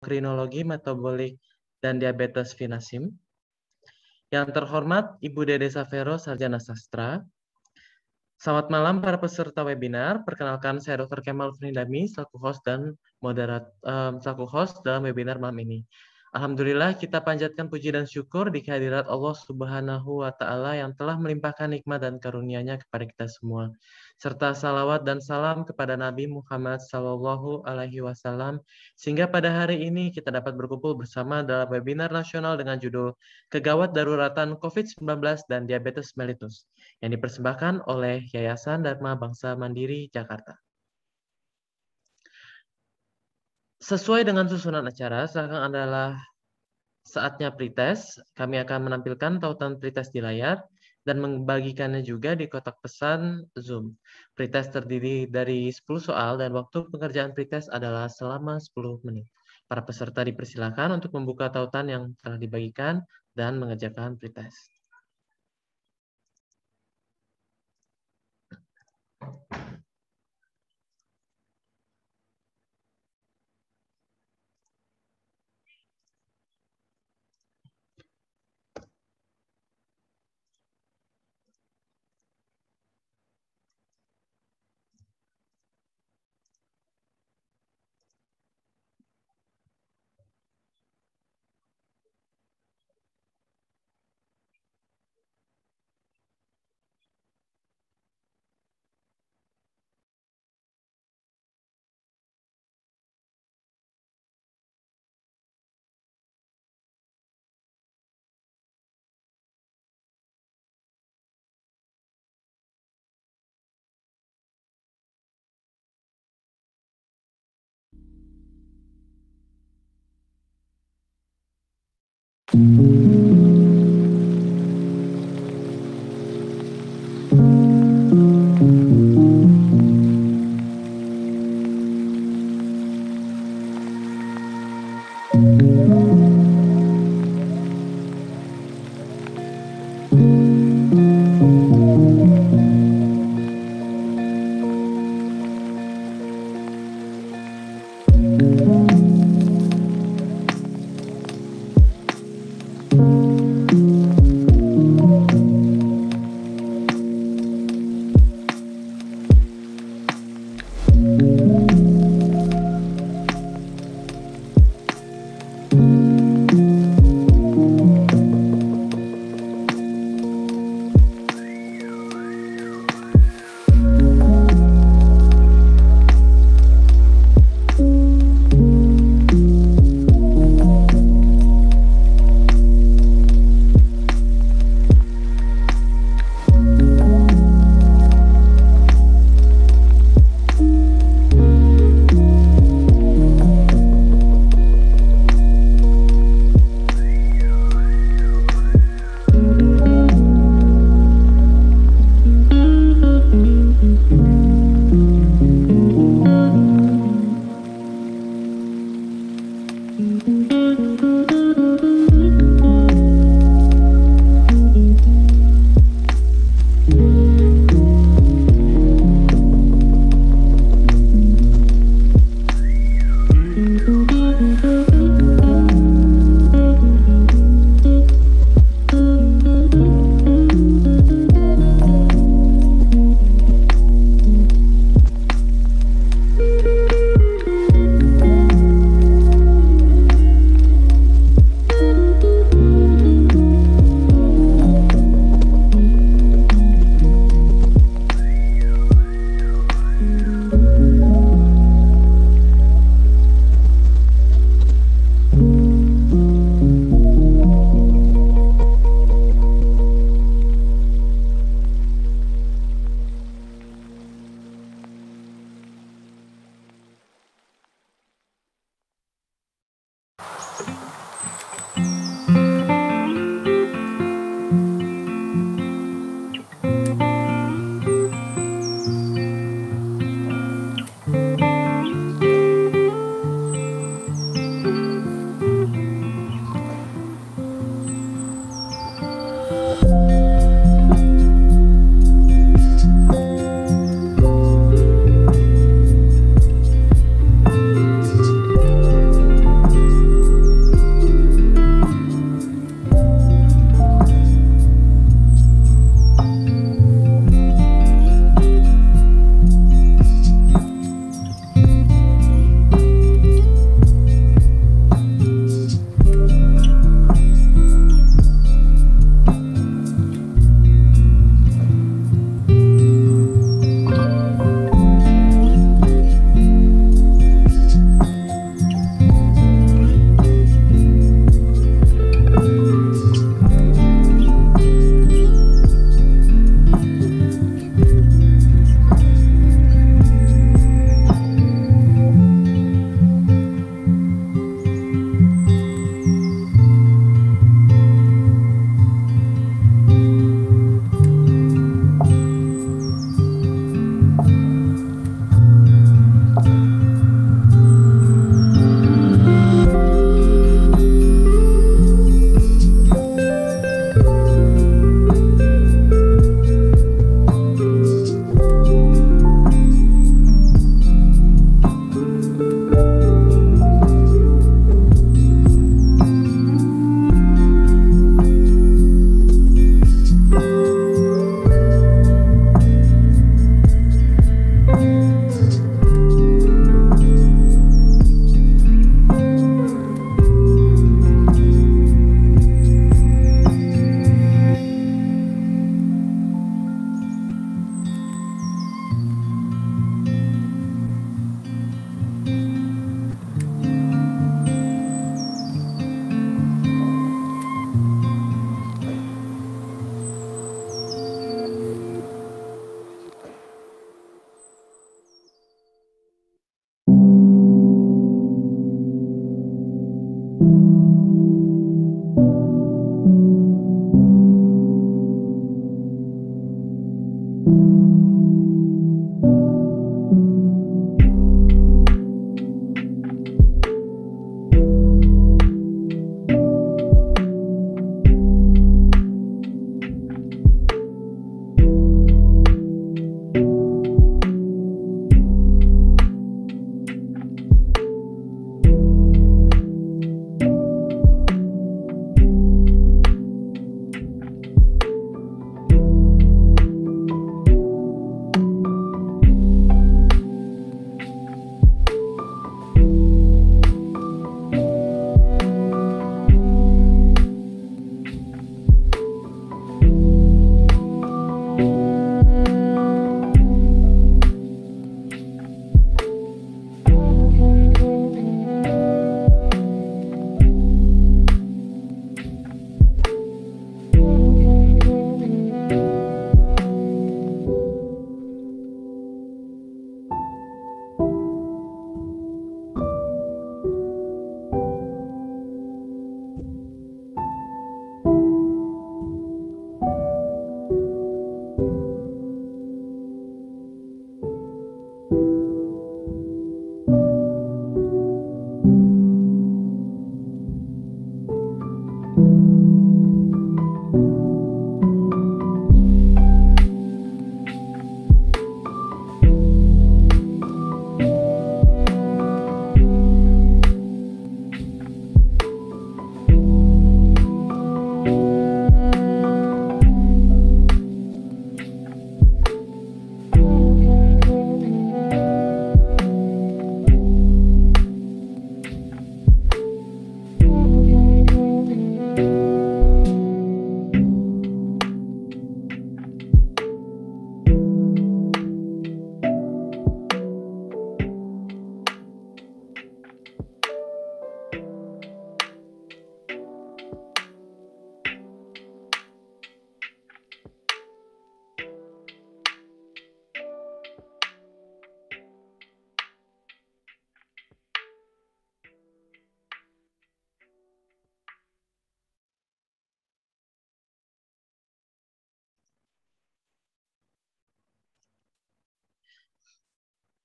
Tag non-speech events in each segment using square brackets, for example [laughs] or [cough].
endokrinologi, metabolik, dan diabetes Finasim. Yang terhormat Ibu Dede Savero, Sarjana Sastra. Selamat malam para peserta webinar. Perkenalkan saya Dr. Kemal Frindami, selaku host dan moderat, um, selaku host dalam webinar malam ini. Alhamdulillah kita panjatkan puji dan syukur di kehadirat Allah Subhanahu wa taala yang telah melimpahkan nikmat dan karunia-Nya kepada kita semua. Serta salawat dan salam kepada Nabi Muhammad sallallahu alaihi wasallam sehingga pada hari ini kita dapat berkumpul bersama dalam webinar nasional dengan judul Kegawat Daruratan COVID-19 dan Diabetes Mellitus yang dipersembahkan oleh Yayasan Dharma Bangsa Mandiri Jakarta. Sesuai dengan susunan acara, sekarang adalah saatnya pretest. Kami akan menampilkan tautan pretest di layar dan membagikannya juga di kotak pesan Zoom. Pretest terdiri dari 10 soal dan waktu pengerjaan pretest adalah selama 10 menit. Para peserta dipersilakan untuk membuka tautan yang telah dibagikan dan mengerjakan pretest. Mm-hmm.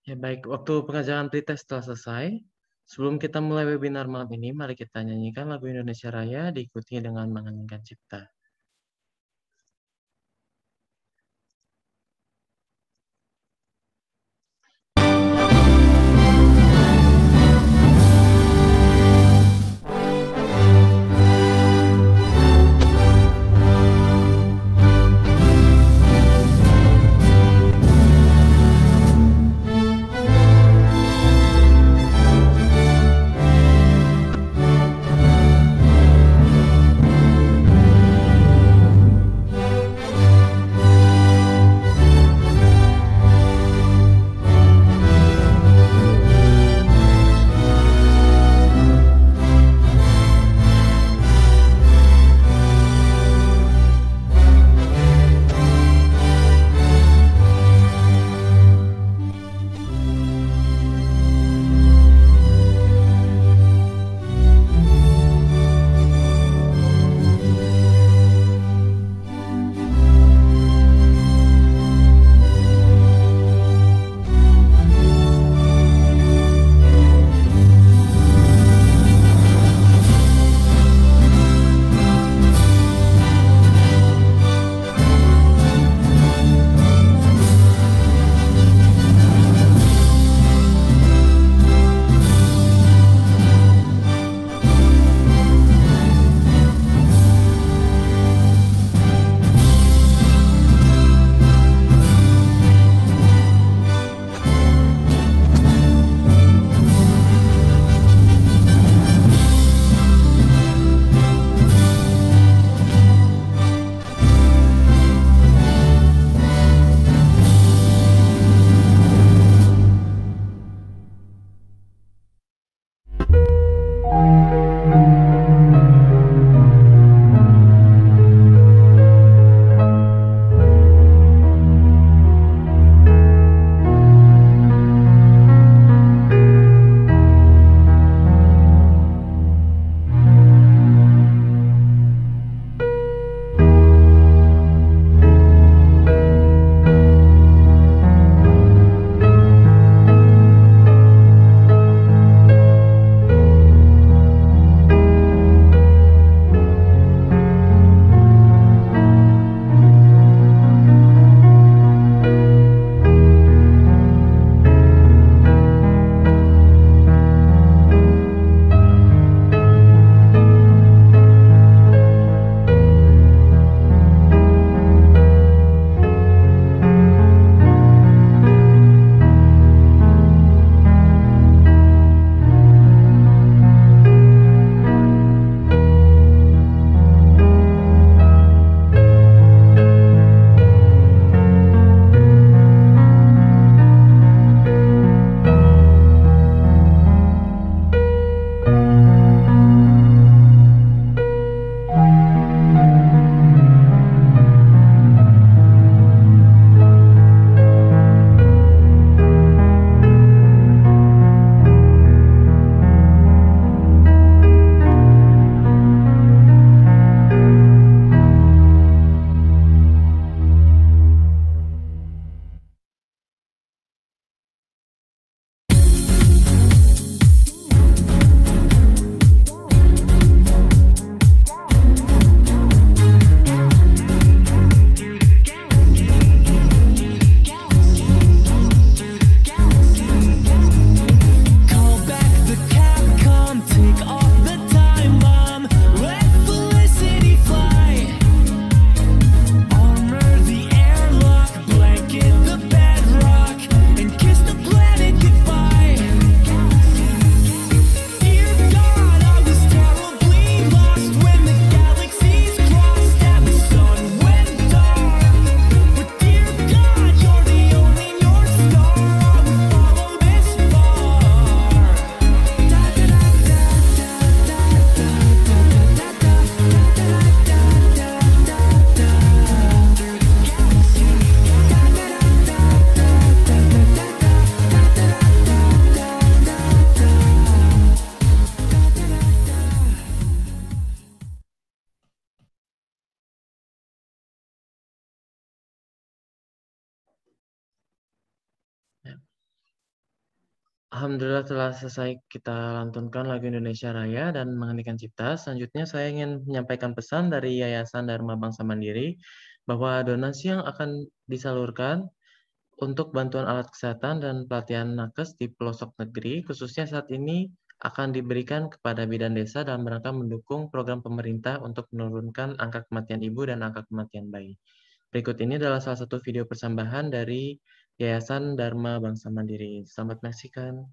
Ya baik, waktu pengajaran pretest telah selesai. Sebelum kita mulai webinar malam ini, mari kita nyanyikan lagu Indonesia Raya diikuti dengan menyanyikan cipta. Alhamdulillah telah selesai kita lantunkan lagu Indonesia Raya dan menghentikan cipta. Selanjutnya saya ingin menyampaikan pesan dari Yayasan Dharma Bangsa Mandiri bahwa donasi yang akan disalurkan untuk bantuan alat kesehatan dan pelatihan nakes di pelosok negeri, khususnya saat ini akan diberikan kepada bidan desa dalam rangka mendukung program pemerintah untuk menurunkan angka kematian ibu dan angka kematian bayi. Berikut ini adalah salah satu video persembahan dari Yayasan Dharma Bangsa Mandiri. Selamat menyaksikan.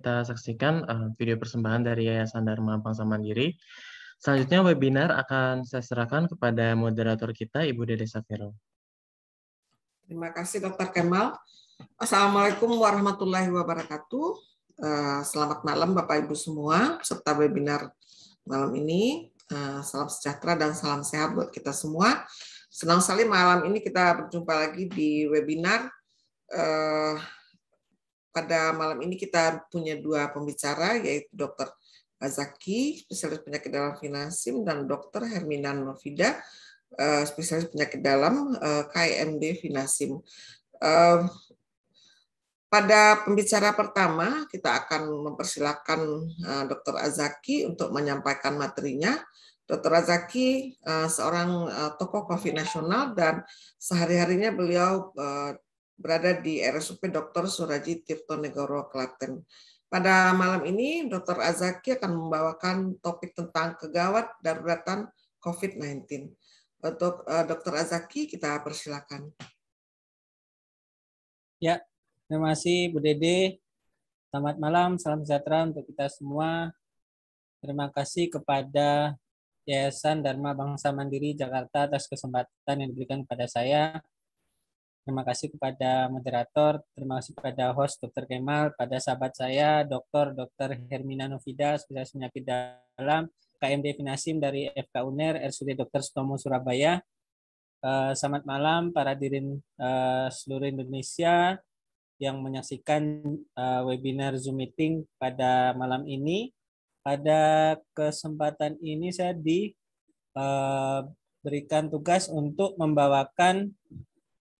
Kita saksikan uh, video persembahan dari Yayasan Dharma Bangsa Mandiri. Selanjutnya webinar akan saya serahkan kepada moderator kita, Ibu Dede Safiro. Terima kasih Dr. Kemal. Assalamualaikum warahmatullahi wabarakatuh. Uh, selamat malam Bapak Ibu semua, serta webinar malam ini. Uh, salam sejahtera dan salam sehat buat kita semua. Senang sekali malam ini kita berjumpa lagi di webinar pada malam ini kita punya dua pembicara, yaitu Dr. Azaki, spesialis penyakit dalam Finasim, dan Dr. Hermina Novida, eh, spesialis penyakit dalam eh, KMD Finasim. Eh, pada pembicara pertama, kita akan mempersilahkan Dr. Azaki untuk menyampaikan materinya, Dr. Razaki seorang tokoh COVID nasional dan sehari-harinya beliau berada di RSUP Dr. Suraji Tirto Negoro Klaten. Pada malam ini, Dr. Azaki akan membawakan topik tentang kegawat daruratan COVID-19. Untuk Dr. Azaki, kita persilakan. Ya, terima kasih Bu Dede. Selamat malam, salam sejahtera untuk kita semua. Terima kasih kepada Yayasan Dharma Bangsa Mandiri Jakarta atas kesempatan yang diberikan kepada saya. Terima kasih kepada moderator, terima kasih kepada host Dr. Kemal, pada sahabat saya Dr. Dr. Hermina Novida, spesialis penyakit dalam, KMD Finasim dari FK UNER, RSUD Dr. Stomo Surabaya. Uh, selamat malam para dirin uh, seluruh Indonesia yang menyaksikan uh, webinar Zoom meeting pada malam ini pada kesempatan ini saya diberikan eh, tugas untuk membawakan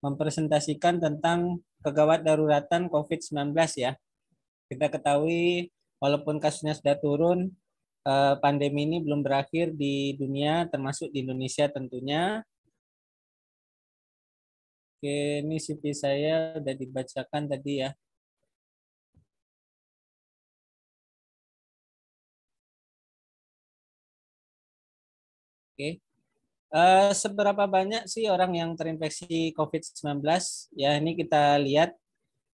mempresentasikan tentang kegawat daruratan COVID-19 ya. Kita ketahui walaupun kasusnya sudah turun, eh, pandemi ini belum berakhir di dunia termasuk di Indonesia tentunya. Oke, ini CV saya sudah dibacakan tadi ya. Oke. Uh, seberapa banyak sih orang yang terinfeksi COVID-19? Ya, ini kita lihat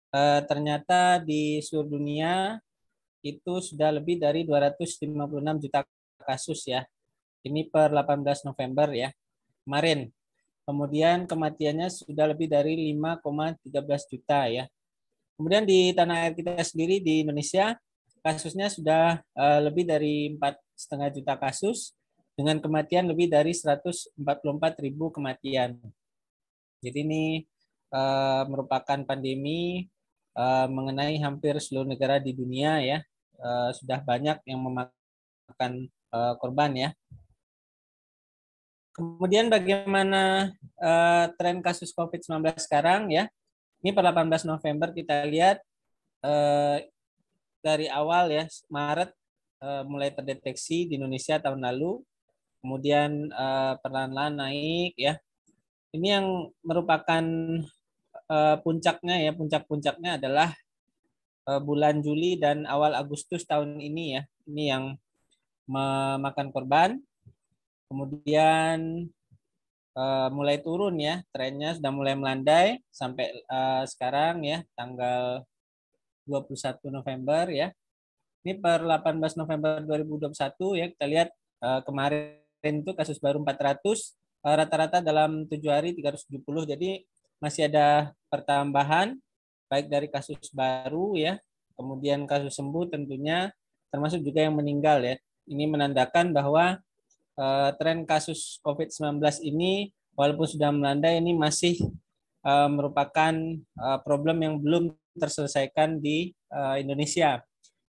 uh, ternyata di seluruh dunia itu sudah lebih dari 256 juta kasus ya. Ini per 18 November ya. Kemarin. Kemudian kematiannya sudah lebih dari 5,13 juta ya. Kemudian di tanah air kita sendiri di Indonesia kasusnya sudah uh, lebih dari empat setengah juta kasus dengan kematian lebih dari 144 ribu kematian. Jadi ini uh, merupakan pandemi uh, mengenai hampir seluruh negara di dunia ya. Uh, sudah banyak yang memakan uh, korban ya. Kemudian bagaimana uh, tren kasus COVID-19 sekarang ya. Ini per 18 November kita lihat uh, dari awal ya Maret mulai terdeteksi di Indonesia tahun lalu kemudian uh, perlahan-lahan naik ya. Ini yang merupakan uh, puncaknya ya, puncak-puncaknya adalah uh, bulan Juli dan awal Agustus tahun ini ya. Ini yang memakan korban. Kemudian uh, mulai turun ya, trennya sudah mulai melandai sampai uh, sekarang ya, tanggal 21 November ya. Ini per 18 November 2021 ya, kita lihat uh, kemarin itu kasus baru 400, eh, rata-rata dalam tujuh hari 370. Jadi masih ada pertambahan baik dari kasus baru ya, kemudian kasus sembuh tentunya termasuk juga yang meninggal ya. Ini menandakan bahwa uh, tren kasus COVID-19 ini walaupun sudah melandai ini masih uh, merupakan uh, problem yang belum terselesaikan di uh, Indonesia.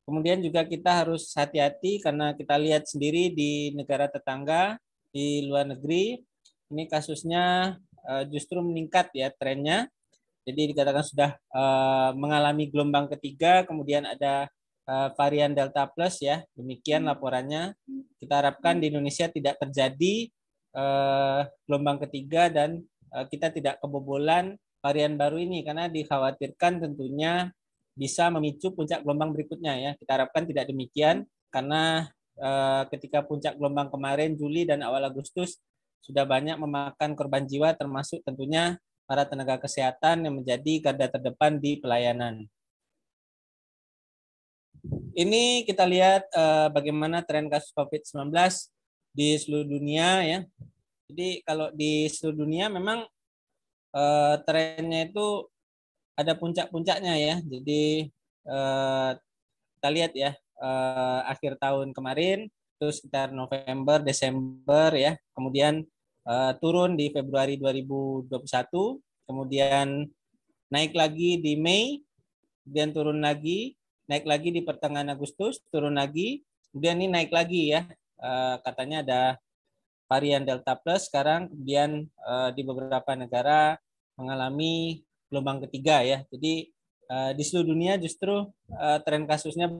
Kemudian juga kita harus hati-hati karena kita lihat sendiri di negara tetangga di luar negeri ini kasusnya uh, justru meningkat ya trennya. Jadi dikatakan sudah uh, mengalami gelombang ketiga, kemudian ada uh, varian Delta Plus ya. Demikian laporannya. Kita harapkan di Indonesia tidak terjadi gelombang ketiga dan kita tidak kebobolan varian baru ini karena dikhawatirkan tentunya bisa memicu puncak gelombang berikutnya ya. Kita harapkan tidak demikian karena eh, ketika puncak gelombang kemarin Juli dan awal Agustus sudah banyak memakan korban jiwa termasuk tentunya para tenaga kesehatan yang menjadi garda terdepan di pelayanan. Ini kita lihat eh, bagaimana tren kasus COVID-19 di seluruh dunia ya. Jadi kalau di seluruh dunia memang eh, trennya itu ada puncak-puncaknya ya. Jadi eh, kita lihat ya eh, akhir tahun kemarin itu sekitar November, Desember ya. Kemudian eh, turun di Februari 2021, kemudian naik lagi di Mei, kemudian turun lagi, naik lagi di pertengahan Agustus, turun lagi, kemudian ini naik lagi ya. Katanya ada varian Delta Plus sekarang kemudian di beberapa negara mengalami gelombang ketiga ya. Jadi uh, di seluruh dunia justru uh, tren kasusnya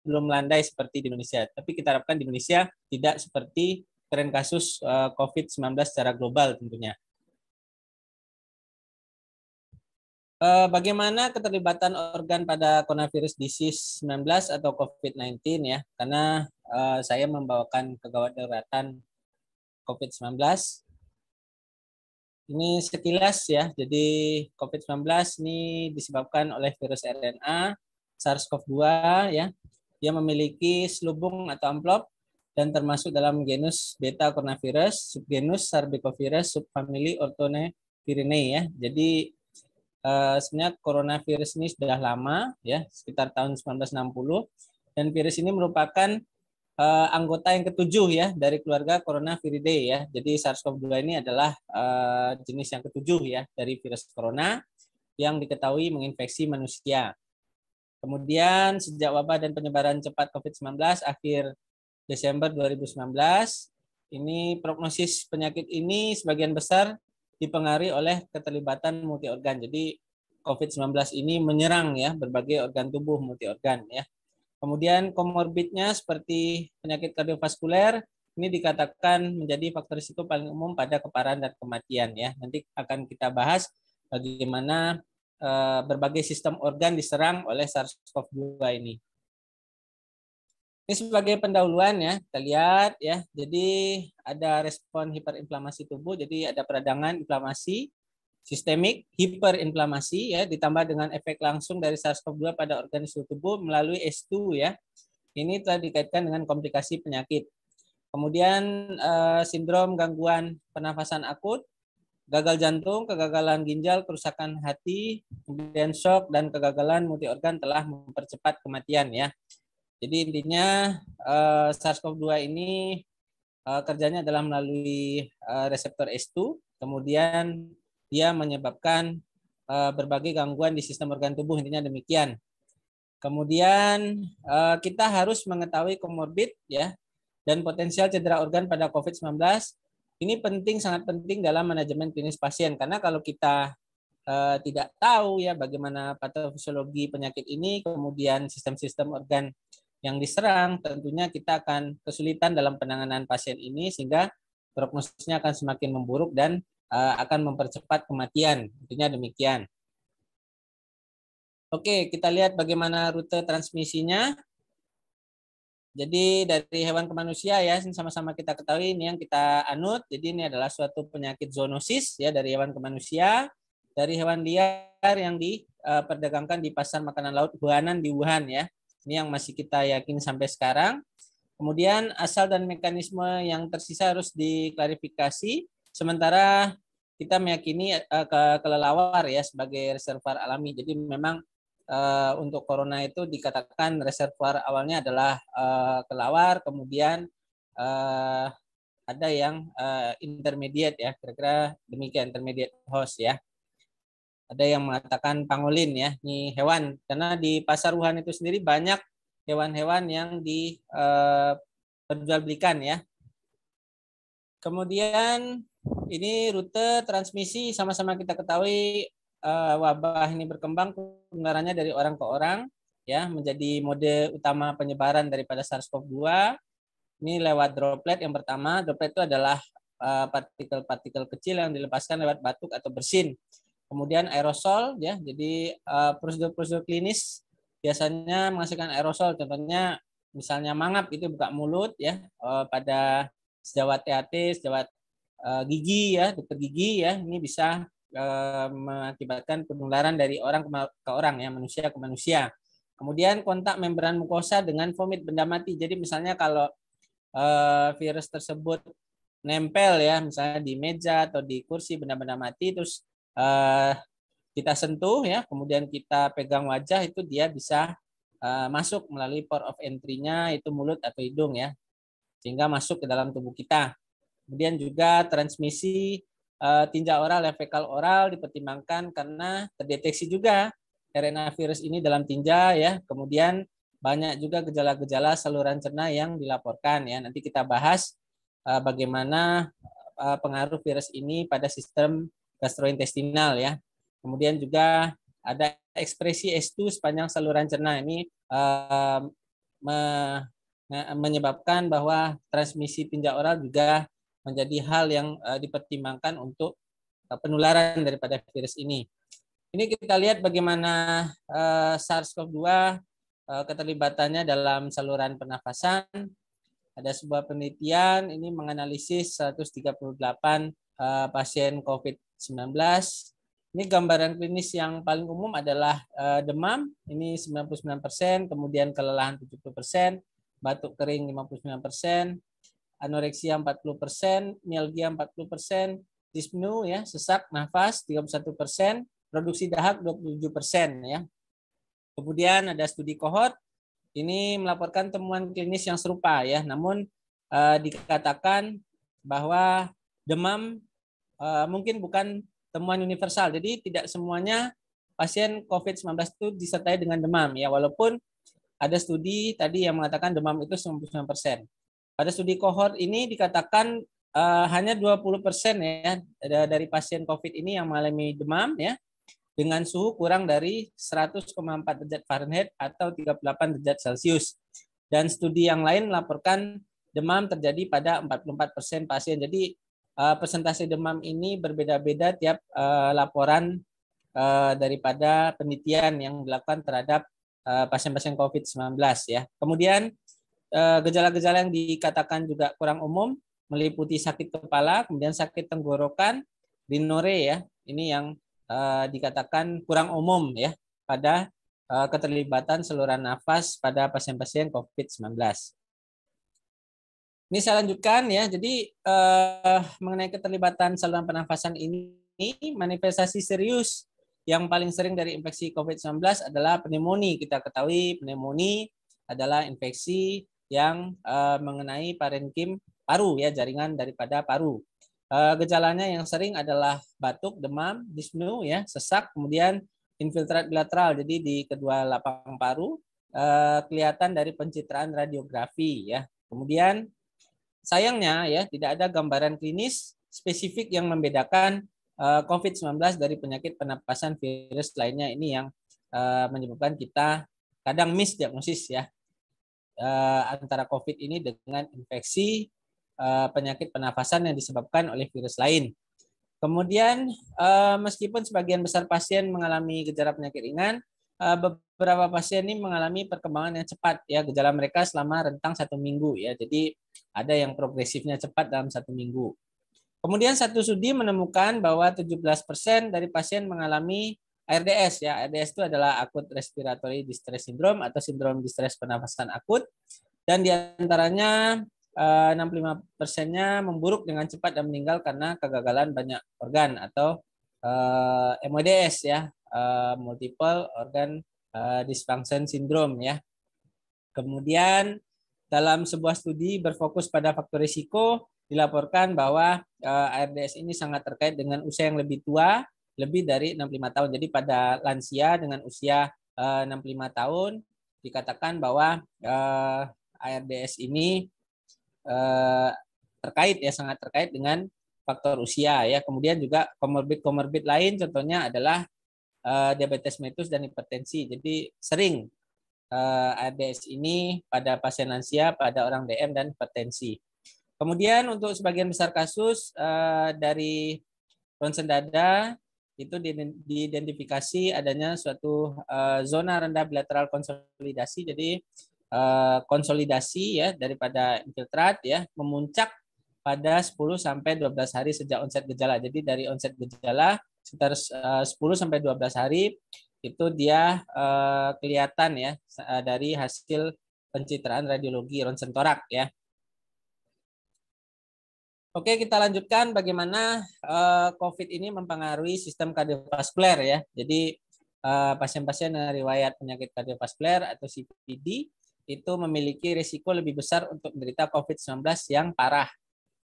belum landai seperti di Indonesia. Tapi kita harapkan di Indonesia tidak seperti tren kasus COVID-19 secara global tentunya. Bagaimana keterlibatan organ pada coronavirus disease 19 atau COVID-19 ya? Karena saya membawakan kegawat daruratan COVID-19 ini sekilas ya, jadi COVID-19 ini disebabkan oleh virus RNA SARS-CoV-2 ya. Dia memiliki selubung atau amplop dan termasuk dalam genus beta coronavirus, subgenus Sarbecovirus, subfamili Orthoneviridae ya. Jadi eh, sebenarnya coronavirus ini sudah lama ya, sekitar tahun 1960 dan virus ini merupakan uh, anggota yang ketujuh ya dari keluarga Coronaviridae ya. Jadi SARS-CoV-2 ini adalah uh, jenis yang ketujuh ya dari virus corona yang diketahui menginfeksi manusia. Kemudian sejak wabah dan penyebaran cepat COVID-19 akhir Desember 2019, ini prognosis penyakit ini sebagian besar dipengaruhi oleh keterlibatan multi organ. Jadi COVID-19 ini menyerang ya berbagai organ tubuh multi organ ya. Kemudian komorbidnya seperti penyakit kardiovaskuler ini dikatakan menjadi faktor risiko paling umum pada keparahan dan kematian ya. Nanti akan kita bahas bagaimana eh, berbagai sistem organ diserang oleh SARS-CoV-2 ini. Ini sebagai pendahuluan ya, kita lihat ya. Jadi ada respon hiperinflamasi tubuh, jadi ada peradangan inflamasi sistemik hiperinflamasi ya ditambah dengan efek langsung dari SARS-CoV-2 pada organ tubuh melalui S2 ya. Ini telah dikaitkan dengan komplikasi penyakit. Kemudian eh, sindrom gangguan pernafasan akut, gagal jantung, kegagalan ginjal, kerusakan hati, kemudian shock dan kegagalan multi organ telah mempercepat kematian ya. Jadi intinya eh, SARS-CoV-2 ini eh, kerjanya adalah melalui eh, reseptor S2, kemudian dia menyebabkan uh, berbagai gangguan di sistem organ tubuh intinya demikian. Kemudian uh, kita harus mengetahui komorbid ya dan potensial cedera organ pada COVID-19. Ini penting sangat penting dalam manajemen klinis pasien karena kalau kita uh, tidak tahu ya bagaimana patofisiologi penyakit ini, kemudian sistem-sistem organ yang diserang, tentunya kita akan kesulitan dalam penanganan pasien ini sehingga prognosisnya akan semakin memburuk dan akan mempercepat kematian. Intinya demikian. Oke, kita lihat bagaimana rute transmisinya. Jadi dari hewan ke manusia ya, sama-sama kita ketahui ini yang kita anut. Jadi ini adalah suatu penyakit zoonosis ya dari hewan ke manusia, dari hewan liar yang diperdagangkan di pasar makanan laut Wuhanan di Wuhan ya. Ini yang masih kita yakin sampai sekarang. Kemudian asal dan mekanisme yang tersisa harus diklarifikasi Sementara kita meyakini uh, ke kelelawar ya sebagai reservoir alami. Jadi memang uh, untuk corona itu dikatakan reservoir awalnya adalah uh, kelawar, kemudian uh, ada yang uh, intermediate ya, kira-kira demikian intermediate host ya. Ada yang mengatakan pangolin ya, ini hewan karena di pasar Wuhan itu sendiri banyak hewan-hewan yang diperjualbelikan ya. Kemudian ini rute transmisi sama-sama kita ketahui uh, wabah ini berkembang penularannya dari orang ke orang ya menjadi mode utama penyebaran daripada SARS-CoV-2 ini lewat droplet. Yang pertama droplet itu adalah eh, partikel-partikel uh, kecil yang dilepaskan lewat batuk atau bersin. Kemudian aerosol ya. Jadi uh, prosedur-prosedur klinis biasanya menghasilkan aerosol. Contohnya misalnya mangap itu buka mulut ya uh, pada sejawat THT sejawat uh, gigi ya, dokter gigi ya, ini bisa uh, mengakibatkan penularan dari orang ke orang ya, manusia ke manusia. Kemudian kontak membran mukosa dengan vomit benda mati. Jadi misalnya kalau uh, virus tersebut nempel ya, misalnya di meja atau di kursi benda-benda mati, terus kita sentuh ya, kemudian kita pegang wajah itu dia bisa masuk melalui port of entry-nya itu mulut atau hidung ya, sehingga masuk ke dalam tubuh kita. Kemudian juga transmisi uh, tinja oral dan fekal oral dipertimbangkan karena terdeteksi juga RNA virus ini dalam tinja ya. Kemudian banyak juga gejala-gejala saluran cerna yang dilaporkan ya. Nanti kita bahas uh, bagaimana uh, pengaruh virus ini pada sistem gastrointestinal ya. Kemudian juga ada ekspresi S2 sepanjang saluran cerna ini uh, menyebabkan bahwa transmisi tinja oral juga menjadi hal yang dipertimbangkan untuk penularan daripada virus ini. Ini kita lihat bagaimana SARS-CoV-2 keterlibatannya dalam saluran pernafasan. Ada sebuah penelitian ini menganalisis 138 pasien COVID-19 ini gambaran klinis yang paling umum adalah uh, demam, ini 99%, kemudian kelelahan 70%, batuk kering 59%, anoreksia 40%, mialgia 40%, dispnu ya, sesak nafas 31%, produksi dahak 27% ya. Kemudian ada studi kohort ini melaporkan temuan klinis yang serupa ya, namun uh, dikatakan bahwa demam uh, mungkin bukan temuan universal. Jadi tidak semuanya pasien COVID-19 itu disertai dengan demam ya walaupun ada studi tadi yang mengatakan demam itu 99%. Pada studi kohort ini dikatakan uh, hanya 20% ya dari pasien COVID ini yang mengalami demam ya dengan suhu kurang dari 100,4 derajat Fahrenheit atau 38 derajat Celcius. Dan studi yang lain melaporkan demam terjadi pada 44% pasien. Jadi uh, persentase demam ini berbeda-beda tiap uh, laporan uh, daripada penelitian yang dilakukan terhadap pasien-pasien uh, COVID-19 ya. Kemudian gejala-gejala yang dikatakan juga kurang umum meliputi sakit kepala, kemudian sakit tenggorokan, dinore ya. Ini yang uh, dikatakan kurang umum ya pada uh, keterlibatan saluran nafas pada pasien-pasien COVID-19. Ini saya lanjutkan ya. Jadi eh, mengenai keterlibatan saluran pernafasan ini manifestasi serius yang paling sering dari infeksi COVID-19 adalah pneumonia. Kita ketahui pneumonia adalah infeksi yang eh, mengenai parenkim paru ya, jaringan daripada paru. Eh, gejalanya yang sering adalah batuk, demam, dispnu ya, sesak, kemudian infiltrat bilateral. Jadi di kedua lapang paru eh, kelihatan dari pencitraan radiografi ya. Kemudian Sayangnya ya tidak ada gambaran klinis spesifik yang membedakan uh, eh, COVID-19 dari penyakit penapasan virus lainnya ini yang uh, menyebabkan kita kadang misdiagnosis ya uh, antara COVID ini dengan infeksi uh, penyakit penapasan yang disebabkan oleh virus lain. Kemudian uh, meskipun sebagian besar pasien mengalami gejala penyakit ringan, uh, beberapa pasien ini mengalami perkembangan yang cepat ya gejala mereka selama rentang satu minggu ya. Jadi ada yang progresifnya cepat dalam satu minggu. Kemudian satu studi menemukan bahwa 17% dari pasien mengalami ARDS ya. ARDS itu adalah akut respiratory distress syndrome atau sindrom distress pernafasan akut dan di antaranya 65 eh, persennya memburuk dengan cepat dan meninggal karena kegagalan banyak organ atau eh, MODS ya, uh, multiple organ dysfunction syndrome ya. Kemudian dalam sebuah studi berfokus pada faktor risiko, dilaporkan bahwa eh, ARDS ini sangat terkait dengan usia yang lebih tua, lebih dari 65 tahun. Jadi pada lansia dengan usia uh, 65 tahun dikatakan bahwa eh, ARDS ini uh, terkait ya sangat terkait dengan faktor usia ya. Kemudian juga komorbid-komorbid lain contohnya adalah diabetes mellitus dan hipertensi. Jadi sering eh, ARDS ini pada pasien lansia, pada orang DM dan hipertensi. Kemudian untuk sebagian besar kasus dari ronsen dada itu diidentifikasi adanya suatu uh, zona rendah bilateral konsolidasi. Jadi uh, konsolidasi ya daripada infiltrat ya memuncak pada 10 sampai 12 hari sejak onset gejala. Jadi dari onset gejala sekitar 10 sampai 12 hari itu dia uh, kelihatan ya uh, dari hasil pencitraan radiologi ronsen torak ya. Oke, kita lanjutkan bagaimana uh, COVID ini mempengaruhi sistem kardiovaskuler ya. Jadi pasien-pasien uh, riwayat penyakit kardiovaskuler atau CPD itu memiliki risiko lebih besar untuk menderita COVID-19 yang parah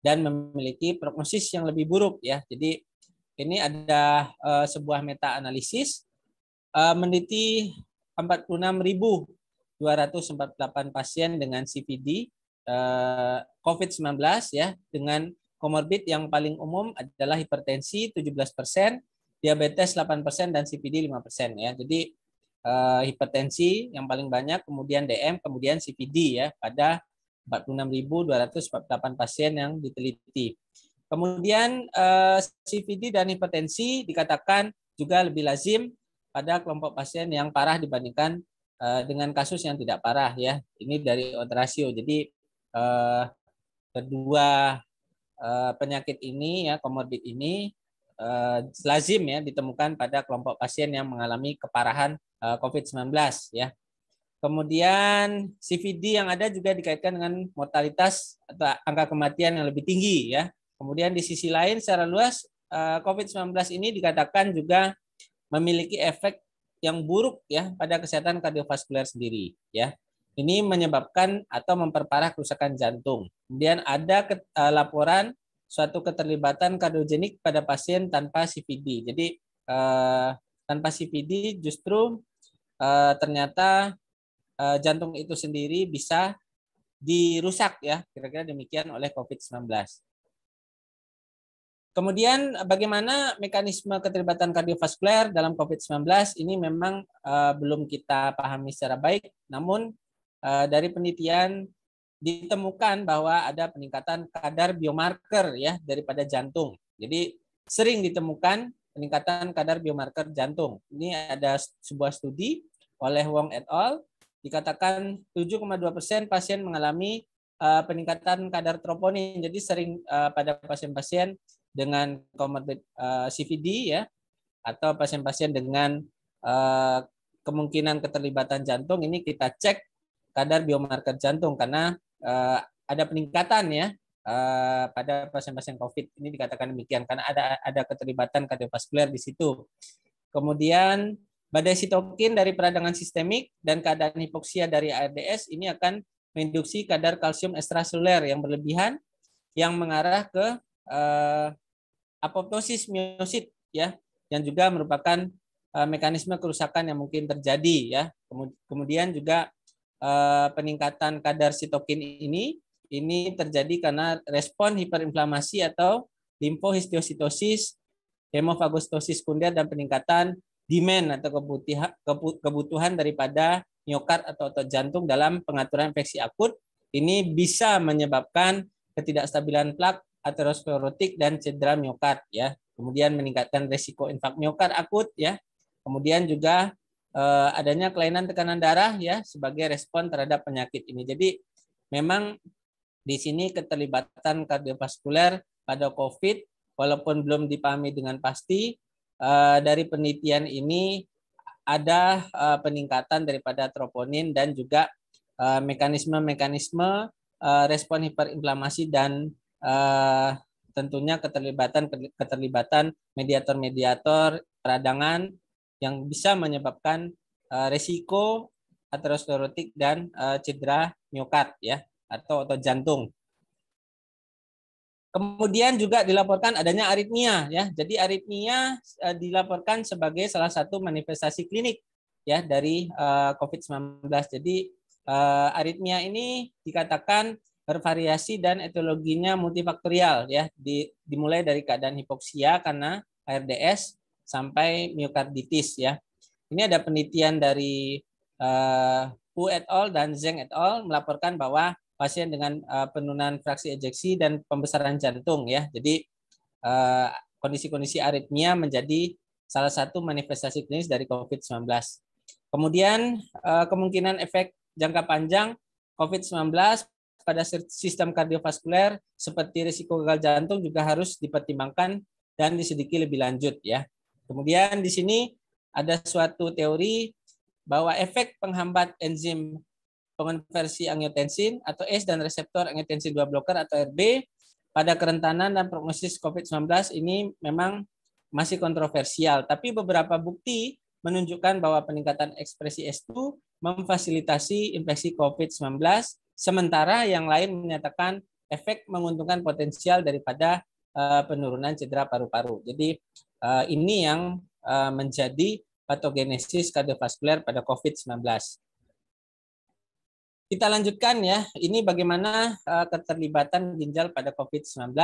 dan memiliki prognosis yang lebih buruk ya. Jadi ini ada uh, sebuah meta analisis uh, meneliti 46.248 pasien dengan uh, COVID-19 ya dengan komorbid yang paling umum adalah hipertensi 17%, diabetes 8% dan CPD 5% ya. Jadi uh, hipertensi yang paling banyak, kemudian DM, kemudian CPD ya pada 46.248 pasien yang diteliti. Kemudian eh, CVD dan hipertensi dikatakan juga lebih lazim pada kelompok pasien yang parah dibandingkan eh, dengan kasus yang tidak parah ya. Ini dari odds ratio. Jadi eh, kedua penyakit ini ya komorbid ini lazim ya ditemukan pada kelompok pasien yang mengalami keparahan COVID-19 ya. Kemudian CVD yang ada juga dikaitkan dengan mortalitas atau angka kematian yang lebih tinggi ya. Kemudian di sisi lain secara luas COVID-19 ini dikatakan juga memiliki efek yang buruk ya pada kesehatan kardiovaskuler sendiri ya. Ini menyebabkan atau memperparah kerusakan jantung. Kemudian ada ke, uh, laporan suatu keterlibatan kardiogenik pada pasien tanpa CVD. Jadi uh, tanpa CVD justru uh, ternyata uh, jantung itu sendiri bisa dirusak ya, kira-kira demikian oleh COVID-19. Kemudian bagaimana mekanisme keterlibatan kardiovaskuler dalam COVID-19 ini memang uh, belum kita pahami secara baik, namun dari penelitian ditemukan bahwa ada peningkatan kadar biomarker ya daripada jantung. Jadi sering ditemukan peningkatan kadar biomarker jantung. Ini ada sebuah studi oleh Wong et al. Dikatakan 7,2 persen pasien mengalami uh, peningkatan kadar troponin. Jadi sering uh, pada pasien-pasien dengan comorbid uh, eh, CVD ya atau pasien-pasien dengan uh, kemungkinan keterlibatan jantung ini kita cek kadar biomarker jantung karena uh, ada peningkatan ya uh, pada pasien-pasien COVID ini dikatakan demikian karena ada ada keterlibatan kardiovaskuler di situ. Kemudian badai sitokin dari peradangan sistemik dan keadaan hipoksia dari ARDS ini akan menginduksi kadar kalsium ekstraseluler yang berlebihan yang mengarah ke uh, apoptosis miosit ya yang juga merupakan uh, mekanisme kerusakan yang mungkin terjadi ya. Kemudian juga peningkatan kadar sitokin ini ini terjadi karena respon hiperinflamasi atau limfohistiositosis, hemofagositosis sekunder dan peningkatan demand atau kebutuhan kebutuhan daripada miokard atau otot jantung dalam pengaturan infeksi akut ini bisa menyebabkan ketidakstabilan plak aterosklerotik dan cedera miokard ya. Kemudian meningkatkan resiko infak miokard akut ya. Kemudian juga eh, adanya kelainan tekanan darah ya sebagai respon terhadap penyakit ini. Jadi memang di sini keterlibatan kardiovaskuler pada COVID walaupun belum dipahami dengan pasti eh, dari penelitian ini ada eh, peningkatan daripada troponin dan juga mekanisme-mekanisme respon hiperinflamasi dan tentunya keterlibatan keterlibatan mediator-mediator peradangan yang bisa menyebabkan uh, resiko aterosklerotik dan uh, cedera miokard ya atau otot jantung. Kemudian juga dilaporkan adanya aritmia ya. Jadi aritmia uh, dilaporkan sebagai salah satu manifestasi klinik ya dari uh, COVID-19. Jadi uh, aritmia ini dikatakan bervariasi dan etiologinya multifaktorial ya di, dimulai dari keadaan hipoksia karena ARDS sampai miokarditis ya. Ini ada penelitian dari uh, Wu et al dan Zeng et al melaporkan bahwa pasien dengan uh, penurunan fraksi ejeksi dan pembesaran jantung ya. Jadi uh, kondisi-kondisi aritmia menjadi salah satu manifestasi klinis dari COVID-19. Kemudian kemungkinan efek jangka panjang COVID-19 pada sistem kardiovaskuler seperti risiko gagal jantung juga harus dipertimbangkan dan disediki lebih lanjut ya. Kemudian di sini ada suatu teori bahwa efek penghambat enzim pengonversi angiotensin atau ACE dan reseptor angiotensin 2 blocker atau RB pada kerentanan dan prognosis COVID-19 ini memang masih kontroversial, tapi beberapa bukti menunjukkan bahwa peningkatan ekspresi S2 memfasilitasi infeksi COVID-19 Sementara yang lain menyatakan efek menguntungkan potensial daripada uh, penurunan cedera paru-paru. Jadi uh, ini yang uh, menjadi patogenesis kardiovaskuler pada COVID-19. Kita lanjutkan ya, ini bagaimana uh, keterlibatan ginjal pada COVID-19.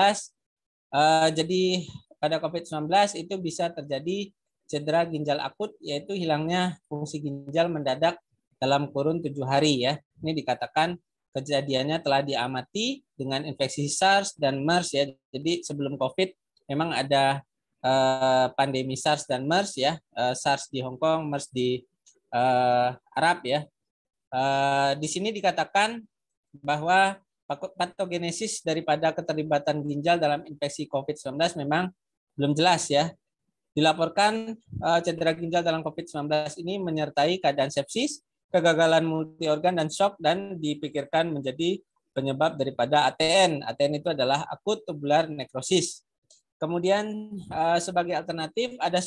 Uh, jadi pada COVID-19 itu bisa terjadi cedera ginjal akut, yaitu hilangnya fungsi ginjal mendadak dalam kurun tujuh hari ya. Ini dikatakan kejadiannya telah diamati dengan infeksi SARS dan MERS ya. Jadi sebelum COVID memang ada uh, pandemi SARS dan MERS ya, uh, SARS di Hong Kong, MERS di uh, Arab ya. Uh, di sini dikatakan bahwa patogenesis daripada keterlibatan ginjal dalam infeksi COVID-19 memang belum jelas ya. Dilaporkan uh, cedera ginjal dalam COVID-19 ini menyertai keadaan sepsis, kegagalan multi organ dan shock dan dipikirkan menjadi penyebab daripada ATN. ATN itu adalah akut tubular necrosis. Kemudian uh, sebagai alternatif ada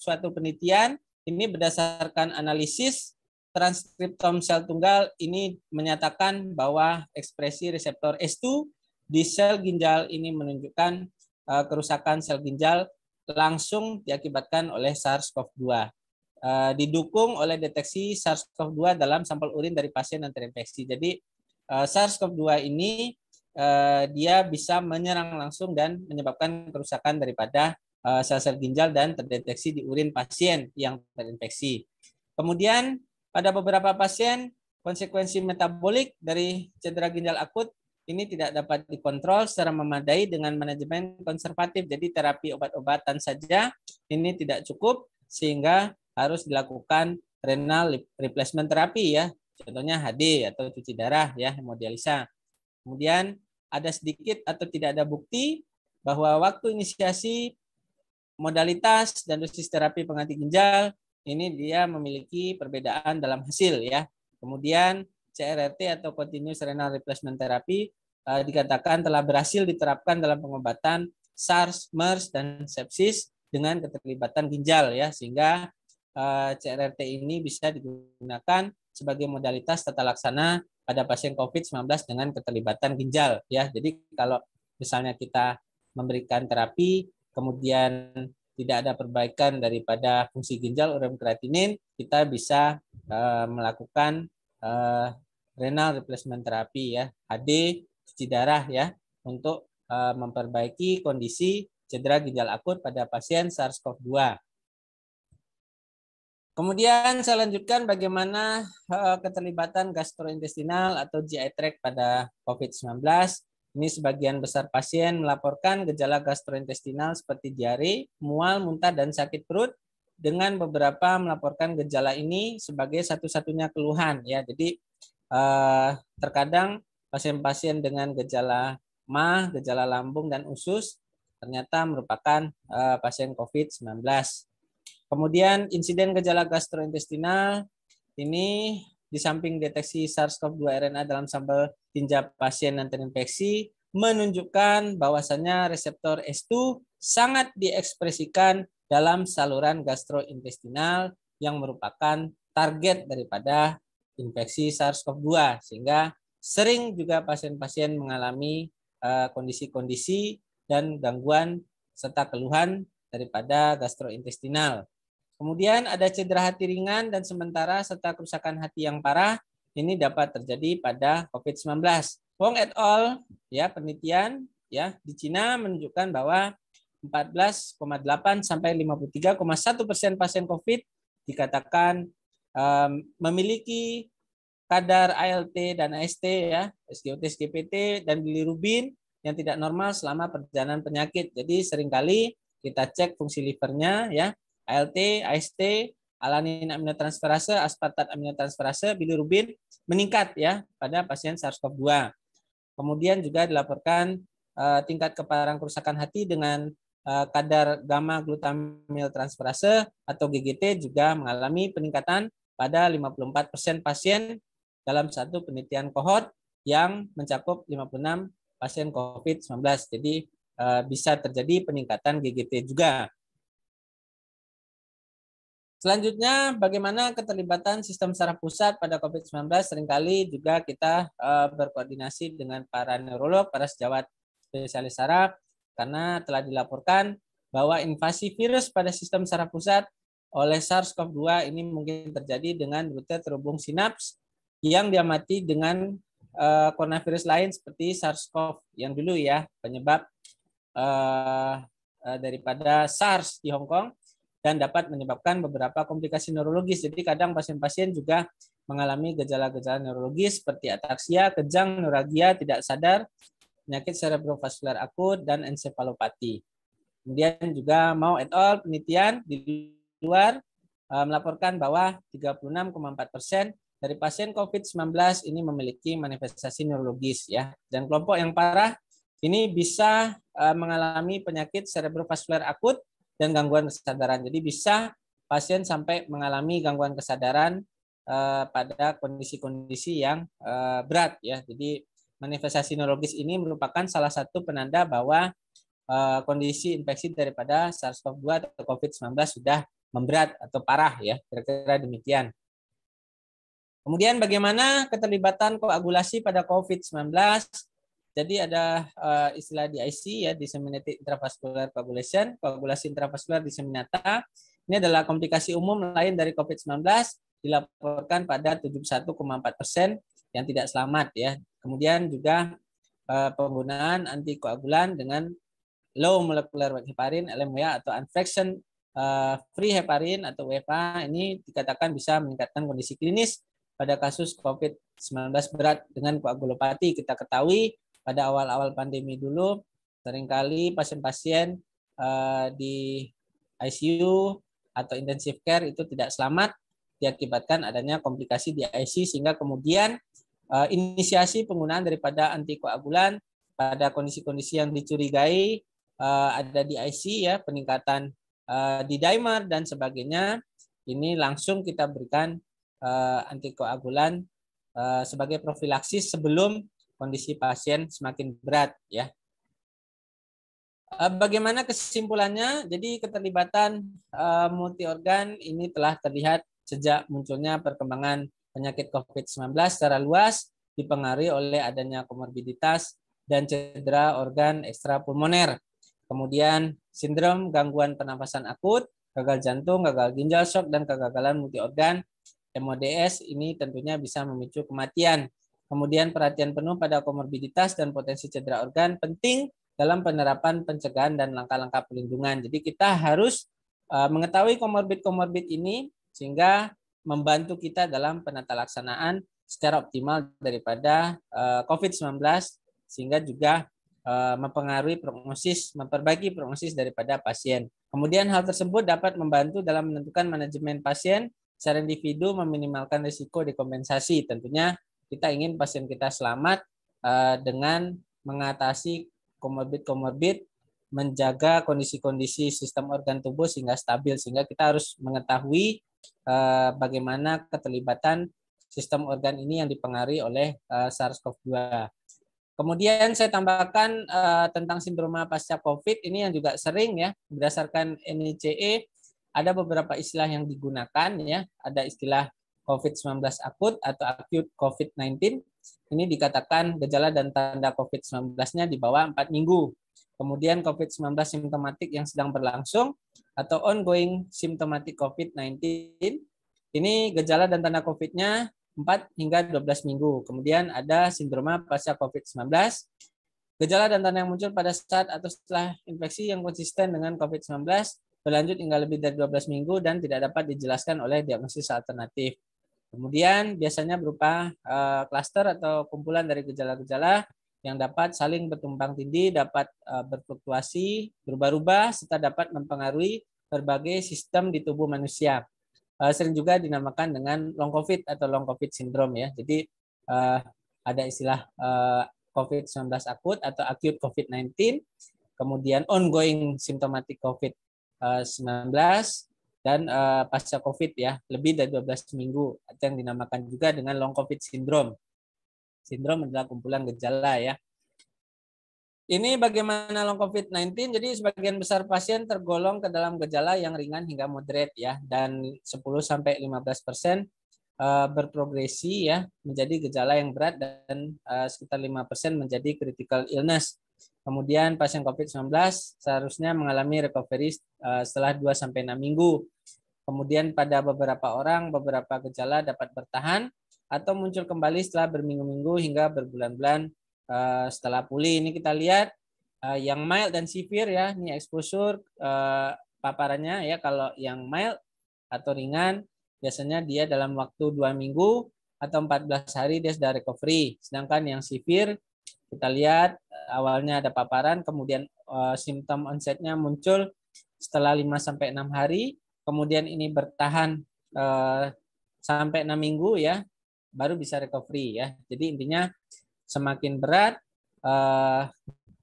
suatu penelitian ini berdasarkan analisis transkriptom sel tunggal ini menyatakan bahwa ekspresi reseptor S2 di sel ginjal ini menunjukkan uh, kerusakan sel ginjal langsung diakibatkan oleh SARS-CoV-2. Uh, eh, didukung oleh deteksi SARS-CoV-2 dalam sampel urin dari pasien yang terinfeksi. Jadi uh, SARS-CoV-2 ini uh, dia bisa menyerang langsung dan menyebabkan kerusakan daripada sel-sel ginjal dan terdeteksi di urin pasien yang terinfeksi. Kemudian pada beberapa pasien konsekuensi metabolik dari cedera ginjal akut ini tidak dapat dikontrol secara memadai dengan manajemen konservatif. Jadi terapi obat-obatan saja ini tidak cukup sehingga harus dilakukan renal replacement terapi ya. Contohnya HD atau cuci darah ya, hemodialisa. Kemudian ada sedikit atau tidak ada bukti bahwa waktu inisiasi modalitas dan dosis terapi pengganti ginjal ini dia memiliki perbedaan dalam hasil ya. Kemudian CRRT atau Continuous Renal Replacement Therapy uh, dikatakan telah berhasil diterapkan dalam pengobatan SARS, MERS, dan sepsis dengan keterlibatan ginjal ya sehingga eh, CRRT ini bisa digunakan sebagai modalitas tata laksana pada pasien COVID-19 dengan keterlibatan ginjal ya. Jadi kalau misalnya kita memberikan terapi kemudian tidak ada perbaikan daripada fungsi ginjal urea kreatinin, kita bisa uh, melakukan uh, renal replacement terapi ya, HD cuci darah ya untuk uh, memperbaiki kondisi cedera ginjal akut pada pasien SARS-CoV-2. Kemudian saya lanjutkan bagaimana keterlibatan gastrointestinal atau GI tract pada COVID-19. Ini sebagian besar pasien melaporkan gejala gastrointestinal seperti diare, mual, muntah, dan sakit perut dengan beberapa melaporkan gejala ini sebagai satu-satunya keluhan ya. Jadi eh, terkadang pasien-pasien dengan gejala mah, gejala lambung dan usus ternyata merupakan eh, pasien COVID-19. Kemudian insiden gejala gastrointestinal ini di samping deteksi SARS-CoV-2 RNA dalam sampel tinja pasien yang terinfeksi menunjukkan bahwasannya reseptor S2 sangat diekspresikan dalam saluran gastrointestinal yang merupakan target daripada infeksi SARS-CoV-2 sehingga sering juga pasien-pasien mengalami eh, kondisi-kondisi dan gangguan serta keluhan daripada gastrointestinal. Kemudian ada cedera hati ringan dan sementara serta kerusakan hati yang parah ini dapat terjadi pada COVID-19. Wong et al. ya penelitian ya di Cina menunjukkan bahwa 14,8 sampai 53,1 persen pasien COVID dikatakan um, memiliki kadar ALT dan AST ya, SGOT, SGPT dan bilirubin yang tidak normal selama perjalanan penyakit. Jadi sering kali kita cek fungsi livernya ya, ALT, AST, alanin aminotransferase, aspartat aminotransferase, bilirubin meningkat ya pada pasien SARS-CoV-2. Kemudian juga dilaporkan uh, tingkat keparahan kerusakan hati dengan uh, kadar gamma glutamil transferase atau GGT juga mengalami peningkatan pada 54% pasien dalam satu penelitian kohort yang mencakup 56 pasien COVID-19. Jadi uh, bisa terjadi peningkatan GGT juga. Selanjutnya, bagaimana keterlibatan sistem saraf pusat pada COVID-19? Seringkali juga kita uh, berkoordinasi dengan para neurolog, para sejawat spesialis saraf, karena telah dilaporkan bahwa invasi virus pada sistem saraf pusat oleh SARS-CoV-2 ini mungkin terjadi dengan rute terhubung sinaps yang diamati dengan uh, coronavirus lain seperti SARS-CoV yang dulu ya, penyebab uh, daripada SARS di Hong Kong dan dapat menyebabkan beberapa komplikasi neurologis. Jadi kadang pasien-pasien juga mengalami gejala-gejala neurologis seperti ataksia, kejang, neuralgia, tidak sadar, penyakit cerebrovaskular akut, dan ensefalopati. Kemudian juga mau et al. penelitian di luar uh, melaporkan bahwa 36,4 persen dari pasien COVID-19 ini memiliki manifestasi neurologis ya. Dan kelompok yang parah ini bisa uh, mengalami penyakit cerebrovaskular akut dan gangguan kesadaran. Jadi bisa pasien sampai mengalami gangguan kesadaran uh, pada kondisi-kondisi yang uh, berat ya. Jadi manifestasi neurologis ini merupakan salah satu penanda bahwa Eh, kondisi infeksi daripada SARS-CoV-2 atau COVID-19 sudah memberat atau parah ya, kira-kira demikian. Kemudian bagaimana keterlibatan koagulasi pada COVID-19? Jadi ada uh, istilah DIC ya, disseminated intravascular coagulation, koagulasi intravaskular disseminata. Ini adalah komplikasi umum lain dari COVID-19 dilaporkan pada 71,4 persen yang tidak selamat ya. Kemudian juga uh, penggunaan antikoagulan dengan low molecular weight heparin LMWA atau infection uh, free heparin atau WFA ini dikatakan bisa meningkatkan kondisi klinis pada kasus COVID-19 berat dengan koagulopati. Kita ketahui pada awal-awal pandemi dulu sering kali pasien-pasien uh, di ICU atau intensive care itu tidak selamat diakibatkan adanya komplikasi di ICU sehingga kemudian uh, inisiasi penggunaan daripada antikoagulan pada kondisi-kondisi yang dicurigai uh, ada di IC ya peningkatan uh, di dimer dan sebagainya. Ini langsung kita berikan uh, antikoagulan uh, sebagai profilaksis sebelum kondisi pasien semakin berat ya. Bagaimana kesimpulannya? Jadi keterlibatan uh, multi organ ini telah terlihat sejak munculnya perkembangan penyakit COVID-19 secara luas dipengaruhi oleh adanya komorbiditas dan cedera organ ekstrapulmoner kemudian sindrom gangguan pernafasan akut, gagal jantung, gagal ginjal shock, dan kegagalan multi organ MODS ini tentunya bisa memicu kematian. Kemudian perhatian penuh pada komorbiditas dan potensi cedera organ penting dalam penerapan pencegahan dan langkah-langkah pelindungan. Jadi kita harus uh, mengetahui komorbid-komorbid ini sehingga membantu kita dalam penata laksanaan secara optimal daripada uh, COVID-19 sehingga juga Eh, mempengaruhi prognosis, memperbaiki prognosis daripada pasien. Kemudian hal tersebut dapat membantu dalam menentukan manajemen pasien secara individu meminimalkan risiko dekompensasi. Tentunya kita ingin pasien kita selamat eh, dengan mengatasi komorbid-komorbid, menjaga kondisi-kondisi sistem organ tubuh sehingga stabil. Sehingga kita harus mengetahui eh, bagaimana keterlibatan sistem organ ini yang dipengaruhi oleh SARS-CoV-2. Kemudian saya tambahkan uh, tentang sindroma pasca COVID ini yang juga sering ya berdasarkan NICE ada beberapa istilah yang digunakan ya. Ada istilah COVID-19 akut atau acute COVID-19. Ini dikatakan gejala dan tanda COVID-19-nya di bawah 4 minggu. Kemudian COVID-19 simptomatik yang sedang berlangsung atau ongoing symptomatic COVID-19. Ini gejala dan tanda COVID-nya 4 hingga 12 minggu. Kemudian ada sindroma pasca COVID-19. Gejala dan tanda yang muncul pada saat atau setelah infeksi yang konsisten dengan COVID-19 berlanjut hingga lebih dari 12 minggu dan tidak dapat dijelaskan oleh diagnosis alternatif. Kemudian biasanya berupa klaster uh, atau kumpulan dari gejala-gejala yang dapat saling bertumpang tindih, dapat uh, berfluktuasi, berubah-ubah, serta dapat mempengaruhi berbagai sistem di tubuh manusia uh, sering juga dinamakan dengan long COVID atau long COVID syndrome ya. Jadi uh, ada istilah uh, COVID-19 akut atau acute COVID-19, kemudian ongoing symptomatic COVID-19 dan uh, pasca COVID ya, lebih dari 12 minggu atau yang dinamakan juga dengan long COVID syndrome. Sindrom adalah kumpulan gejala ya ini bagaimana long COVID-19? Jadi sebagian besar pasien tergolong ke dalam gejala yang ringan hingga moderate ya dan 10 sampai 15 persen eh, berprogresi ya menjadi gejala yang berat dan uh, sekitar 5 persen menjadi critical illness. Kemudian pasien COVID-19 seharusnya mengalami recovery uh, setelah 2 sampai 6 minggu. Kemudian pada beberapa orang beberapa gejala dapat bertahan atau muncul kembali setelah berminggu-minggu hingga berbulan-bulan uh, setelah pulih ini kita lihat uh, yang mild dan severe ya ini exposure paparannya ya kalau yang mild atau ringan biasanya dia dalam waktu dua minggu atau 14 hari dia sudah recovery. Sedangkan yang severe kita lihat awalnya ada paparan, kemudian uh, simptom onsetnya muncul setelah 5 sampai 6 hari, kemudian ini bertahan uh, sampai 6 minggu ya, baru bisa recovery ya. Jadi intinya semakin berat uh,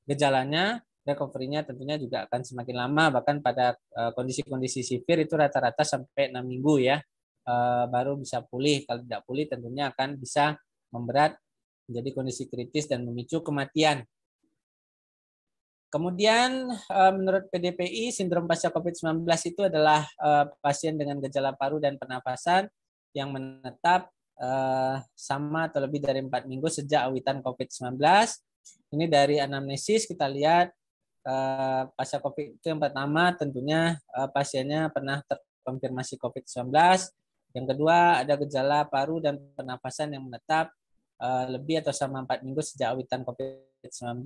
gejalanya, recovery-nya tentunya juga akan semakin lama bahkan pada kondisi-kondisi severe itu rata-rata sampai 6 minggu ya. Baru bisa pulih. Kalau tidak pulih tentunya akan bisa memberat menjadi kondisi kritis dan memicu kematian. Kemudian eh, menurut PDPI sindrom pasca COVID-19 itu adalah eh, pasien dengan gejala paru dan pernapasan yang menetap eh, sama atau lebih dari empat minggu sejak awitan COVID-19. Ini dari anamnesis kita lihat pasca COVID itu yang pertama tentunya pasiennya pernah terkonfirmasi COVID-19. Yang kedua ada gejala paru dan pernapasan yang menetap lebih atau sama empat minggu sejak awitan COVID-19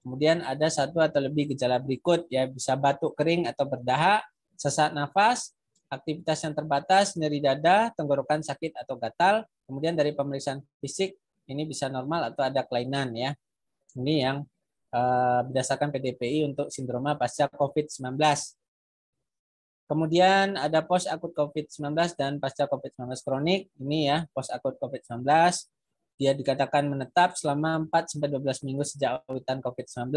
Kemudian ada satu atau lebih gejala berikut ya bisa batuk kering atau berdahak, sesak nafas, aktivitas yang terbatas, nyeri dada, tenggorokan sakit atau gatal. Kemudian dari pemeriksaan fisik ini bisa normal atau ada kelainan ya. Ini yang uh, berdasarkan PDPI untuk sindroma pasca COVID-19. Kemudian ada post akut COVID-19 dan pasca COVID-19 kronik. Ini ya, post akut COVID-19 dia dikatakan menetap selama 4 sampai 12 minggu sejak awitan COVID-19.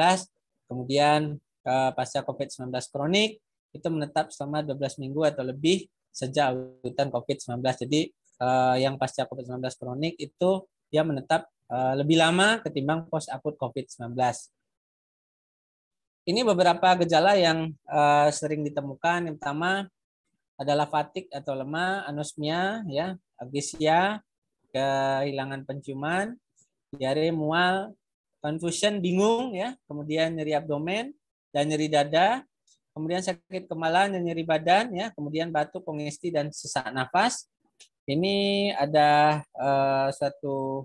Kemudian eh, pasca COVID-19 kronik itu menetap selama 12 minggu atau lebih sejak awitan COVID-19. Jadi eh, yang pasca COVID-19 kronik itu dia menetap eh, lebih lama ketimbang post akut COVID-19. Ini beberapa gejala yang sering ditemukan. Yang pertama adalah fatik atau lemah, anosmia, ya, agisia, kehilangan penciuman, diare mual, confusion, bingung ya, kemudian nyeri abdomen dan nyeri dada, kemudian sakit kepala dan nyeri badan ya, kemudian batuk, kongesti dan sesak nafas. Ini ada uh, satu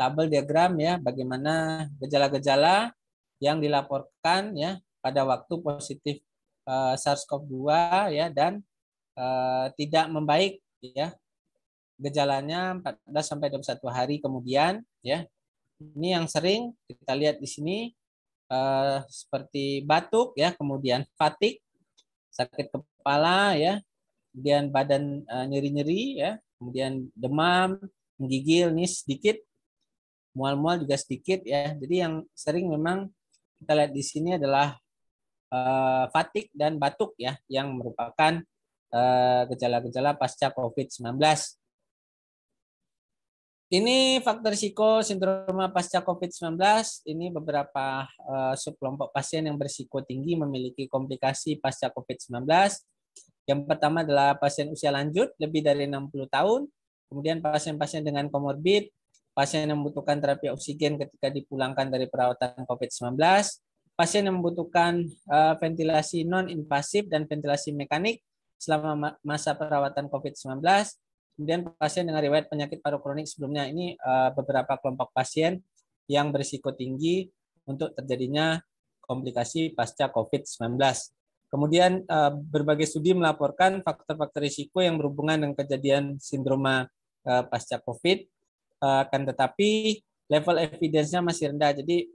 tabel diagram ya. Bagaimana gejala-gejala yang dilaporkan ya pada waktu positif uh, SARS-CoV-2 ya. Dan uh, tidak membaik ya gejalanya 14 sampai 21 hari kemudian ya. Ini yang sering kita lihat di sini uh, seperti batuk ya, kemudian fatik, sakit kepala ya, kemudian badan uh, nyeri-nyeri ya, kemudian demam, menggigil nih sedikit, mual-mual juga sedikit ya. Jadi yang sering memang kita lihat di sini adalah uh, fatik dan batuk ya yang merupakan gejala-gejala uh, pasca COVID-19. Ini faktor risiko sindroma pasca COVID-19. Ini beberapa uh, subkelompok pasien yang berisiko tinggi memiliki komplikasi pasca COVID-19. Yang pertama adalah pasien usia lanjut lebih dari 60 tahun, kemudian pasien-pasien dengan komorbid, pasien yang membutuhkan terapi oksigen ketika dipulangkan dari perawatan COVID-19, pasien yang membutuhkan uh, ventilasi non-invasif dan ventilasi mekanik selama masa perawatan COVID-19, Kemudian pasien dengan riwayat penyakit paru kronik sebelumnya ini uh, beberapa kelompok pasien yang berisiko tinggi untuk terjadinya komplikasi pasca COVID-19. Kemudian uh, berbagai studi melaporkan faktor-faktor risiko yang berhubungan dengan kejadian sindroma uh, pasca COVID, akan tetapi level evidence-nya masih rendah. Jadi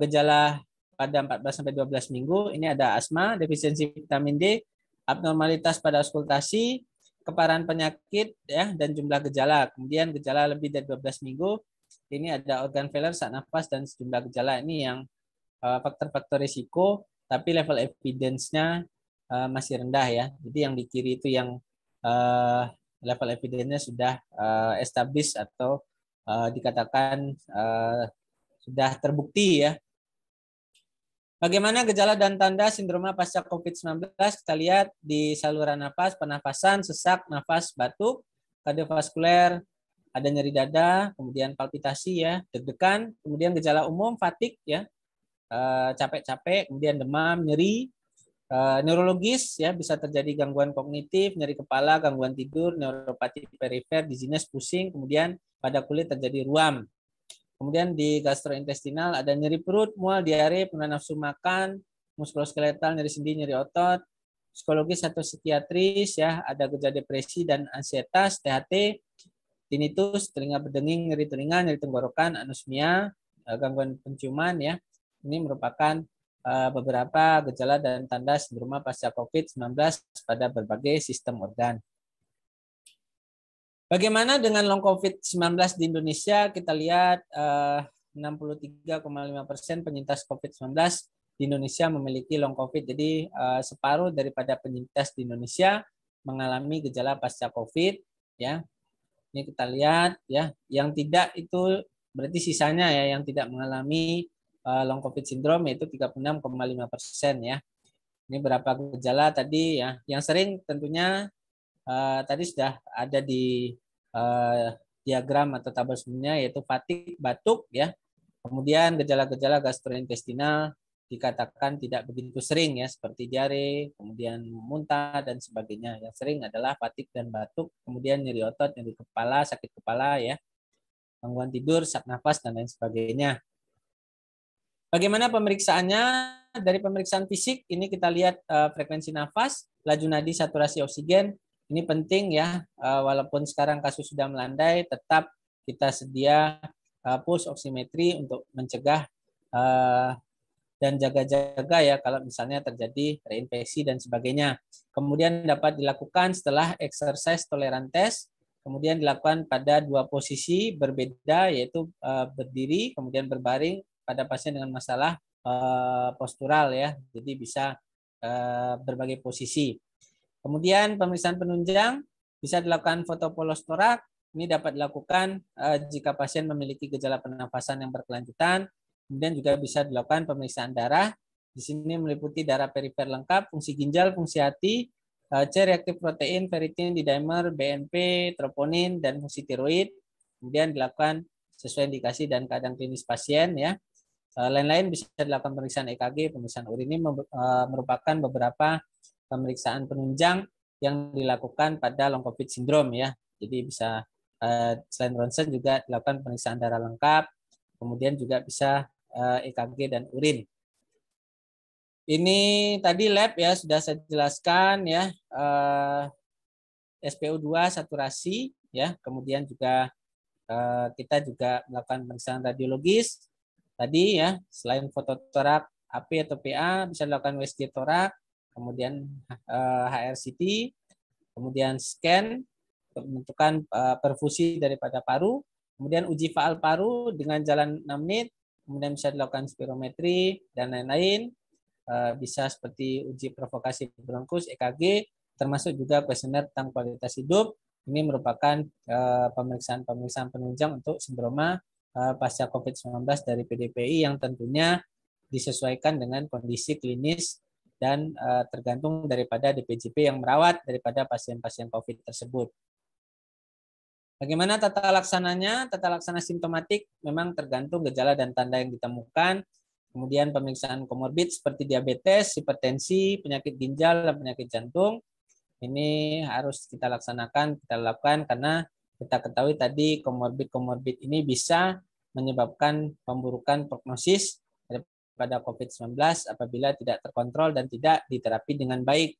gejala pada 14 sampai 12 minggu ini ada asma, defisiensi vitamin D, abnormalitas pada auskultasi, keparahan penyakit ya dan jumlah gejala. Kemudian gejala lebih dari 12 minggu ini ada organ failure, sak nafas dan sejumlah gejala ini yang uh, faktor-faktor risiko tapi level evidence-nya uh, masih rendah ya. Jadi yang di kiri itu yang uh, level evidence-nya sudah uh, established atau dikatakan sudah terbukti ya Bagaimana gejala dan tanda sindroma pasca COVID-19? Kita lihat di saluran nafas, pernafasan, sesak, nafas, batuk, kardiovaskuler, ada nyeri dada, kemudian palpitasi ya, deg-degan, kemudian gejala umum fatik ya, eh, capek-capek, kemudian demam, nyeri, eh, neurologis ya bisa terjadi gangguan kognitif, nyeri kepala, gangguan tidur, neuropati perifer, dizziness, pusing, kemudian pada kulit terjadi ruam. Kemudian di gastrointestinal ada nyeri perut, mual, diare, penurunan nafsu makan, muskuloskeletal, nyeri sendi, nyeri otot, psikologis atau psikiatris ya, ada gejala depresi dan ansietas, THT, tinnitus, telinga berdenging, nyeri telinga, nyeri tenggorokan, anosmia, uh, gangguan penciuman ya. Ini merupakan uh, beberapa gejala dan tanda sindroma pasca COVID-19 pada berbagai sistem organ. Bagaimana dengan long COVID-19 di Indonesia? Kita lihat uh, 63,5 persen penyintas COVID-19 di Indonesia memiliki long COVID. Jadi uh, separuh daripada penyintas di Indonesia mengalami gejala pasca COVID. Ya, ini kita lihat ya. Yang tidak itu berarti sisanya ya yang tidak mengalami uh, long COVID syndrome yaitu 36,5 persen ya. Ini berapa gejala tadi ya. Yang sering tentunya uh, tadi sudah ada di uh, diagram atau tabel sebelumnya yaitu fatik, batuk ya. Kemudian gejala-gejala gastrointestinal dikatakan tidak begitu sering ya seperti diare, kemudian muntah dan sebagainya. Yang sering adalah fatik dan batuk, kemudian nyeri otot, nyeri kepala, sakit kepala ya. Gangguan tidur, sak nafas dan lain sebagainya. Bagaimana pemeriksaannya? Dari pemeriksaan fisik ini kita lihat uh, frekuensi nafas, laju nadi, saturasi oksigen. Ini penting ya, uh, walaupun sekarang kasus sudah melandai, tetap kita sedia uh, pulse oximetry untuk mencegah uh, dan jaga-jaga ya kalau misalnya terjadi reinfeksi dan sebagainya. Kemudian dapat dilakukan setelah exercise tolerant test, kemudian dilakukan pada dua posisi berbeda yaitu berdiri kemudian berbaring pada pasien dengan masalah postural ya. Jadi bisa berbagai posisi. Kemudian pemeriksaan penunjang bisa dilakukan fotopolostorak. Ini dapat dilakukan uh, jika pasien memiliki gejala pernafasan yang berkelanjutan. Kemudian juga bisa dilakukan pemeriksaan darah. Di sini meliputi darah perifer lengkap, fungsi ginjal, fungsi hati, C reaktif protein, ferritin, dimer, BNP, troponin, dan fungsi tiroid. Kemudian dilakukan sesuai indikasi dan keadaan klinis pasien ya. Eh, lain-lain bisa dilakukan pemeriksaan EKG, pemeriksaan urin ini eh, merupakan beberapa pemeriksaan penunjang yang dilakukan pada long COVID syndrome ya. Jadi bisa eh, selain ronsen juga dilakukan pemeriksaan darah lengkap, kemudian juga bisa EKG dan urin. Ini tadi lab ya sudah saya jelaskan ya SPO2 saturasi ya, kemudian juga kita juga melakukan pemeriksaan radiologis tadi ya selain foto torak AP atau PA bisa dilakukan USG torak, kemudian uh, eh, HRCT, kemudian scan untuk menentukan uh, perfusi daripada paru, kemudian uji faal paru dengan jalan 6 menit, kemudian bisa dilakukan spirometri dan lain-lain. Uh, bisa seperti uji provokasi bronkus, EKG, termasuk juga kuesioner tentang kualitas hidup. Ini merupakan pemeriksaan-pemeriksaan penunjang untuk sindroma pasca COVID-19 dari PDPI yang tentunya disesuaikan dengan kondisi klinis dan uh, tergantung daripada DPJP yang merawat daripada pasien-pasien COVID tersebut. Bagaimana tata laksananya? Tata laksana simptomatik memang tergantung gejala dan tanda yang ditemukan. Kemudian pemeriksaan komorbid seperti diabetes, hipertensi, penyakit ginjal, dan penyakit jantung. Ini harus kita laksanakan, kita lakukan karena kita ketahui tadi komorbid-komorbid ini bisa menyebabkan pemburukan prognosis daripada COVID-19 apabila tidak terkontrol dan tidak diterapi dengan baik.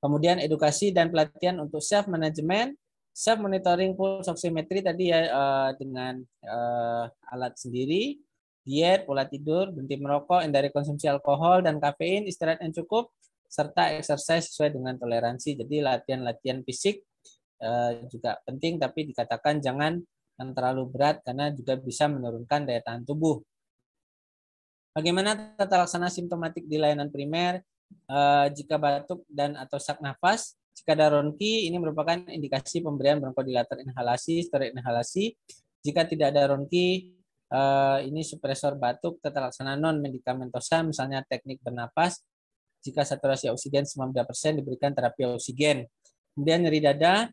Kemudian edukasi dan pelatihan untuk self management, self monitoring pulse oximetry tadi ya eh, dengan uh, alat sendiri, diet, pola tidur, berhenti merokok, hindari konsumsi alkohol dan kafein, istirahat yang cukup, serta exercise sesuai dengan toleransi. Jadi latihan-latihan fisik uh, juga penting, tapi dikatakan jangan yang terlalu berat karena juga bisa menurunkan daya tahan tubuh. Bagaimana tata laksana simptomatik di layanan primer eh, jika batuk dan atau sak nafas? Jika ada ronki, ini merupakan indikasi pemberian bronkodilator inhalasi, steroid inhalasi. Jika tidak ada ronki, eh, ini supresor batuk tata laksana non medikamentosa, misalnya teknik bernapas. Jika saturasi oksigen 90% diberikan terapi oksigen. Kemudian nyeri dada,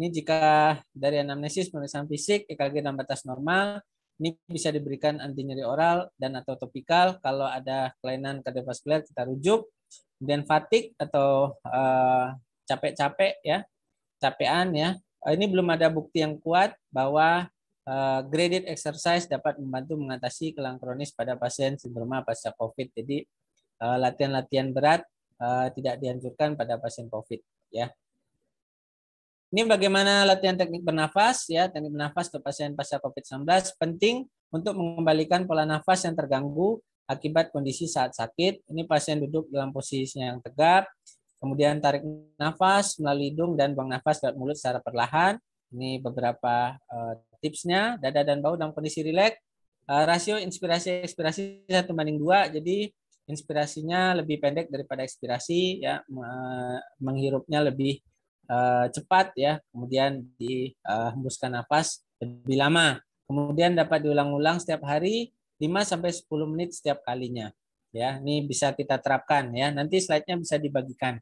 ini jika dari anamnesis pemeriksaan fisik EKG dalam batas normal, ini bisa diberikan anti nyeri oral dan atau topikal. Kalau ada kelainan kardiovaskular kita rujuk. Kemudian fatik atau eh, capek-capek ya, capean ya. Uh, ini belum ada bukti yang kuat bahwa uh, graded exercise dapat membantu mengatasi kelang kronis pada pasien sindroma pasca COVID. Jadi latihan-latihan uh, berat uh, tidak dianjurkan pada pasien COVID ya. Ini bagaimana latihan teknik bernafas ya, teknik bernafas untuk pasien pasca COVID-19 penting untuk mengembalikan pola nafas yang terganggu akibat kondisi saat sakit. Ini pasien duduk dalam posisi yang tegap, kemudian tarik nafas melalui hidung dan buang nafas lewat mulut secara perlahan. Ini beberapa uh, tipsnya, dada dan bahu dalam kondisi rileks. Uh, rasio inspirasi ekspirasi satu banding dua, jadi inspirasinya lebih pendek daripada ekspirasi, ya menghirupnya lebih uh, cepat ya, kemudian dihembuskan nafas lebih lama. Kemudian dapat diulang-ulang setiap hari 5 sampai 10 menit setiap kalinya. Ya, ini bisa kita terapkan ya. Nanti slide-nya bisa dibagikan.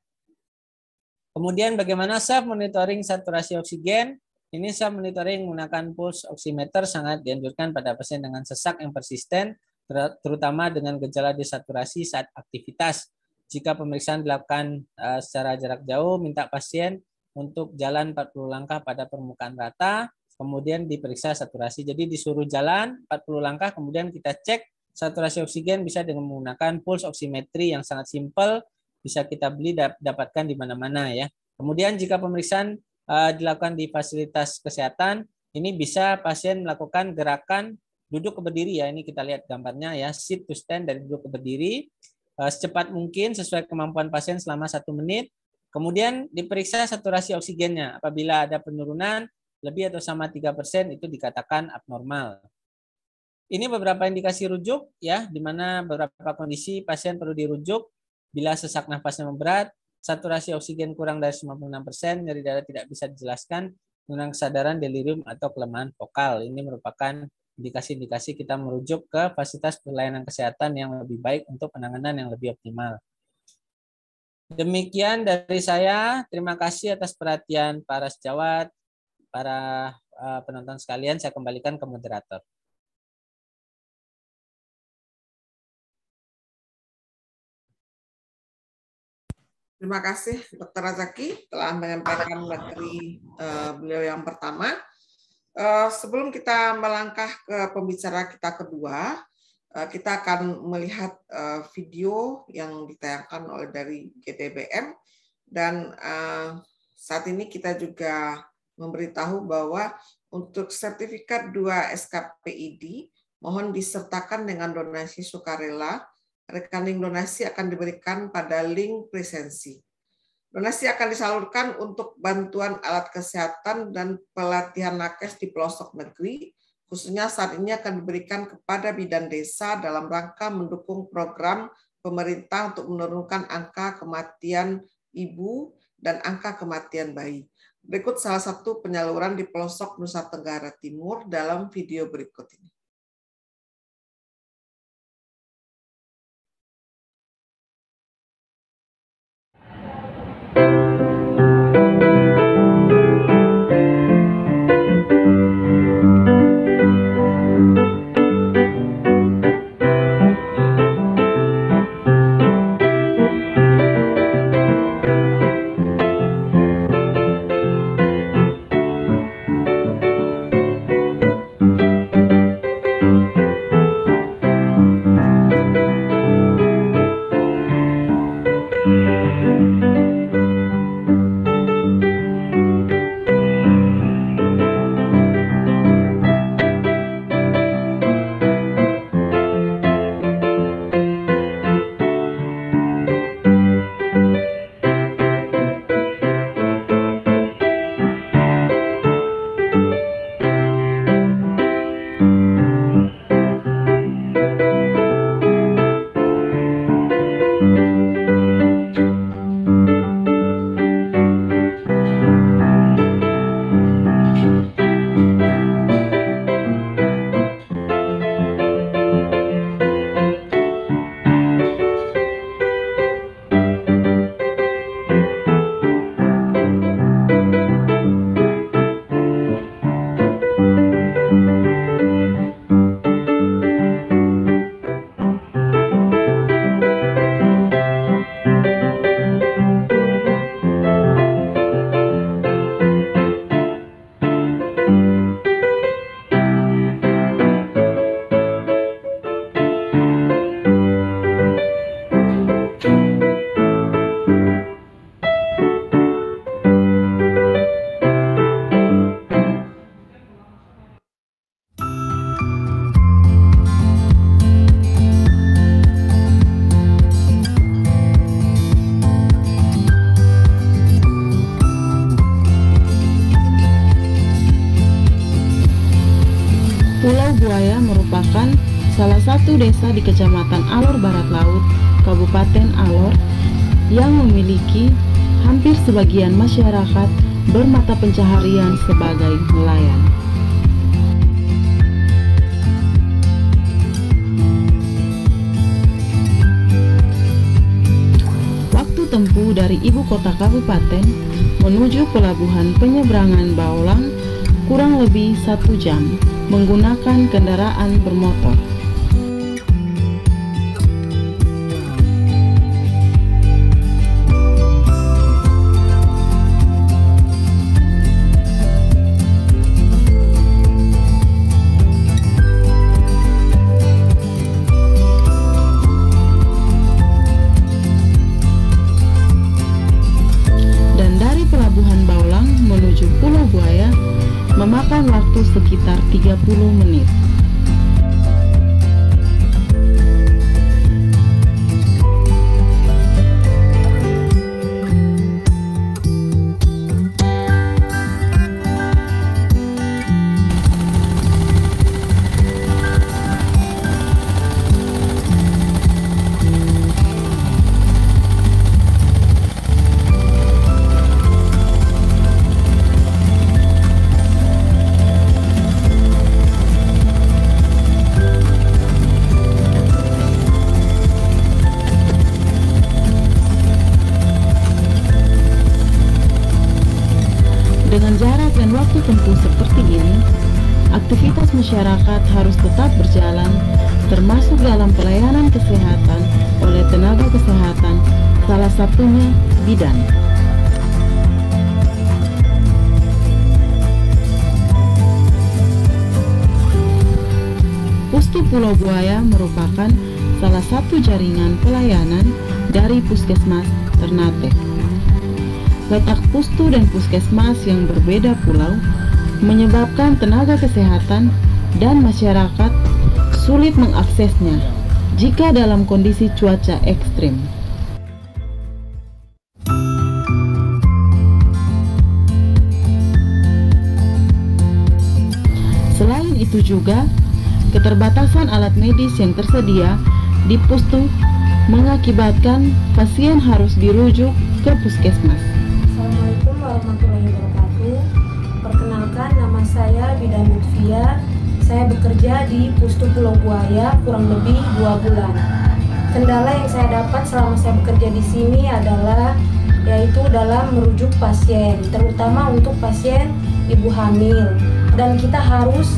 Kemudian bagaimana self monitoring saturasi oksigen? Ini self monitoring menggunakan pulse oximeter sangat dianjurkan pada pasien dengan sesak yang persisten, terutama dengan gejala desaturasi saat aktivitas. Jika pemeriksaan dilakukan uh, secara jarak jauh, minta pasien untuk jalan 40 langkah pada permukaan rata, kemudian diperiksa saturasi. Jadi disuruh jalan 40 langkah, kemudian kita cek saturasi oksigen bisa dengan menggunakan pulse oximetry yang sangat simpel, bisa kita beli dapatkan di mana-mana ya. Kemudian jika pemeriksaan uh, dilakukan di fasilitas kesehatan, ini bisa pasien melakukan gerakan duduk ke berdiri ya. Ini kita lihat gambarnya ya, sit to stand dari duduk ke berdiri uh, secepat mungkin sesuai kemampuan pasien selama satu menit Kemudian diperiksa saturasi oksigennya. Apabila ada penurunan lebih atau sama 3% itu dikatakan abnormal. Ini beberapa indikasi rujuk ya, di mana beberapa kondisi pasien perlu dirujuk bila sesak nafasnya memberat, saturasi oksigen kurang dari 96%, nyeri dada tidak bisa dijelaskan, dengan kesadaran delirium atau kelemahan vokal. Ini merupakan indikasi-indikasi kita merujuk ke fasilitas pelayanan kesehatan yang lebih baik untuk penanganan yang lebih optimal. Demikian dari saya. Terima kasih atas perhatian para sejawat, para uh, penonton sekalian. Saya kembalikan ke moderator. Terima kasih Dr. Razaki telah menyampaikan materi uh, beliau yang pertama. Uh, sebelum kita melangkah ke pembicara kita kedua, Eh, kita akan melihat eh, video yang ditayangkan oleh dari GTBM dan eh, saat ini kita juga memberitahu bahwa untuk sertifikat 2 SKPID mohon disertakan dengan donasi sukarela. Rekening donasi akan diberikan pada link presensi. Donasi akan disalurkan untuk bantuan alat kesehatan dan pelatihan nakes di pelosok negeri khususnya saat ini akan diberikan kepada bidan desa dalam rangka mendukung program pemerintah untuk menurunkan angka kematian ibu dan angka kematian bayi. Berikut salah satu penyaluran di pelosok Nusa Tenggara Timur dalam video berikut ini. Pencaharian sebagai nelayan. Waktu tempuh dari ibu kota kabupaten menuju pelabuhan penyeberangan Baolang kurang lebih satu jam menggunakan kendaraan bermotor. 30 Letak pustu dan puskesmas yang berbeda pulau menyebabkan tenaga kesehatan dan masyarakat sulit mengaksesnya jika dalam kondisi cuaca ekstrim. Selain itu juga, keterbatasan alat medis yang tersedia di pustu mengakibatkan pasien harus dirujuk ke puskesmas. Pulau Buaya kurang lebih dua bulan. Kendala yang saya dapat selama saya bekerja di sini adalah yaitu dalam merujuk pasien, terutama untuk pasien ibu hamil. Dan kita harus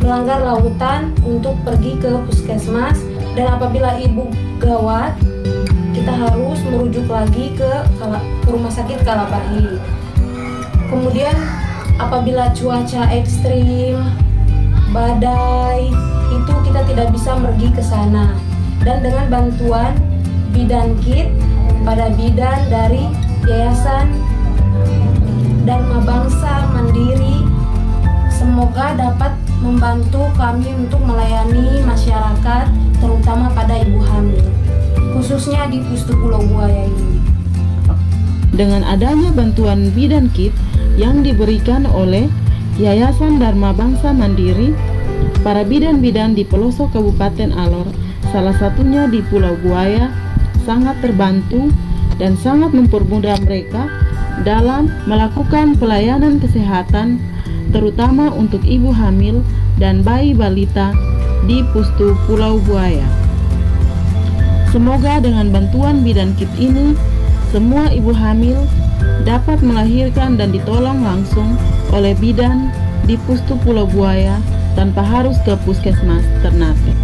melanggar lautan untuk pergi ke puskesmas dan apabila ibu gawat kita harus merujuk lagi ke, rumah sakit Kalabahi. Kemudian apabila cuaca ekstrim, badai, itu kita tidak bisa pergi ke sana. Dan dengan bantuan bidan kit pada bidan dari Yayasan Dharma Bangsa Mandiri, semoga dapat membantu kami untuk melayani masyarakat, terutama pada ibu hamil, khususnya di Pustu Pulau Buaya ini. Dengan adanya bantuan bidan kit yang diberikan oleh Yayasan Dharma Bangsa Mandiri, para bidan-bidan di pelosok Kabupaten Alor, salah satunya di Pulau Buaya, sangat terbantu dan sangat mempermudah mereka dalam melakukan pelayanan kesehatan, terutama untuk ibu hamil dan bayi balita di Pustu Pulau Buaya. Semoga dengan bantuan bidan kit ini, semua ibu hamil dapat melahirkan dan ditolong langsung oleh bidan di Pustu Pulau Buaya tanpa harus ke puskesmas Ternate.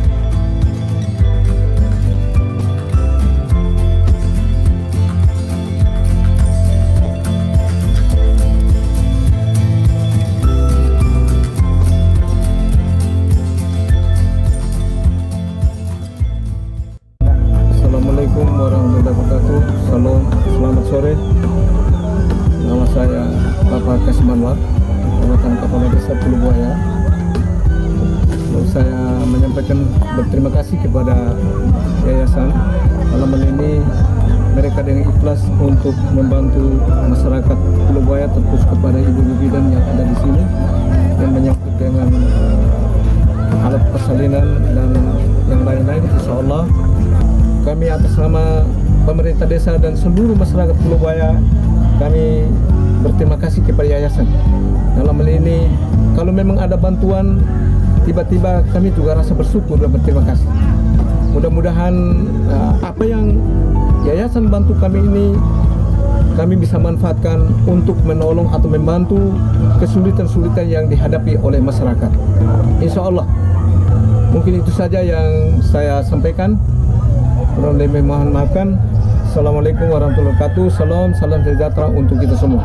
Bersyukur dan berterima kasih mudah-mudahan uh, apa yang yayasan bantu kami ini kami bisa manfaatkan untuk menolong atau membantu kesulitan-kesulitan yang dihadapi oleh masyarakat. Insya Allah. Mungkin itu saja yang saya sampaikan. Kurang lebih mohon maafkan. Assalamualaikum warahmatullahi wabarakatuh. Salam, salam sejahtera untuk kita semua.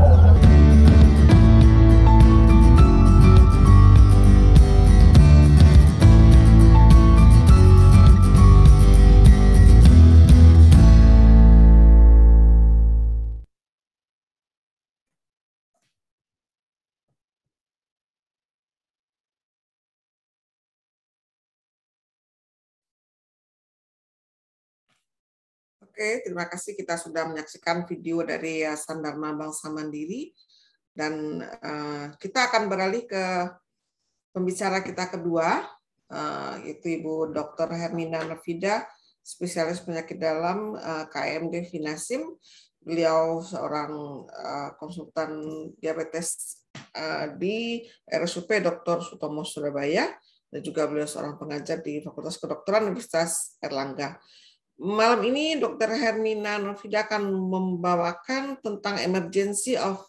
Oke, terima kasih kita sudah menyaksikan video dari Yayasan Dharma Bangsa Mandiri dan uh, kita akan beralih ke pembicara kita kedua uh, yaitu Ibu Dr. Hermina Nafida, spesialis penyakit dalam uh, KMD Finasim. Beliau seorang uh, konsultan diabetes uh, di RSUP Dr. Sutomo Surabaya dan juga beliau seorang pengajar di Fakultas Kedokteran Universitas Erlangga. Malam ini Dr. Hermina Novida akan membawakan tentang emergency of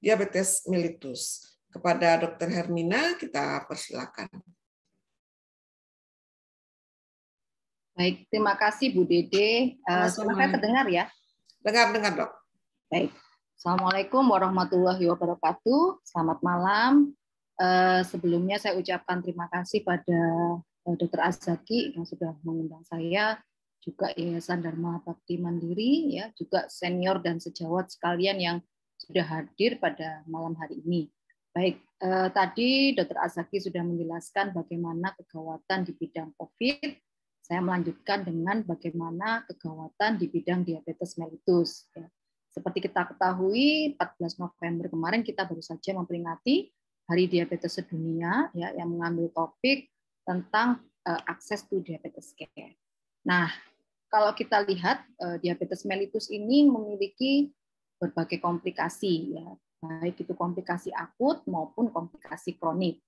diabetes mellitus. Kepada Dr. Hermina, kita persilakan. Baik, terima kasih Bu Dede. Uh, saya terdengar ya? Dengar-dengar, Dok. Baik. Assalamualaikum warahmatullahi wabarakatuh. Selamat malam. Uh, sebelumnya saya ucapkan terima kasih pada eh, Dr. Azaki yang sudah mengundang saya juga Yayasan Dharma Bakti Mandiri, ya, juga senior dan sejawat sekalian yang sudah hadir pada malam hari ini. Baik, eh, tadi Dr. Azaki sudah menjelaskan bagaimana kegawatan di bidang COVID. Saya melanjutkan dengan bagaimana kegawatan di bidang diabetes mellitus. Ya. Seperti kita ketahui, 14 November kemarin kita baru saja memperingati Hari Diabetes Sedunia, ya, yang mengambil topik tentang uh, akses to diabetes care. Nah, kalau kita lihat eh, diabetes mellitus ini memiliki berbagai komplikasi ya, baik itu komplikasi akut maupun komplikasi kronik.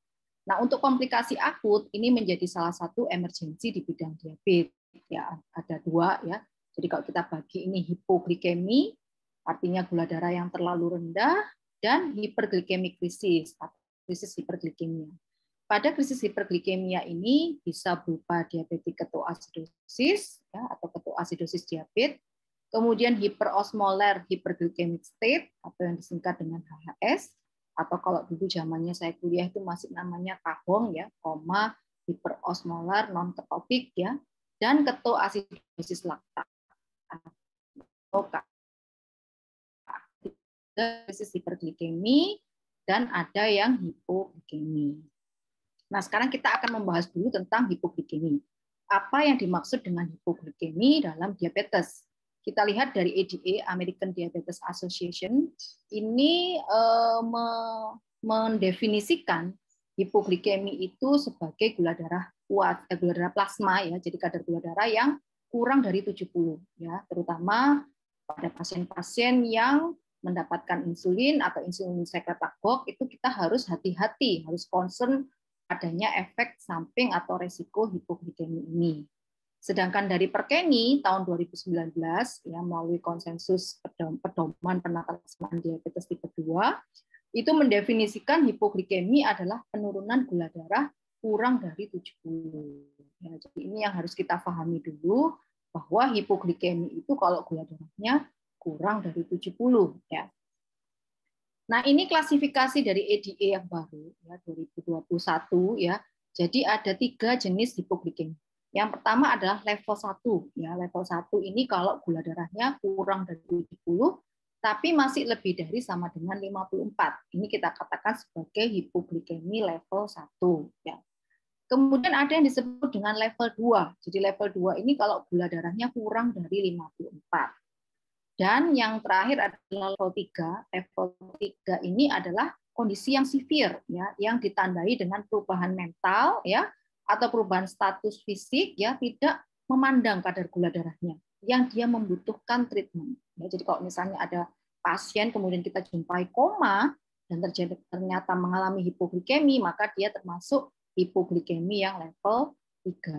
Nah, untuk komplikasi akut ini menjadi salah satu emergensi di bidang diabetes ya, ada dua ya. Jadi kalau kita bagi ini hipoglikemi artinya gula darah yang terlalu rendah dan hiperglikemik krisis krisis hiperglikemia. Pada krisis hiperglikemia ini bisa berupa diabetik ketoasidosis ya, atau ketoasidosis diabetes, kemudian hiperosmolar hyperglycemic state atau yang disingkat dengan HHS, atau kalau dulu zamannya saya kuliah itu masih namanya kahong ya, koma hiperosmolar non ketopik ya, dan ketoasidosis laktat krisis hiperglikemi dan ada yang hipoglikemi. Nah, sekarang kita akan membahas dulu tentang hipoglikemi. Apa yang dimaksud dengan hipoglikemi dalam diabetes? Kita lihat dari ADA, American Diabetes Association, ini eh, mendefinisikan hipoglikemi itu sebagai gula darah kuat, eh, gula darah plasma ya, jadi kadar gula darah yang kurang dari 70 ya, terutama pada pasien-pasien yang mendapatkan insulin atau insulin sekretagok itu kita harus hati-hati, harus concern adanya efek samping atau resiko hipoglikemi ini. Sedangkan dari Perkeni tahun 2019 ya melalui konsensus pedoman penataran diabetes tipe 2 itu mendefinisikan hipoglikemi adalah penurunan gula darah kurang dari 70. Ya, jadi ini yang harus kita pahami dulu bahwa hipoglikemi itu kalau gula darahnya kurang dari 70 ya. Nah, ini klasifikasi dari EDA yang baru ya 2021 ya. Jadi ada tiga jenis hipoglikemi. Yang pertama adalah level 1 ya. Level 1 ini kalau gula darahnya kurang dari 70 tapi masih lebih dari sama dengan 54. Ini kita katakan sebagai hipoglikemi level 1 ya. Kemudian ada yang disebut dengan level 2. Jadi level 2 ini kalau gula darahnya kurang dari 54. Dan yang terakhir adalah level 3. Level 3 ini adalah kondisi yang severe ya, yang ditandai dengan perubahan mental ya atau perubahan status fisik ya tidak memandang kadar gula darahnya yang dia membutuhkan treatment. Ya, jadi kalau misalnya ada pasien kemudian kita jumpai koma dan terjadi ternyata mengalami hipoglikemi, maka dia termasuk hipoglikemi yang level 3.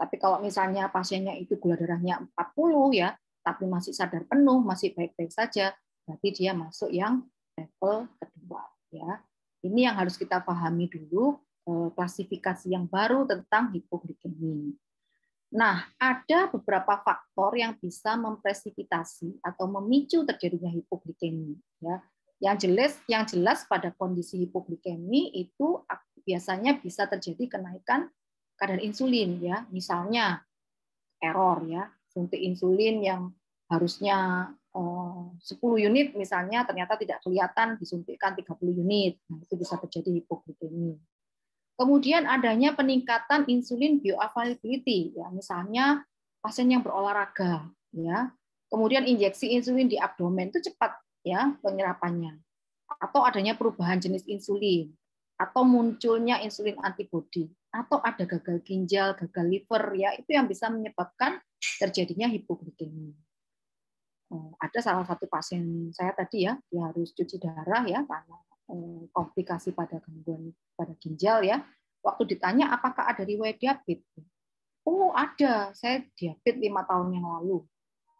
Tapi kalau misalnya pasiennya itu gula darahnya 40 ya, tapi masih sadar penuh, masih baik-baik saja, berarti dia masuk yang level kedua ya. Ini yang harus kita pahami dulu eh, klasifikasi yang baru tentang hipoglikemi. Nah, ada beberapa faktor yang bisa mempresipitasi atau memicu terjadinya hipoglikemi. Ya, yang jelas, yang jelas pada kondisi hipoglikemi itu biasanya bisa terjadi kenaikan kadar insulin. Ya, misalnya error ya, suntik insulin yang harusnya 10 eh, unit misalnya ternyata tidak kelihatan disuntikkan 30 unit. Nah, itu bisa terjadi hipoglikemi. Kemudian adanya peningkatan insulin bioavailability ya, misalnya pasien yang berolahraga ya. Kemudian injeksi insulin di abdomen itu cepat ya penyerapannya. Atau adanya perubahan jenis insulin atau munculnya insulin antibodi atau ada gagal ginjal, gagal liver ya, itu yang bisa menyebabkan terjadinya hipoglikemi. Eh, ada salah satu pasien saya tadi ya, dia harus cuci darah ya karena eh, komplikasi pada gangguan pada ginjal ya. Waktu ditanya apakah ada riwayat diabetes, oh ada, saya diabetes lima tahun yang lalu.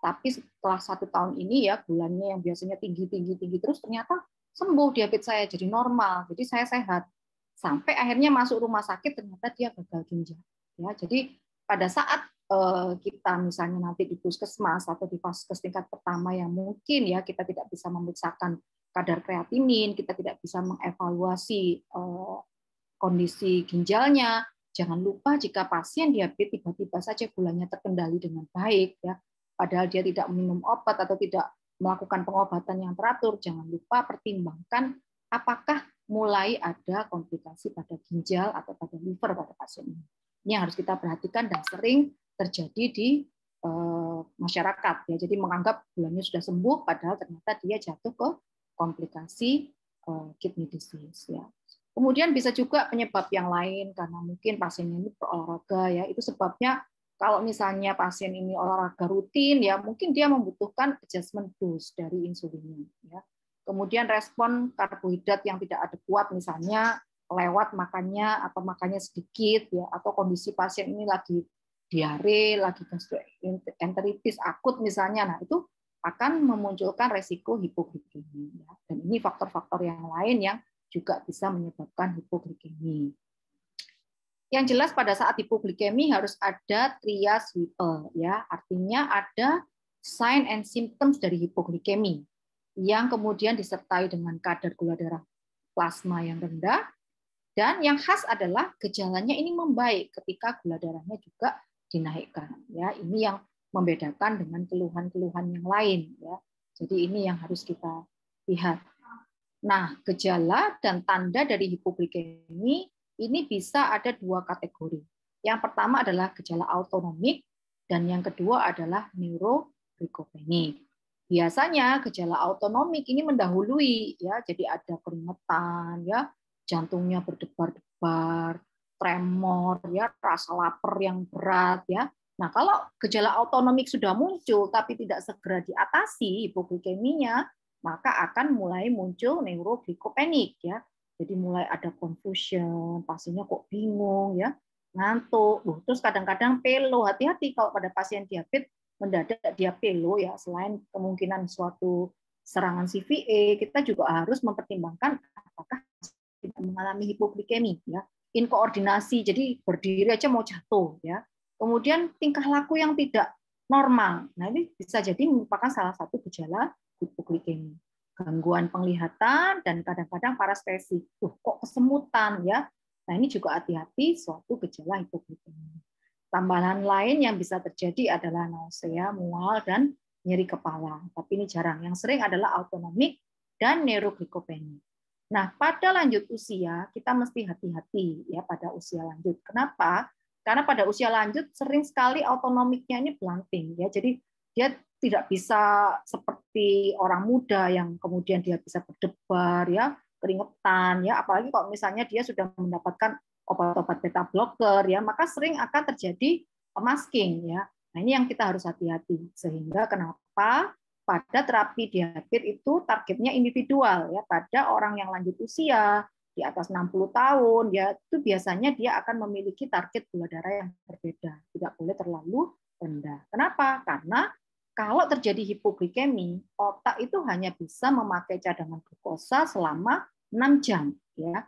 Tapi setelah satu tahun ini ya bulannya yang biasanya tinggi tinggi tinggi terus ternyata sembuh diabetes saya jadi normal, jadi saya sehat. Sampai akhirnya masuk rumah sakit ternyata dia gagal ginjal. Ya, jadi pada saat Eh, kita misalnya nanti di puskesmas atau di vaskes tingkat pertama yang mungkin ya kita tidak bisa memeriksakan kadar kreatinin, kita tidak bisa mengevaluasi eh, kondisi ginjalnya. Jangan lupa jika pasien diabetes tiba-tiba saja gulanya terkendali dengan baik ya, padahal dia tidak minum obat atau tidak melakukan pengobatan yang teratur, jangan lupa pertimbangkan apakah mulai ada komplikasi pada ginjal atau pada liver pada pasien ini. Ini yang harus kita perhatikan dan sering terjadi di eh, masyarakat ya jadi menganggap bulannya sudah sembuh padahal ternyata dia jatuh ke komplikasi eh, kidney disease ya kemudian bisa juga penyebab yang lain karena mungkin pasiennya ini berolahraga ya itu sebabnya kalau misalnya pasien ini olahraga rutin ya mungkin dia membutuhkan adjustment dose dari insulinnya ya kemudian respon karbohidrat yang tidak adekuat misalnya lewat makannya atau makannya sedikit ya atau kondisi pasien ini lagi diare, lagi gastroenteritis akut misalnya, nah itu akan memunculkan resiko hipoglikemi. Ya. Dan ini faktor-faktor yang lain yang juga bisa menyebabkan hipoglikemi. Yang jelas pada saat hipoglikemi harus ada trias Whipple, ya, artinya ada sign and symptoms dari hipoglikemi yang kemudian disertai dengan kadar gula darah plasma yang rendah. Dan yang khas adalah gejalanya ini membaik ketika gula darahnya juga dinaikkan ya. Ini yang membedakan dengan keluhan-keluhan yang lain ya. Jadi ini yang harus kita lihat. Nah gejala dan tanda dari hipoglikemi ini bisa ada dua kategori. Yang pertama adalah gejala autonomik dan yang kedua adalah neuroglycopenik biasanya gejala autonomik ini mendahului ya. Jadi ada keringetan ya. Jantungnya berdebar-debar tremor, ya, rasa lapar yang berat, ya. Nah, kalau gejala autonomik sudah muncul tapi tidak segera diatasi hipoglikeminya, maka akan mulai muncul neuroglycopenik ya. Jadi mulai ada confusion, pasiennya kok bingung ya, ngantuk. Loh, terus kadang-kadang pelo. Hati-hati kalau pada pasien diabetes mendadak dia pelo ya, selain kemungkinan suatu serangan CVA, kita juga harus mempertimbangkan apakah tidak mengalami hipoglikemi ya inkoordinasi, jadi berdiri aja mau jatuh ya. Kemudian tingkah laku yang tidak normal. Nah, ini bisa jadi merupakan salah satu gejala hipoglikemi. Gangguan penglihatan dan kadang-kadang parestesi. Tuh, kok kesemutan ya. Nah, ini juga hati-hati suatu gejala hipoglikemi. Tambahan lain yang bisa terjadi adalah nausea, mual, dan nyeri kepala. Tapi ini jarang. Yang sering adalah autonomik dan neuroglikopenia. Nah, pada lanjut usia kita mesti hati-hati ya pada usia lanjut. Kenapa? Karena pada usia lanjut sering sekali autonomiknya ini blunting ya. Jadi dia tidak bisa seperti orang muda yang kemudian dia bisa berdebar ya, keringetan ya, apalagi kalau misalnya dia sudah mendapatkan obat-obat beta blocker ya, maka sering akan terjadi masking ya. Nah, ini yang kita harus hati-hati. Sehingga kenapa pada terapi diabetes itu targetnya individual ya. Pada orang yang lanjut usia di atas 60 tahun ya itu biasanya dia akan memiliki target gula darah yang berbeda. Tidak boleh terlalu rendah. Kenapa? Karena kalau terjadi hipoglikemi otak itu hanya bisa memakai cadangan glukosa selama 6 jam ya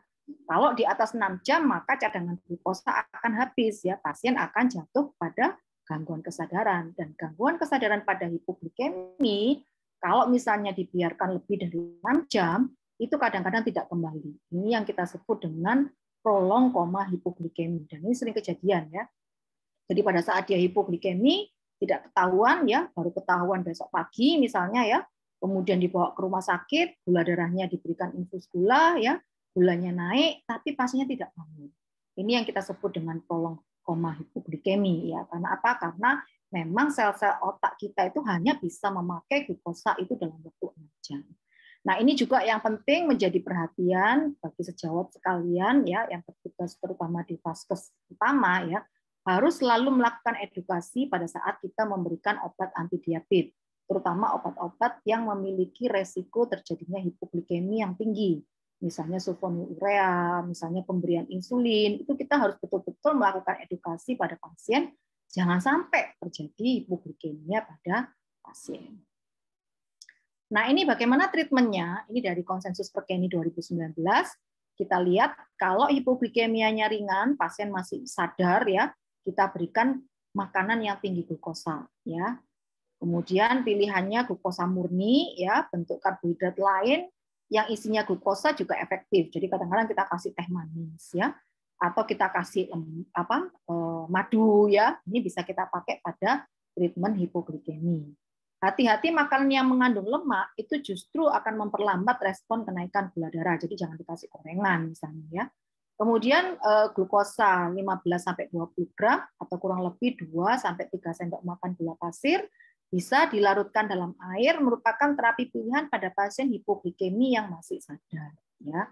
kalau di atas 6 jam maka cadangan glukosa akan habis ya pasien akan jatuh pada gangguan kesadaran dan gangguan kesadaran pada hipoglikemi kalau misalnya dibiarkan lebih dari 6 jam itu kadang-kadang tidak kembali. Ini yang kita sebut dengan prolong koma hipoglikemi dan ini sering kejadian ya. Jadi pada saat dia hipoglikemi tidak ketahuan ya, baru ketahuan besok pagi misalnya ya, kemudian dibawa ke rumah sakit, gula darahnya diberikan infus gula ya, gulanya naik tapi pasiennya tidak bangun. Ini yang kita sebut dengan prolong koma hipoglikemi ya. Karena apa? Karena memang sel-sel otak kita itu hanya bisa memakai glukosa itu dalam waktu 6 jam. Nah, ini juga yang penting menjadi perhatian bagi sejawat sekalian ya yang bertugas terutama di vaskes utama ya, harus selalu melakukan edukasi pada saat kita memberikan obat anti terutama obat-obat yang memiliki resiko terjadinya hipoglikemi yang tinggi misalnya sulfonylurea, misalnya pemberian insulin, itu kita harus betul-betul melakukan edukasi pada pasien, jangan sampai terjadi hipoglikemia pada pasien. Nah, ini bagaimana treatmentnya? Ini dari konsensus Perkeni 2019. Kita lihat kalau hipoglikemianya ringan, pasien masih sadar ya, kita berikan makanan yang tinggi glukosa ya. Kemudian pilihannya glukosa murni ya, bentuk karbohidrat lain yang isinya glukosa juga efektif. Jadi kadang-kadang kita kasih teh manis ya atau kita kasih apa eh, madu ya. Ini bisa kita pakai pada treatment hipoglikemi. Hati-hati makanan yang mengandung lemak itu justru akan memperlambat respon kenaikan gula darah. Jadi jangan dikasih gorengan misalnya ya. Kemudian eh, glukosa 15 sampai 20 gram atau kurang lebih 2 sampai 3 sendok makan gula pasir bisa dilarutkan dalam air merupakan terapi pilihan pada pasien hipoglikemi yang masih sadar. Ya,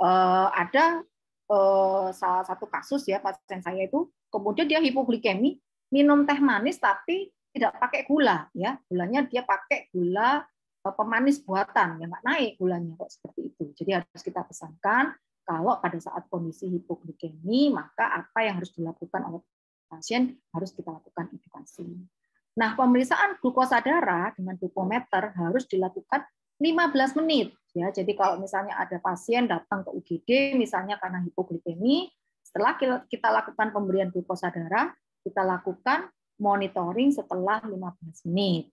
uh, ada uh, salah satu kasus ya pasien saya itu kemudian dia hipoglikemi minum teh manis tapi tidak pakai gula ya gulanya dia pakai gula pemanis buatan yang nggak naik gulanya kok seperti itu. Jadi harus kita pesankan kalau pada saat kondisi hipoglikemi maka apa yang harus dilakukan oleh pasien harus kita lakukan edukasi. Nah, pemeriksaan glukosa darah dengan glukometer harus dilakukan 15 menit. Ya, jadi kalau misalnya ada pasien datang ke UGD, misalnya karena hipoglikemi, setelah kita lakukan pemberian glukosa darah, kita lakukan monitoring setelah 15 menit.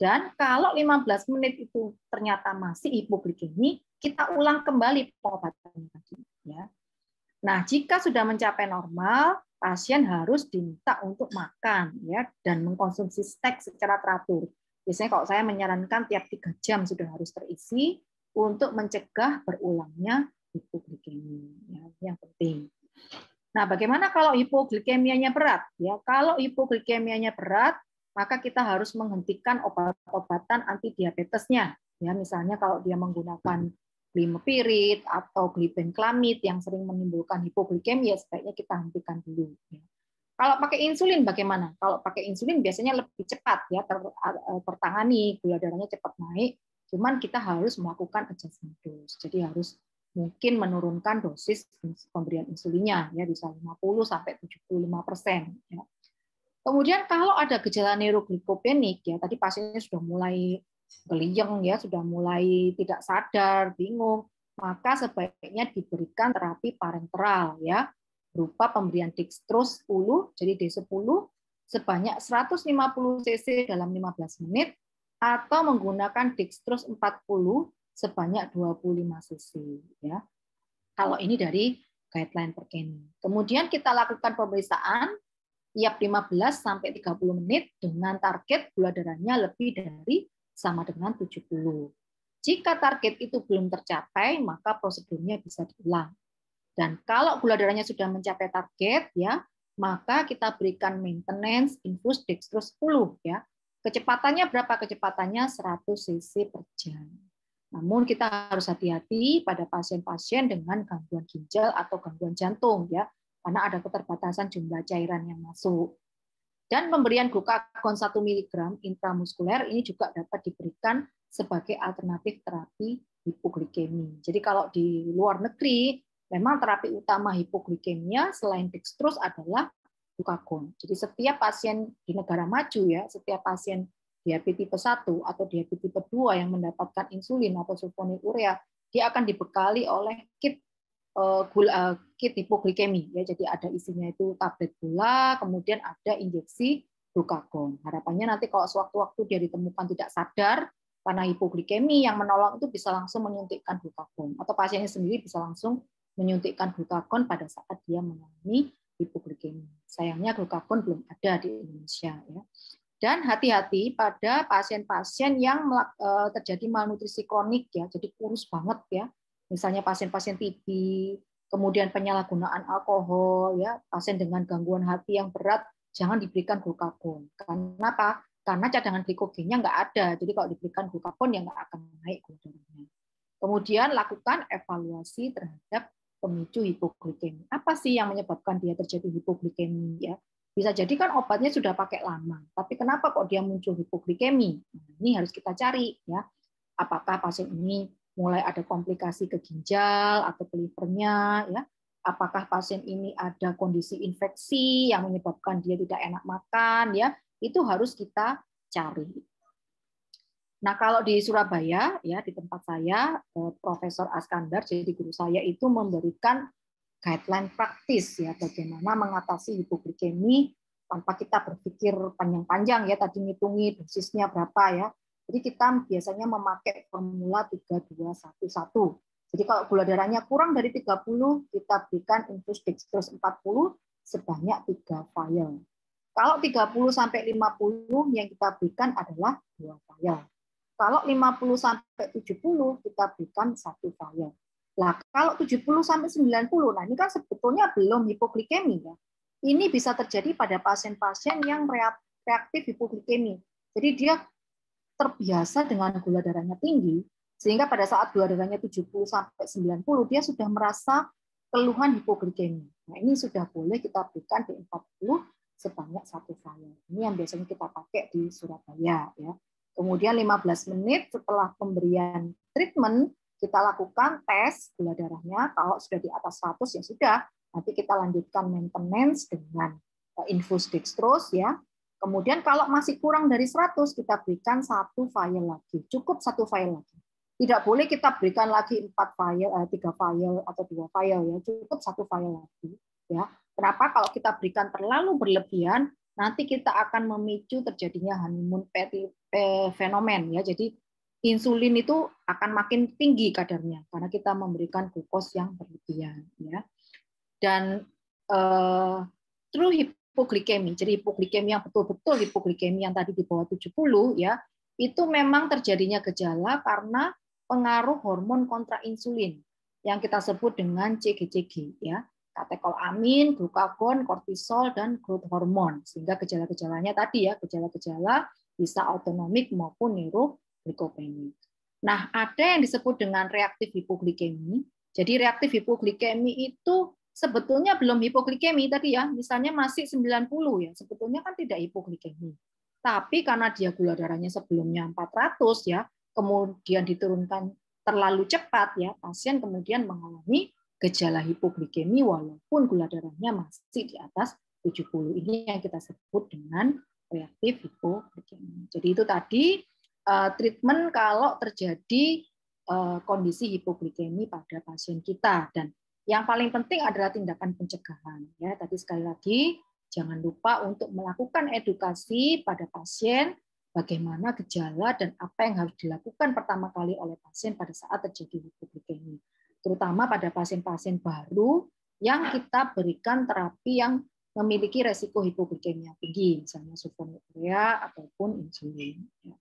Dan kalau 15 menit itu ternyata masih hipoglikemi, kita ulang kembali pengobatan tadi. Ya. Nah, jika sudah mencapai normal, pasien harus diminta untuk makan ya dan mengkonsumsi stek secara teratur. Biasanya kalau saya menyarankan tiap tiga jam sudah harus terisi untuk mencegah berulangnya hipoglikemi. Ya, yang penting. Nah, bagaimana kalau hipoglikemianya berat? Ya, kalau hipoglikemianya berat, maka kita harus menghentikan obat-obatan anti diabetesnya. Ya, misalnya kalau dia menggunakan glimepirid atau glibenclamid yang sering menimbulkan hipoglikemia sebaiknya kita hentikan dulu. Ya. Kalau pakai insulin bagaimana? Kalau pakai insulin biasanya lebih cepat ya ter, eh, tertangani gula darahnya cepat naik. Cuman kita harus melakukan adjustment dose. Jadi harus mungkin menurunkan dosis pemberian insulinnya ya bisa 50 sampai 75 persen. Ya. Kemudian kalau ada gejala neuroglycopenik ya tadi pasiennya sudah mulai geliyeng ya sudah mulai tidak sadar, bingung, maka sebaiknya diberikan terapi parenteral ya berupa pemberian dextrose 10 jadi D10 sebanyak 150 cc dalam 15 menit atau menggunakan dextrose 40 sebanyak 25 cc ya. Kalau ini dari guideline Perkeni. Kemudian kita lakukan pemeriksaan tiap 15 sampai 30 menit dengan target gula darahnya lebih dari sama dengan 70. Jika target itu belum tercapai, maka prosedurnya bisa diulang. Dan kalau gula darahnya sudah mencapai target, ya, maka kita berikan maintenance infus dextrose 10 ya. Kecepatannya berapa? Kecepatannya 100 cc per jam. Namun kita harus hati-hati pada pasien-pasien dengan gangguan ginjal atau gangguan jantung ya, karena ada keterbatasan jumlah cairan yang masuk. Dan pemberian glukagon 1 mg intramuskuler ini juga dapat diberikan sebagai alternatif terapi hipoglikemi. Jadi kalau di luar negeri, memang terapi utama hipoglikemia selain dextrose adalah glukagon. Jadi setiap pasien di negara maju ya, setiap pasien diabetes tipe 1 atau diabetes tipe 2 yang mendapatkan insulin atau sulfonylurea, dia akan dibekali oleh kit gula, uh, kit hipoglikemi ya. Jadi ada isinya itu tablet gula, kemudian ada injeksi glukagon. Harapannya nanti kalau sewaktu-waktu dia ditemukan tidak sadar karena hipoglikemi yang menolong itu bisa langsung menyuntikkan glukagon atau pasiennya sendiri bisa langsung menyuntikkan glukagon pada saat dia mengalami hipoglikemi. Sayangnya glukagon belum ada di Indonesia ya. Dan hati-hati pada pasien-pasien yang eh, terjadi malnutrisi kronik ya, jadi kurus banget ya. Misalnya pasien-pasien TB, kemudian penyalahgunaan alkohol ya, pasien dengan gangguan hati yang berat jangan diberikan glukagon. Karena apa? Karena cadangan glikogennya nggak ada. Jadi kalau diberikan glukagon ya nggak akan naik darahnya. Kemudian lakukan evaluasi terhadap pemicu hipoglikemi. Apa sih yang menyebabkan dia terjadi hipoglikemi ya? Bisa jadi kan obatnya sudah pakai lama, tapi kenapa kok dia muncul hipoglikemi? Nah, ini harus kita cari ya. Apakah pasien ini mulai ada komplikasi ke ginjal atau ke livernya ya? Apakah pasien ini ada kondisi infeksi yang menyebabkan dia tidak enak makan ya? Itu harus kita cari. Nah, kalau di Surabaya ya di tempat saya eh, Profesor Askandar jadi guru saya itu memberikan guideline praktis ya bagaimana mengatasi hipoglikemi tanpa kita berpikir panjang-panjang ya tadi ngitungi dosisnya berapa ya. Jadi kita biasanya memakai formula 3211. Jadi kalau gula darahnya kurang dari 30, kita berikan infus dextrose 40 sebanyak 3 vial. Kalau 30 sampai 50 yang kita berikan adalah 2 vial. Kalau 50 sampai 70 kita berikan 1 vial. Nah, kalau 70 sampai 90, nah ini kan sebetulnya belum hipoglikemi ya. Ini bisa terjadi pada pasien-pasien yang reaktif hipoglikemi. Jadi dia terbiasa dengan gula darahnya tinggi sehingga pada saat gula darahnya 70 sampai 90 dia sudah merasa keluhan hipoglikemi. Nah, ini sudah boleh kita berikan di 40 sebanyak satu vial. Ini yang biasanya kita pakai di Surabaya ya. Kemudian 15 menit setelah pemberian treatment kita lakukan tes gula darahnya. Kalau sudah di atas 100 ya sudah, nanti kita lanjutkan maintenance dengan eh, infus dextrose ya. Kemudian kalau masih kurang dari 100 kita berikan satu vial lagi. Cukup satu vial lagi. Tidak boleh kita berikan lagi empat vial, eh, tiga vial atau dua vial ya. Cukup satu vial lagi ya. Kenapa? Kalau kita berikan terlalu berlebihan, nanti kita akan memicu terjadinya honeymoon fenomen ya. Jadi insulin itu akan makin tinggi kadarnya karena kita memberikan glukos yang berlebihan ya. Dan uh, true hipoglikemi, jadi hipoglikemi yang betul-betul hipoglikemi yang tadi di bawah 70 ya, itu memang terjadinya gejala karena pengaruh hormon kontrainsulin yang kita sebut dengan CGCG ya. Katekolamin, glukagon, kortisol dan growth hormone. Sehingga gejala-gejalanya tadi ya, gejala-gejala bisa autonomik maupun neuro glikopeni. Nah, ada yang disebut dengan reaktif hipoglikemi. Jadi reaktif hipoglikemi itu sebetulnya belum hipoglikemi tadi ya, misalnya masih 90 ya, sebetulnya kan tidak hipoglikemi. Tapi karena dia gula darahnya sebelumnya 400 ya, kemudian diturunkan terlalu cepat ya, pasien kemudian mengalami gejala hipoglikemi walaupun gula darahnya masih di atas 70. Ini yang kita sebut dengan reaktif hipoglikemi. Jadi itu tadi uh, treatment kalau terjadi uh, kondisi hipoglikemi pada pasien kita dan yang paling penting adalah tindakan pencegahan ya tadi sekali lagi jangan lupa untuk melakukan edukasi pada pasien bagaimana gejala dan apa yang harus dilakukan pertama kali oleh pasien pada saat terjadi hipoglikemi terutama pada pasien-pasien baru yang kita berikan terapi yang memiliki resiko hipoglikemia tinggi misalnya sulfonylurea ataupun insulin ya.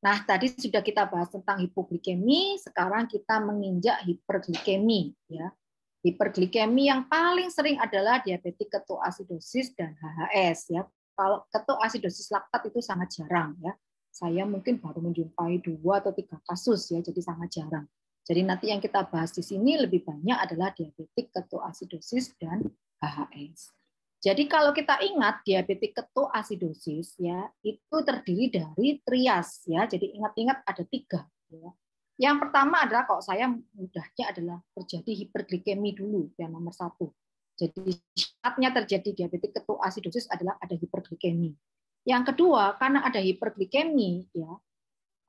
Nah, tadi sudah kita bahas tentang hipoglikemi, sekarang kita menginjak hiperglikemi ya. Hiperglikemi yang paling sering adalah diabetik ketoasidosis dan HHS ya. Kalau ketoasidosis laktat itu sangat jarang ya. saya mungkin baru menjumpai dua atau tiga kasus ya, jadi sangat jarang. Jadi nanti yang kita bahas di sini lebih banyak adalah diabetik ketoasidosis dan HHS. Jadi kalau kita ingat diabetik ketoasidosis ya itu terdiri dari trias ya. Jadi ingat-ingat ada tiga. Ya. Yang pertama adalah kalau saya mudahnya adalah terjadi hiperglikemi dulu yang nomor satu. Jadi syaratnya terjadi diabetik ketoasidosis adalah ada hiperglikemi. Yang kedua karena ada hiperglikemi ya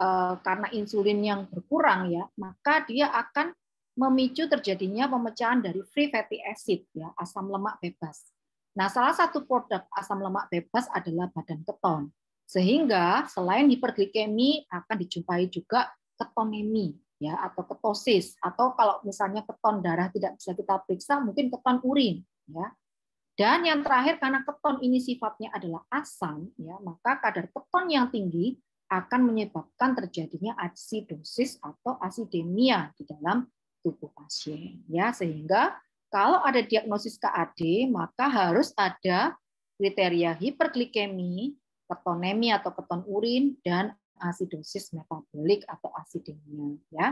eh, karena insulin yang berkurang ya maka dia akan memicu terjadinya pemecahan dari free fatty acid ya asam lemak bebas. Nah, salah satu produk asam lemak bebas adalah badan keton. Sehingga selain hiperglikemi akan dijumpai juga ketonemi ya atau ketosis atau kalau misalnya keton darah tidak bisa kita periksa mungkin keton urin ya. Dan yang terakhir karena keton ini sifatnya adalah asam ya, maka kadar keton yang tinggi akan menyebabkan terjadinya asidosis atau asidemia di dalam tubuh pasien ya sehingga kalau ada diagnosis KAD, maka harus ada kriteria hiperglikemi, ketonemi atau keton urin, dan asidosis metabolik atau asidemia. Ya.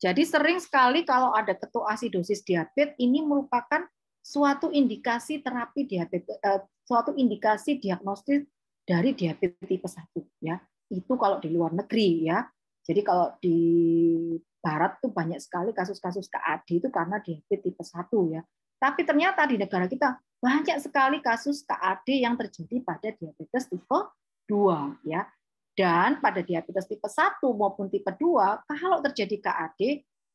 Jadi sering sekali kalau ada ketoasidosis diabetes ini merupakan suatu indikasi terapi diabetes, eh, suatu indikasi diagnostis dari diabetes tipe 1 ya. Itu kalau di luar negeri ya. Jadi kalau di barat tuh banyak sekali kasus-kasus KAD itu karena diabetes tipe 1 ya. Tapi ternyata di negara kita banyak sekali kasus KAD yang terjadi pada diabetes tipe 2 ya. Dan pada diabetes tipe 1 maupun tipe 2 kalau terjadi KAD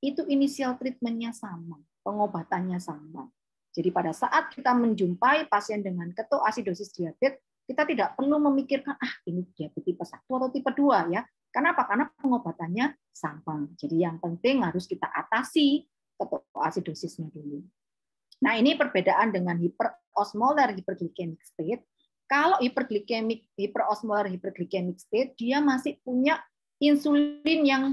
itu inisial treatmentnya sama, pengobatannya sama. Jadi pada saat kita menjumpai pasien dengan ketoasidosis diabetes, kita tidak perlu memikirkan ah ini diabetes tipe 1 atau tipe 2 ya. Kenapa? Karena pengobatannya sama. Jadi yang penting harus kita atasi ketoasidosisnya dulu. Nah, ini perbedaan dengan hiperosmolar hyperglycemic state. Kalau hiperglikemik hiperosmolar hyperglycemic state dia masih punya insulin yang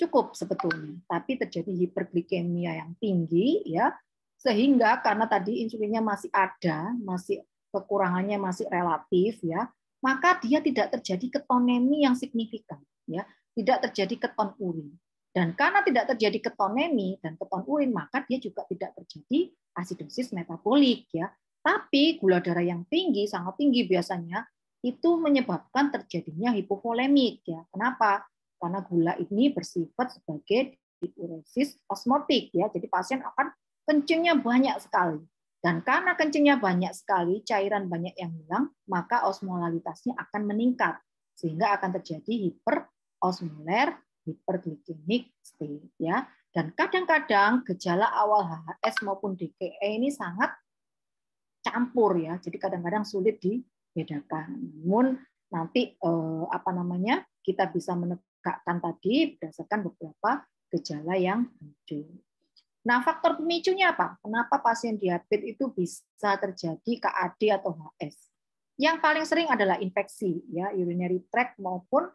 cukup sebetulnya, tapi terjadi hiperglikemia yang tinggi ya. Sehingga karena tadi insulinnya masih ada, masih kekurangannya masih relatif ya, maka dia tidak terjadi ketonemi yang signifikan ya tidak terjadi keton urin. Dan karena tidak terjadi ketonemi dan keton urin, maka dia juga tidak terjadi asidosis metabolik ya. Tapi gula darah yang tinggi, sangat tinggi biasanya, itu menyebabkan terjadinya hipovolemik ya. Kenapa? Karena gula ini bersifat sebagai diuresis osmotik ya. Jadi pasien akan kencingnya banyak sekali. Dan karena kencingnya banyak sekali, cairan banyak yang hilang, maka osmolalitasnya akan meningkat sehingga akan terjadi hiper osmolar hiperglikemik state ya. Dan kadang-kadang gejala awal HHS maupun DKE ini sangat campur ya. Jadi kadang-kadang sulit dibedakan. Namun nanti eh, apa namanya? kita bisa menegakkan tadi berdasarkan beberapa gejala yang muncul. Nah, faktor pemicunya apa? Kenapa pasien diabetes itu bisa terjadi KAD atau HS? Yang paling sering adalah infeksi ya, urinary tract maupun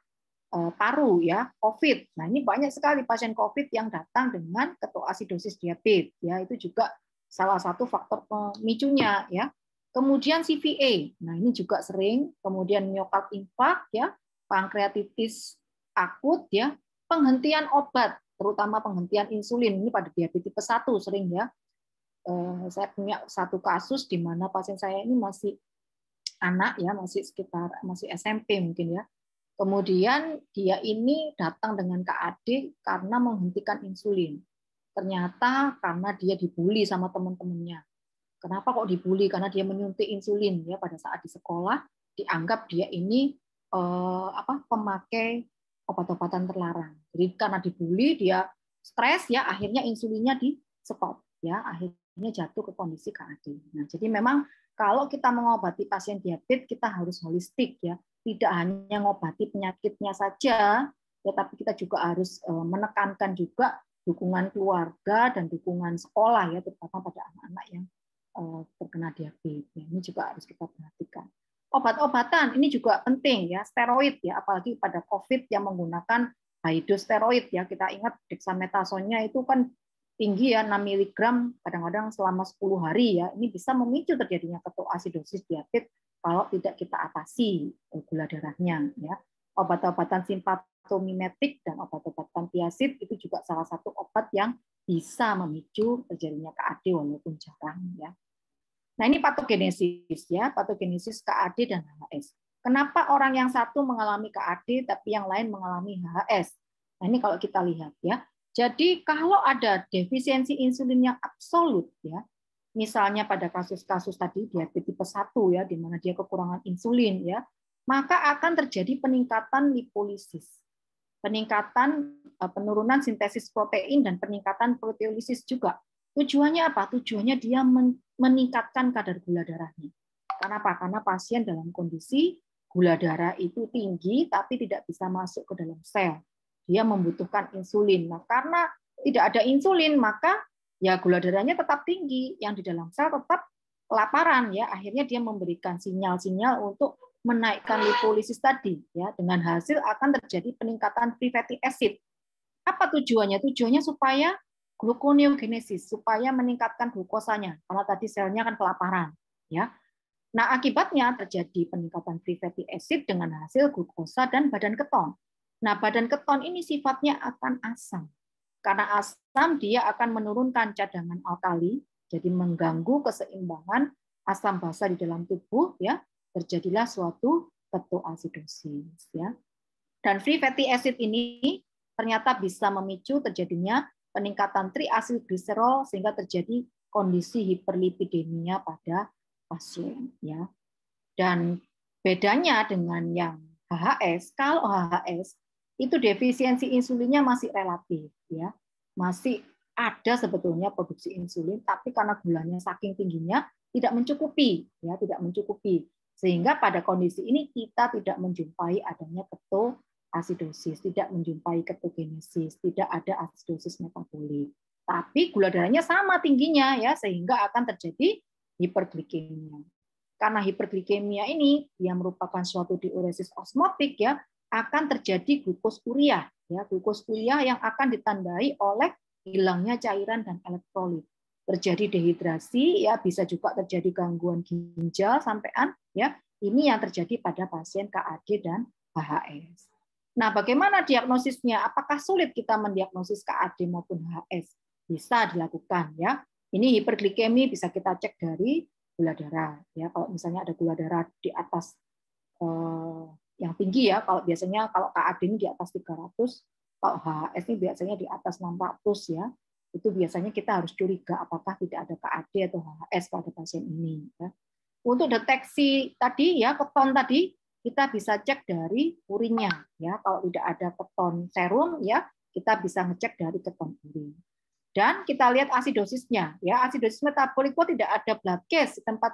paru ya COVID. Nah ini banyak sekali pasien COVID yang datang dengan ketoasidosis diabetes ya itu juga salah satu faktor pemicunya ya. Kemudian CVA, nah ini juga sering. Kemudian myokard infark ya, pankreatitis akut ya, penghentian obat terutama penghentian insulin ini pada diabetes tipe 1 sering ya. Eh, saya punya satu kasus di mana pasien saya ini masih anak ya, masih sekitar masih SMP mungkin ya Kemudian dia ini datang dengan KAD karena menghentikan insulin. Ternyata karena dia dibully sama teman-temannya. Kenapa kok dibully? Karena dia menyuntik insulin ya pada saat di sekolah dianggap dia ini eh, apa pemakai obat-obatan terlarang. Jadi karena dibully dia stres ya akhirnya insulinnya di stop ya akhirnya jatuh ke kondisi KAD. Nah, jadi memang kalau kita mengobati pasien diabetes kita harus holistik ya tidak hanya ngobati penyakitnya saja, ya tapi kita juga harus eh, menekankan juga dukungan keluarga dan dukungan sekolah ya terutama pada anak-anak yang eh, terkena diabetes. Ini juga harus kita perhatikan. Obat-obatan ini juga penting ya, steroid ya, apalagi pada COVID yang menggunakan high steroid ya. Kita ingat dexamethasonnya itu kan tinggi ya 6 mg kadang-kadang selama 10 hari ya. Ini bisa memicu terjadinya ketoasidosis diabetes kalau tidak kita atasi eh, gula darahnya ya. obat-obatan simpatomimetik dan obat-obatan tiazid itu juga salah satu obat yang bisa memicu terjadinya KAD walaupun jarang ya. Nah, ini patogenesis ya, patogenesis KAD dan HHS. Kenapa orang yang satu mengalami KAD tapi yang lain mengalami HHS? Nah, ini kalau kita lihat ya. Jadi kalau ada defisiensi insulin yang absolut ya, misalnya pada kasus-kasus tadi diabetes tipe 1 ya di mana dia kekurangan insulin ya, maka akan terjadi peningkatan lipolisis. Peningkatan eh, penurunan sintesis protein dan peningkatan proteolisis juga. Tujuannya apa? Tujuannya dia meningkatkan kadar gula darahnya. Kenapa? Karena pasien dalam kondisi gula darah itu tinggi tapi tidak bisa masuk ke dalam sel. Dia membutuhkan insulin. Nah, karena tidak ada insulin, maka ya gula darahnya tetap tinggi, yang di dalam sel tetap kelaparan ya. Akhirnya dia memberikan sinyal-sinyal untuk menaikkan lipolisis tadi ya dengan hasil akan terjadi peningkatan free fatty acid. Apa tujuannya? Tujuannya supaya gluconeogenesis, supaya meningkatkan glukosanya karena tadi selnya kan kelaparan ya. Nah, akibatnya terjadi peningkatan free fatty acid dengan hasil glukosa dan badan keton. Nah, badan keton ini sifatnya akan asam. Karena asam dia akan menurunkan cadangan alkali, jadi mengganggu keseimbangan asam basa di dalam tubuh ya terjadilah suatu ketoasidosis ya. Dan free fatty acid ini ternyata bisa memicu terjadinya peningkatan triacylglycerol sehingga terjadi kondisi hiperlipidemia pada pasien ya. Dan bedanya dengan yang HHS, kalau HHS itu defisiensi insulinnya masih relatif ya. Masih ada sebetulnya produksi insulin tapi karena gulanya saking tingginya tidak mencukupi ya, tidak mencukupi. Sehingga pada kondisi ini kita tidak menjumpai adanya ketoasidosis, tidak menjumpai ketogenesis, tidak ada asidosis metabolik. Tapi gula darahnya sama tingginya ya sehingga akan terjadi hiperglikemia. Karena hiperglikemia ini yang merupakan suatu diuresis osmotik ya akan terjadi glukosuria ya glukosuria yang akan ditandai oleh hilangnya cairan dan elektrolit terjadi dehidrasi ya bisa juga terjadi gangguan ginjal sampean ya ini yang terjadi pada pasien KAD dan HHS. Nah, bagaimana diagnosisnya? Apakah sulit kita mendiagnosis KAD maupun HHS? Bisa dilakukan ya. Ini hiperglikemi bisa kita cek dari gula darah ya. Kalau misalnya ada gula darah di atas eh, yang tinggi ya, kalau biasanya kalau KAD ini di atas 300, kalau HHS ini biasanya di atas 600 ya itu biasanya kita harus curiga apakah tidak ada KAD atau HHS pada pasien ini. Ya. Untuk deteksi tadi ya keton tadi kita bisa cek dari urinnya ya. Kalau tidak ada keton serum ya kita bisa ngecek dari keton urin. Dan kita lihat asidosisnya ya. Asidosis metabolik kok tidak ada blood case di tempat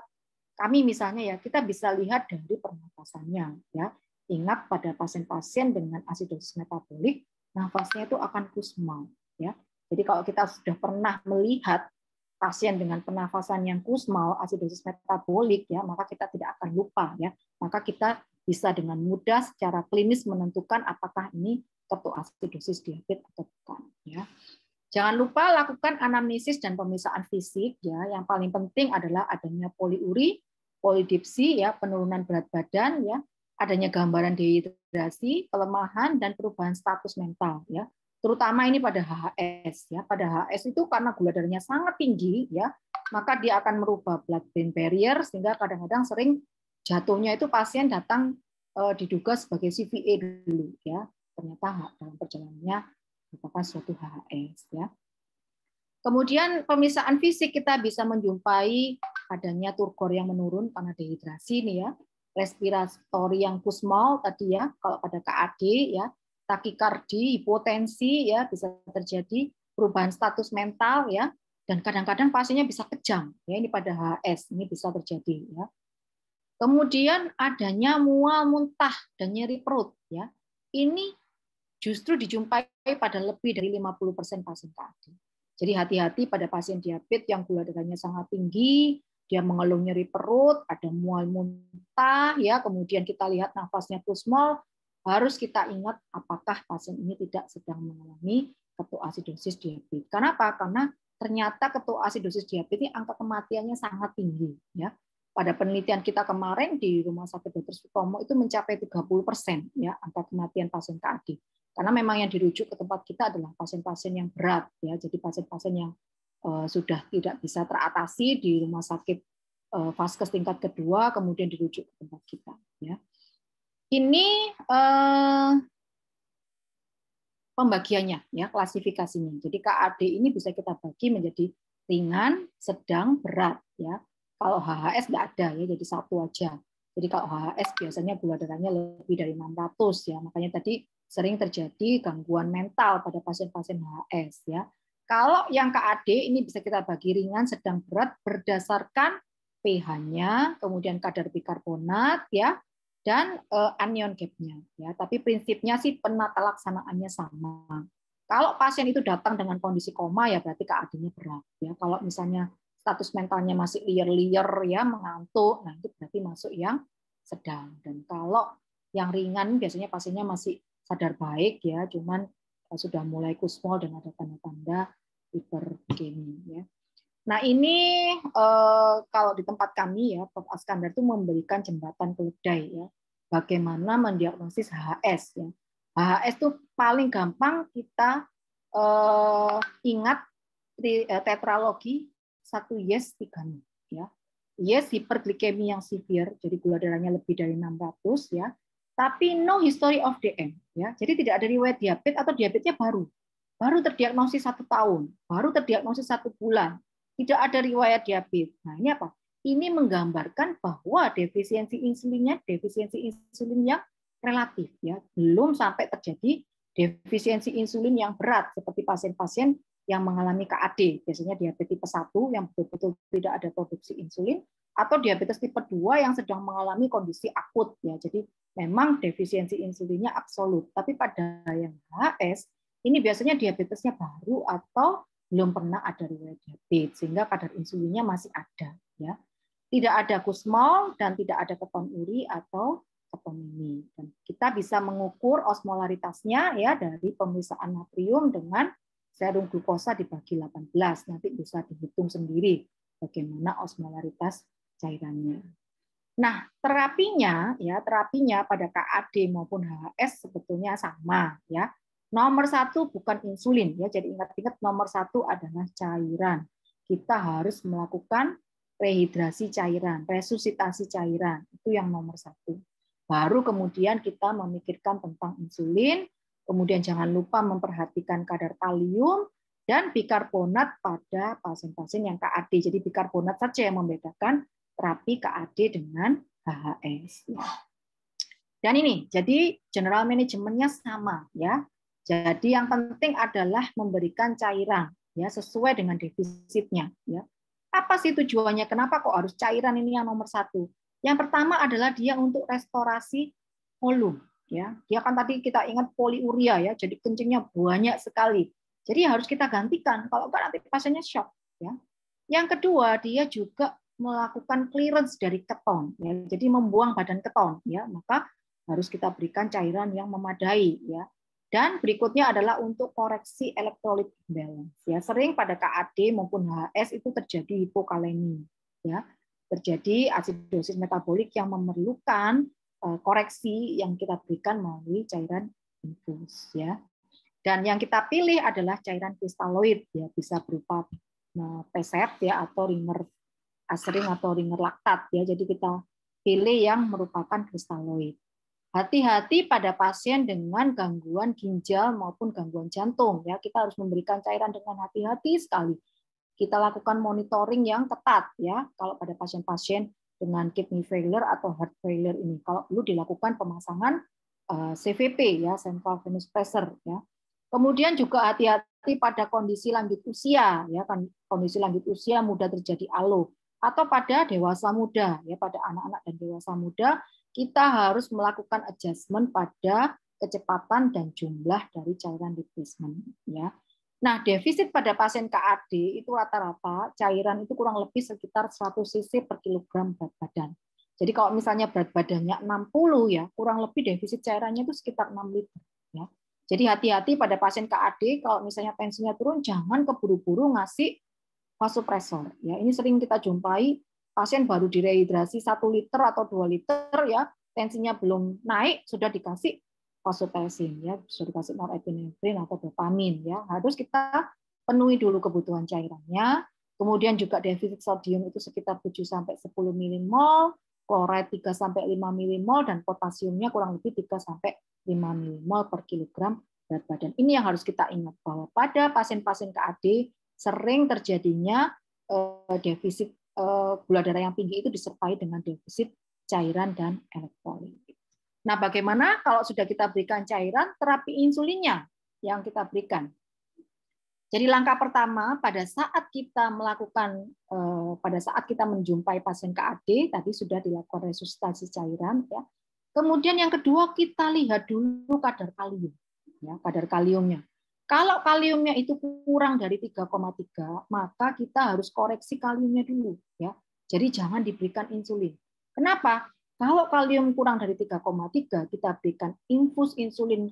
kami misalnya ya kita bisa lihat dari pernapasannya ya. Ingat pada pasien-pasien dengan asidosis metabolik nafasnya itu akan kusmal ya jadi kalau kita sudah pernah melihat pasien dengan pernafasan yang kusmal, asidosis metabolik, ya, maka kita tidak akan lupa, ya. Maka kita bisa dengan mudah secara klinis menentukan apakah ini ketoasidosis diabetes atau bukan, ya. Jangan lupa lakukan anamnesis dan pemeriksaan fisik, ya. Yang paling penting adalah adanya poliuri, polidipsi, ya, penurunan berat badan, ya, adanya gambaran dehidrasi, kelemahan dan perubahan status mental, ya. Terutama ini pada HHS ya. Pada HHS itu karena gula darahnya sangat tinggi ya maka dia akan merubah blood brain barrier sehingga kadang-kadang sering jatuhnya itu pasien datang eh, diduga sebagai CVA dulu ya. Ternyata dalam perjalanannya merupakan suatu HHS ya. Kemudian pemeriksaan fisik kita bisa menjumpai adanya turgor yang menurun karena dehidrasi nih ya respiratori yang kusmal tadi ya kalau pada KAD ya takikardi, hipotensi ya bisa terjadi perubahan status mental ya dan kadang-kadang pasiennya bisa kejang ya ini pada HS ini bisa terjadi ya. Kemudian adanya mual muntah dan nyeri perut ya. Ini justru dijumpai pada lebih dari 50% pasien KAD. Jadi hati-hati pada pasien diabetes yang gula darahnya sangat tinggi, dia mengeluh nyeri perut, ada mual muntah ya, kemudian kita lihat nafasnya pulsmol, harus kita ingat apakah pasien ini tidak sedang mengalami ketoasidosis diabetes. Kenapa? Karena ternyata ketoasidosis diabetes ini angka kematiannya sangat tinggi ya. pada penelitian kita kemarin di Rumah Sakit Dr. Sutomo itu mencapai 30 persen ya angka kematian pasien KAD. Karena memang yang dirujuk ke tempat kita adalah pasien-pasien yang berat ya, jadi pasien-pasien yang sudah tidak bisa teratasi di rumah sakit uh, vaskes tingkat kedua, kemudian dirujuk ke tempat kita ya. Ini uh, pembagiannya ya klasifikasinya. Jadi KAD ini bisa kita bagi menjadi ringan, sedang, berat ya. Kalau HHS nggak ada ya, jadi satu aja. Jadi kalau HHS biasanya gula darahnya lebih dari 600 ya. Makanya tadi sering terjadi gangguan mental pada pasien-pasien HHS ya. Kalau yang KAD ini bisa kita bagi ringan, sedang, berat berdasarkan pH-nya, kemudian kadar bikarbonat ya, dan uh, anion gap-nya ya. Tapi prinsipnya sih penata laksanaannya sama. Kalau pasien itu datang dengan kondisi koma ya berarti KAD-nya berat ya. Kalau misalnya status mentalnya masih liar-liar ya mengantuk nah itu berarti masuk yang sedang dan kalau yang ringan biasanya pasiennya masih sadar baik ya cuman eh, sudah mulai kusmol dan ada tanda-tanda hipergemi ya. Nah ini eh, kalau di tempat kami ya Prof. Askandar itu memberikan jembatan keledai ya. Bagaimana mendiagnosis HHS ya. HHS itu paling gampang kita eh, ingat tetralogi satu yes tiga no ya. Yes hiperglikemi yang severe jadi gula darahnya lebih dari 600 ya. Tapi no history of DM ya jadi tidak ada riwayat diabetes atau diabetesnya baru. Baru terdiagnosis satu tahun baru terdiagnosis satu bulan. Tidak ada riwayat diabetes. Nah ini apa? Ini menggambarkan bahwa defisiensi insulinnya defisiensi insulin yang relatif ya. Belum sampai terjadi defisiensi insulin yang berat seperti pasien-pasien yang mengalami KAD, biasanya diabetes tipe 1 yang betul-betul tidak ada produksi insulin, atau diabetes tipe 2 yang sedang mengalami kondisi akut. ya. Jadi memang defisiensi insulinnya absolut. Tapi pada yang HS, ini biasanya diabetesnya baru atau belum pernah ada riwayat diabetes, sehingga kadar insulinnya masih ada. ya Tidak ada kusmol dan tidak ada keton uri atau keton ini. Dan kita bisa mengukur osmolaritasnya ya dari pemeriksaan natrium dengan serum glukosa dibagi 18 nanti bisa dihitung sendiri bagaimana osmolaritas cairannya. Nah, terapinya ya terapinya pada KAD maupun HHS sebetulnya sama ya. Nomor satu bukan insulin ya, jadi ingat-ingat nomor satu adalah cairan. Kita harus melakukan rehidrasi cairan, resusitasi cairan itu yang nomor satu. Baru kemudian kita memikirkan tentang insulin, Kemudian jangan lupa memperhatikan kadar kalium dan bikarbonat pada pasien-pasien yang KAD. Jadi bikarbonat saja yang membedakan terapi KAD dengan HHS. Dan ini, jadi general manajemennya sama ya. Jadi yang penting adalah memberikan cairan ya sesuai dengan defisitnya ya. Apa sih tujuannya? Kenapa kok harus cairan ini yang nomor satu? Yang pertama adalah dia untuk restorasi volume ya dia kan tadi kita ingat poliuria ya jadi kencingnya banyak sekali jadi harus kita gantikan kalau enggak nanti pasiennya shock ya yang kedua dia juga melakukan clearance dari keton ya. Jadi membuang badan keton ya. Maka harus kita berikan cairan yang memadai ya. Dan berikutnya adalah untuk koreksi elektrolit balance ya. Sering pada KAD maupun HS itu terjadi hipokalemi ya. Terjadi asidosis metabolik yang memerlukan Eh, koreksi yang kita berikan melalui cairan infus ya. Dan yang kita pilih adalah cairan kristaloid ya. Bisa berupa eh, peset ya atau ringer asering atau ringer laktat ya. Jadi kita pilih yang merupakan kristaloid. Hati-hati pada pasien dengan gangguan ginjal maupun gangguan jantung ya. Kita harus memberikan cairan dengan hati-hati sekali. Kita lakukan monitoring yang ketat ya kalau pada pasien-pasien dengan kidney failure atau heart failure ini. Kalau perlu dilakukan pemasangan eh, CVP ya, central venous pressure ya. Kemudian juga hati-hati pada kondisi lanjut usia ya, kan kondisi lanjut usia mudah terjadi alo atau pada dewasa muda ya, pada anak-anak dan dewasa muda kita harus melakukan adjustment pada kecepatan dan jumlah dari cairan replacement ya. Nah, defisit pada pasien KAD itu rata-rata cairan itu kurang lebih sekitar 100 cc per kilogram berat badan. Jadi kalau misalnya berat badannya 60 ya, kurang lebih defisit cairannya itu sekitar 6 liter ya. Jadi hati-hati pada pasien KAD kalau misalnya tensinya turun jangan keburu-buru ngasih vasopresor ya. Ini sering kita jumpai pasien baru direhidrasi satu liter atau dua liter ya, tensinya belum naik sudah dikasih vasopressin ya, sudah dikasih norepinefrin atau dopamin ya. Harus kita penuhi dulu kebutuhan cairannya. Kemudian juga defisit sodium itu sekitar 7 sampai 10 mmol, klorid 3 sampai 5 mmol dan potasiumnya kurang lebih 3 sampai 5 mmol per kilogram berat badan. Ini yang harus kita ingat bahwa pada pasien-pasien KAD sering terjadinya eh, defisit eh, gula darah yang tinggi itu disertai dengan defisit cairan dan elektrolit. Nah, bagaimana kalau sudah kita berikan cairan, terapi insulinnya yang kita berikan? Jadi langkah pertama pada saat kita melakukan eh, pada saat kita menjumpai pasien KAD tadi sudah dilakukan resusitasi cairan ya. Kemudian yang kedua kita lihat dulu kadar kalium ya, kadar kaliumnya. Kalau kaliumnya itu kurang dari 3,3, maka kita harus koreksi kaliumnya dulu ya. Jadi jangan diberikan insulin. Kenapa? Kalau kalium kurang dari 3,3, kita berikan infus insulin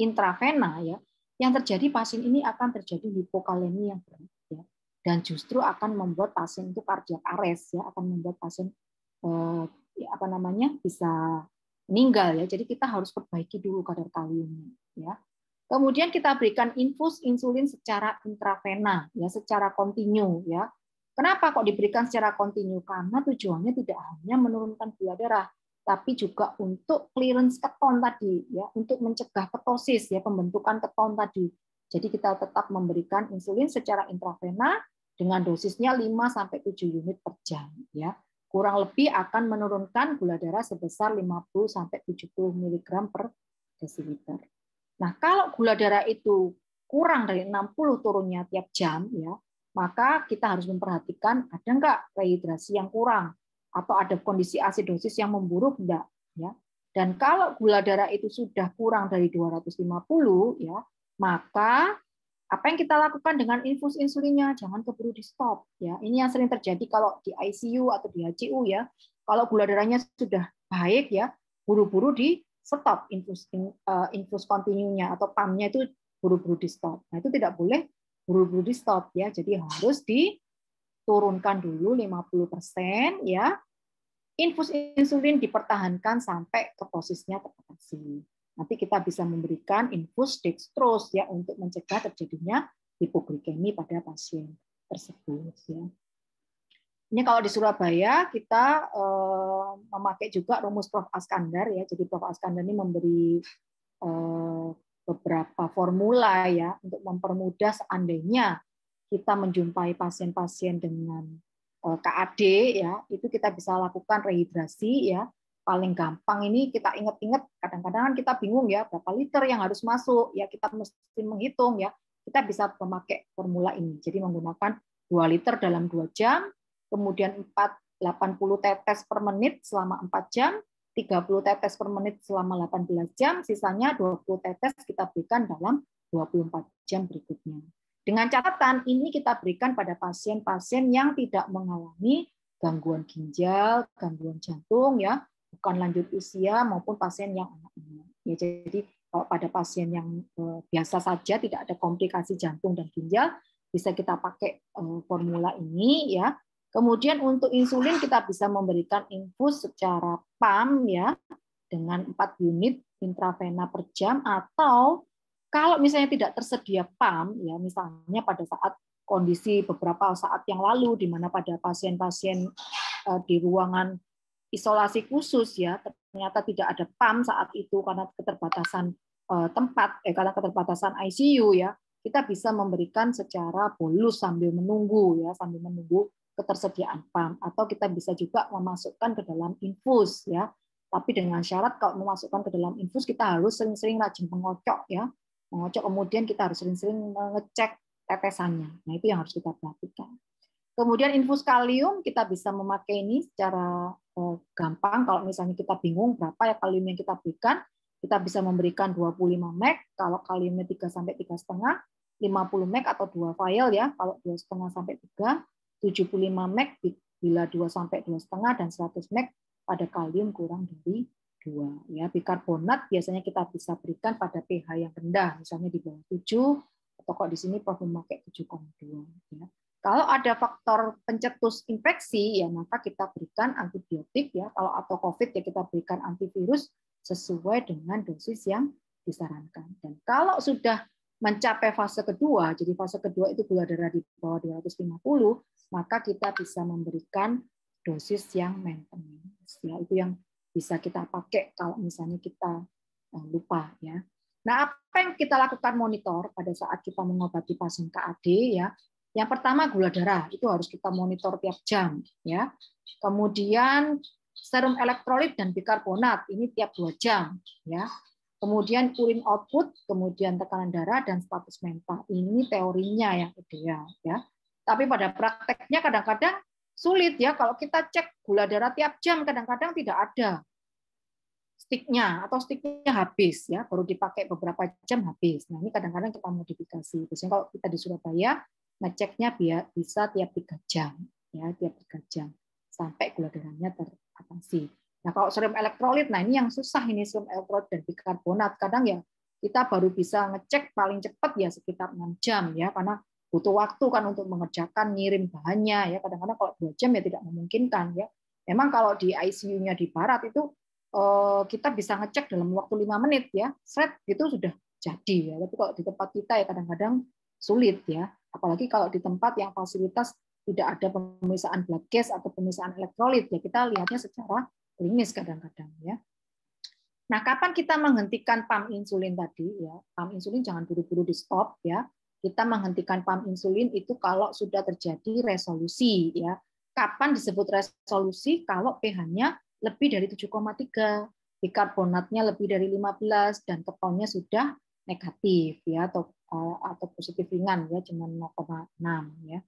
intravena ya. Yang terjadi pasien ini akan terjadi hipokalemi yang ya. Dan justru akan membuat pasien itu kardiak arrest ya, akan membuat pasien eh, apa namanya? bisa meninggal ya. Jadi kita harus perbaiki dulu kadar kaliumnya ya. Kemudian kita berikan infus insulin secara intravena, ya, secara kontinu, ya. Kenapa kok diberikan secara kontinu? Karena tujuannya tidak hanya menurunkan gula darah, tapi juga untuk clearance keton tadi, ya, untuk mencegah ketosis, ya, pembentukan keton tadi. Jadi kita tetap memberikan insulin secara intravena dengan dosisnya 5 sampai 7 unit per jam, ya. Kurang lebih akan menurunkan gula darah sebesar 50 sampai 70 mg per desiliter. Nah, kalau gula darah itu kurang dari 60 turunnya tiap jam, ya, maka kita harus memperhatikan ada enggak rehidrasi yang kurang atau ada kondisi asidosis yang memburuk enggak, ya. Dan kalau gula darah itu sudah kurang dari 250, ya, maka apa yang kita lakukan dengan infus insulinnya jangan keburu di stop ya ini yang sering terjadi kalau di ICU atau di HCU ya kalau gula darahnya sudah baik ya buru-buru di stop infus uh, infus kontinunya atau pumpnya itu buru-buru di stop. Nah, itu tidak boleh buru-buru di stop ya. Jadi harus diturunkan dulu 50% ya. Infus insulin dipertahankan sampai keposisnya terdeteksi. Nanti kita bisa memberikan infus dextrose ya untuk mencegah terjadinya hipoglikemi pada pasien tersebut ya. Ini kalau di Surabaya kita eh, memakai juga rumus Prof Askandar ya. Jadi Prof Askandar ini memberi eh, beberapa formula ya untuk mempermudah seandainya kita menjumpai pasien-pasien dengan eh, KAD ya, itu kita bisa lakukan rehidrasi ya. Paling gampang ini kita ingat-ingat kadang-kadang kan kita bingung ya berapa liter yang harus masuk ya kita mesti menghitung ya. Kita bisa memakai formula ini. Jadi menggunakan 2 liter dalam 2 jam kemudian 4 80 tetes per menit selama 4 jam, 30 tetes per menit selama 18 jam, sisanya 20 tetes kita berikan dalam 24 jam berikutnya. Dengan catatan ini kita berikan pada pasien-pasien yang tidak mengalami gangguan ginjal, gangguan jantung ya, bukan lanjut usia maupun pasien yang anak-anak. Ya, jadi kalau pada pasien yang eh, biasa saja tidak ada komplikasi jantung dan ginjal, bisa kita pakai eh, formula ini ya Kemudian untuk insulin kita bisa memberikan infus secara pump ya dengan 4 unit intravena per jam atau kalau misalnya tidak tersedia pump ya misalnya pada saat kondisi beberapa saat yang lalu di mana pada pasien-pasien eh, di ruangan isolasi khusus ya ternyata tidak ada pump saat itu karena keterbatasan eh, tempat eh karena keterbatasan ICU ya kita bisa memberikan secara bolus sambil menunggu ya sambil menunggu ketersediaan pump atau kita bisa juga memasukkan ke dalam infus ya. Tapi dengan syarat kalau memasukkan ke dalam infus kita harus sering-sering rajin mengocok ya. Mengocok kemudian kita harus sering-sering mengecek tetesannya. Nah, itu yang harus kita perhatikan. Kemudian infus kalium kita bisa memakai ini secara eh, gampang kalau misalnya kita bingung berapa ya kalium yang kita berikan, kita bisa memberikan 25 mg kalau kaliumnya 3 sampai 3,5, 50 mg atau dua vial ya kalau 2,5 sampai 3 75 Mg bila 2 sampai 2,5 dan 100 Mg pada kalium kurang dari 2 ya. Bikarbonat biasanya kita bisa berikan pada pH yang rendah, misalnya di bawah 7 atau kok di sini Prof memakai 7,2 ya. Kalau ada faktor pencetus infeksi, ya maka kita berikan antibiotik ya. Kalau atau COVID ya kita berikan antivirus sesuai dengan dosis yang disarankan. Dan kalau sudah mencapai fase kedua, jadi fase kedua itu gula darah di bawah 250, maka kita bisa memberikan dosis yang maintenance. Ya, itu yang bisa kita pakai kalau misalnya kita eh, lupa ya. Nah, apa yang kita lakukan monitor pada saat kita mengobati pasien KAD ya? Yang pertama gula darah itu harus kita monitor tiap jam ya. Kemudian serum elektrolit dan bikarbonat ini tiap dua jam ya. Kemudian urin output, kemudian tekanan darah dan status mental. Ini teorinya yang ideal ya. Tapi pada prakteknya kadang-kadang sulit ya kalau kita cek gula darah tiap jam kadang-kadang tidak ada sticknya atau sticknya habis ya baru dipakai beberapa jam habis. Nah ini kadang-kadang kita modifikasi. Biasanya kalau kita di Surabaya ngeceknya biar bisa tiap tiga jam ya tiap tiga jam sampai gula darahnya teratasi. Nah kalau serum elektrolit, nah ini yang susah ini serum elektrolit dan bikarbonat. Kadang ya kita baru bisa ngecek paling cepat ya sekitar 6 jam ya karena butuh waktu kan untuk mengerjakan ngirim bahannya ya kadang-kadang kalau dua jam ya tidak memungkinkan ya. Memang kalau di ICU-nya di barat itu eh, kita bisa ngecek dalam waktu lima menit ya, set itu sudah jadi ya. Tapi kalau di tempat kita ya kadang-kadang sulit ya. Apalagi kalau di tempat yang fasilitas tidak ada pemeriksaan blood gas atau pemeriksaan elektrolit ya kita lihatnya secara klinis kadang-kadang ya. Nah, kapan kita menghentikan pam insulin tadi ya? Pam insulin jangan buru-buru di stop ya. Kita menghentikan pam insulin itu kalau sudah terjadi resolusi ya. Kapan disebut resolusi? Kalau pH-nya lebih dari 7,3, bikarbonatnya lebih dari 15 dan ketonnya sudah negatif ya atau Eh, atau positif ringan ya cuma 0,6 ya.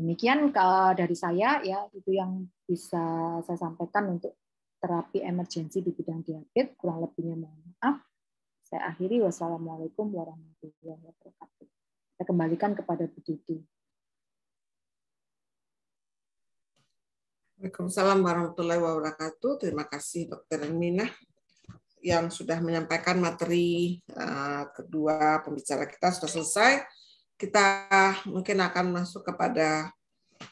Demikian dari saya ya itu yang bisa saya sampaikan untuk terapi emergensi di bidang diabetes kurang lebihnya mohon maaf. Saya akhiri wassalamualaikum warahmatullahi wabarakatuh. Saya kembalikan kepada Bu Didi. Waalaikumsalam warahmatullahi wabarakatuh. Terima kasih Dokter Mina yang sudah menyampaikan materi uh, kedua pembicara kita sudah selesai. Kita mungkin akan masuk kepada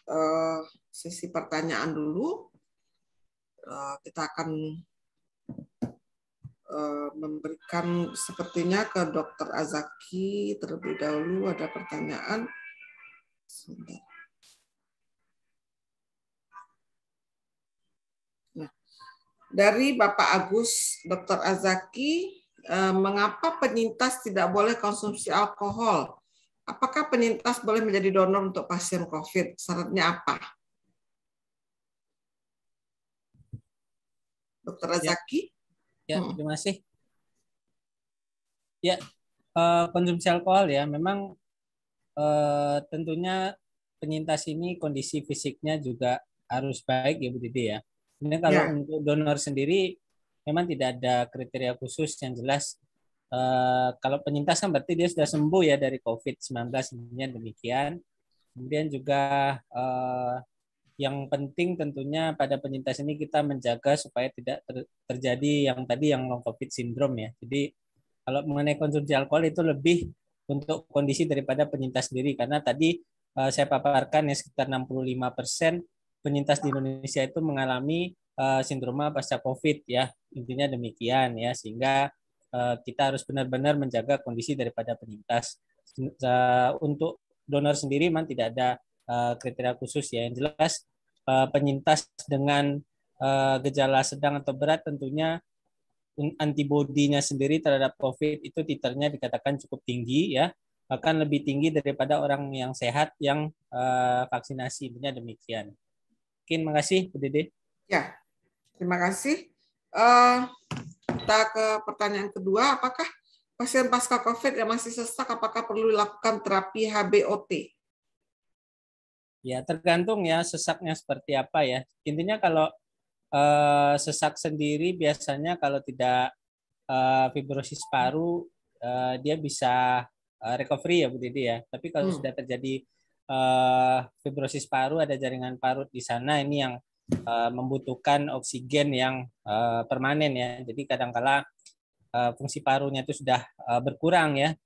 uh, sesi pertanyaan dulu. Uh, kita akan uh, memberikan sepertinya ke Dr. Azaki terlebih dahulu ada pertanyaan. Sebentar. dari Bapak Agus Dr. Azaki, mengapa penyintas tidak boleh konsumsi alkohol? Apakah penyintas boleh menjadi donor untuk pasien COVID? Syaratnya apa? Dr. Ya. Azaki? Ya, hmm. terima kasih. Ya, eh, konsumsi alkohol ya, memang eh, tentunya penyintas ini kondisi fisiknya juga harus baik ya Bu Didi ya. Ini kalau ya. untuk donor sendiri memang tidak ada kriteria khusus yang jelas. Uh, kalau penyintas kan berarti dia sudah sembuh ya dari COVID-19 intinya demikian. Kemudian juga uh, yang penting tentunya pada penyintas ini kita menjaga supaya tidak ter terjadi yang tadi yang long COVID syndrome ya. Jadi kalau mengenai konsumsi alkohol itu lebih untuk kondisi daripada penyintas sendiri karena tadi uh, saya paparkan ya sekitar 65 persen penyintas di Indonesia itu mengalami uh, sindroma pasca COVID ya intinya demikian ya sehingga kita harus benar-benar menjaga kondisi daripada penyintas untuk donor sendiri memang tidak ada uh, kriteria khusus ya yang jelas uh, penyintas dengan gejala sedang atau berat tentunya antibodinya sendiri terhadap COVID itu titernya dikatakan cukup tinggi ya bahkan lebih tinggi daripada orang yang sehat yang vaksinasi intinya demikian. Mungkin makasih Bu Dede. Ya, terima kasih. Uh, kita ke pertanyaan kedua, apakah pasien pasca COVID yang masih sesak, apakah perlu dilakukan terapi HBOT? Ya, tergantung ya sesaknya seperti apa ya. Intinya kalau uh, sesak sendiri biasanya kalau tidak uh, fibrosis paru, uh, dia bisa uh, recovery ya Bu Dede ya. Tapi kalau hmm. sudah terjadi uh, fibrosis paru, ada jaringan parut di sana ini yang uh, membutuhkan oksigen yang uh, permanen ya. Jadi kadangkala uh, fungsi parunya itu sudah berkurang ya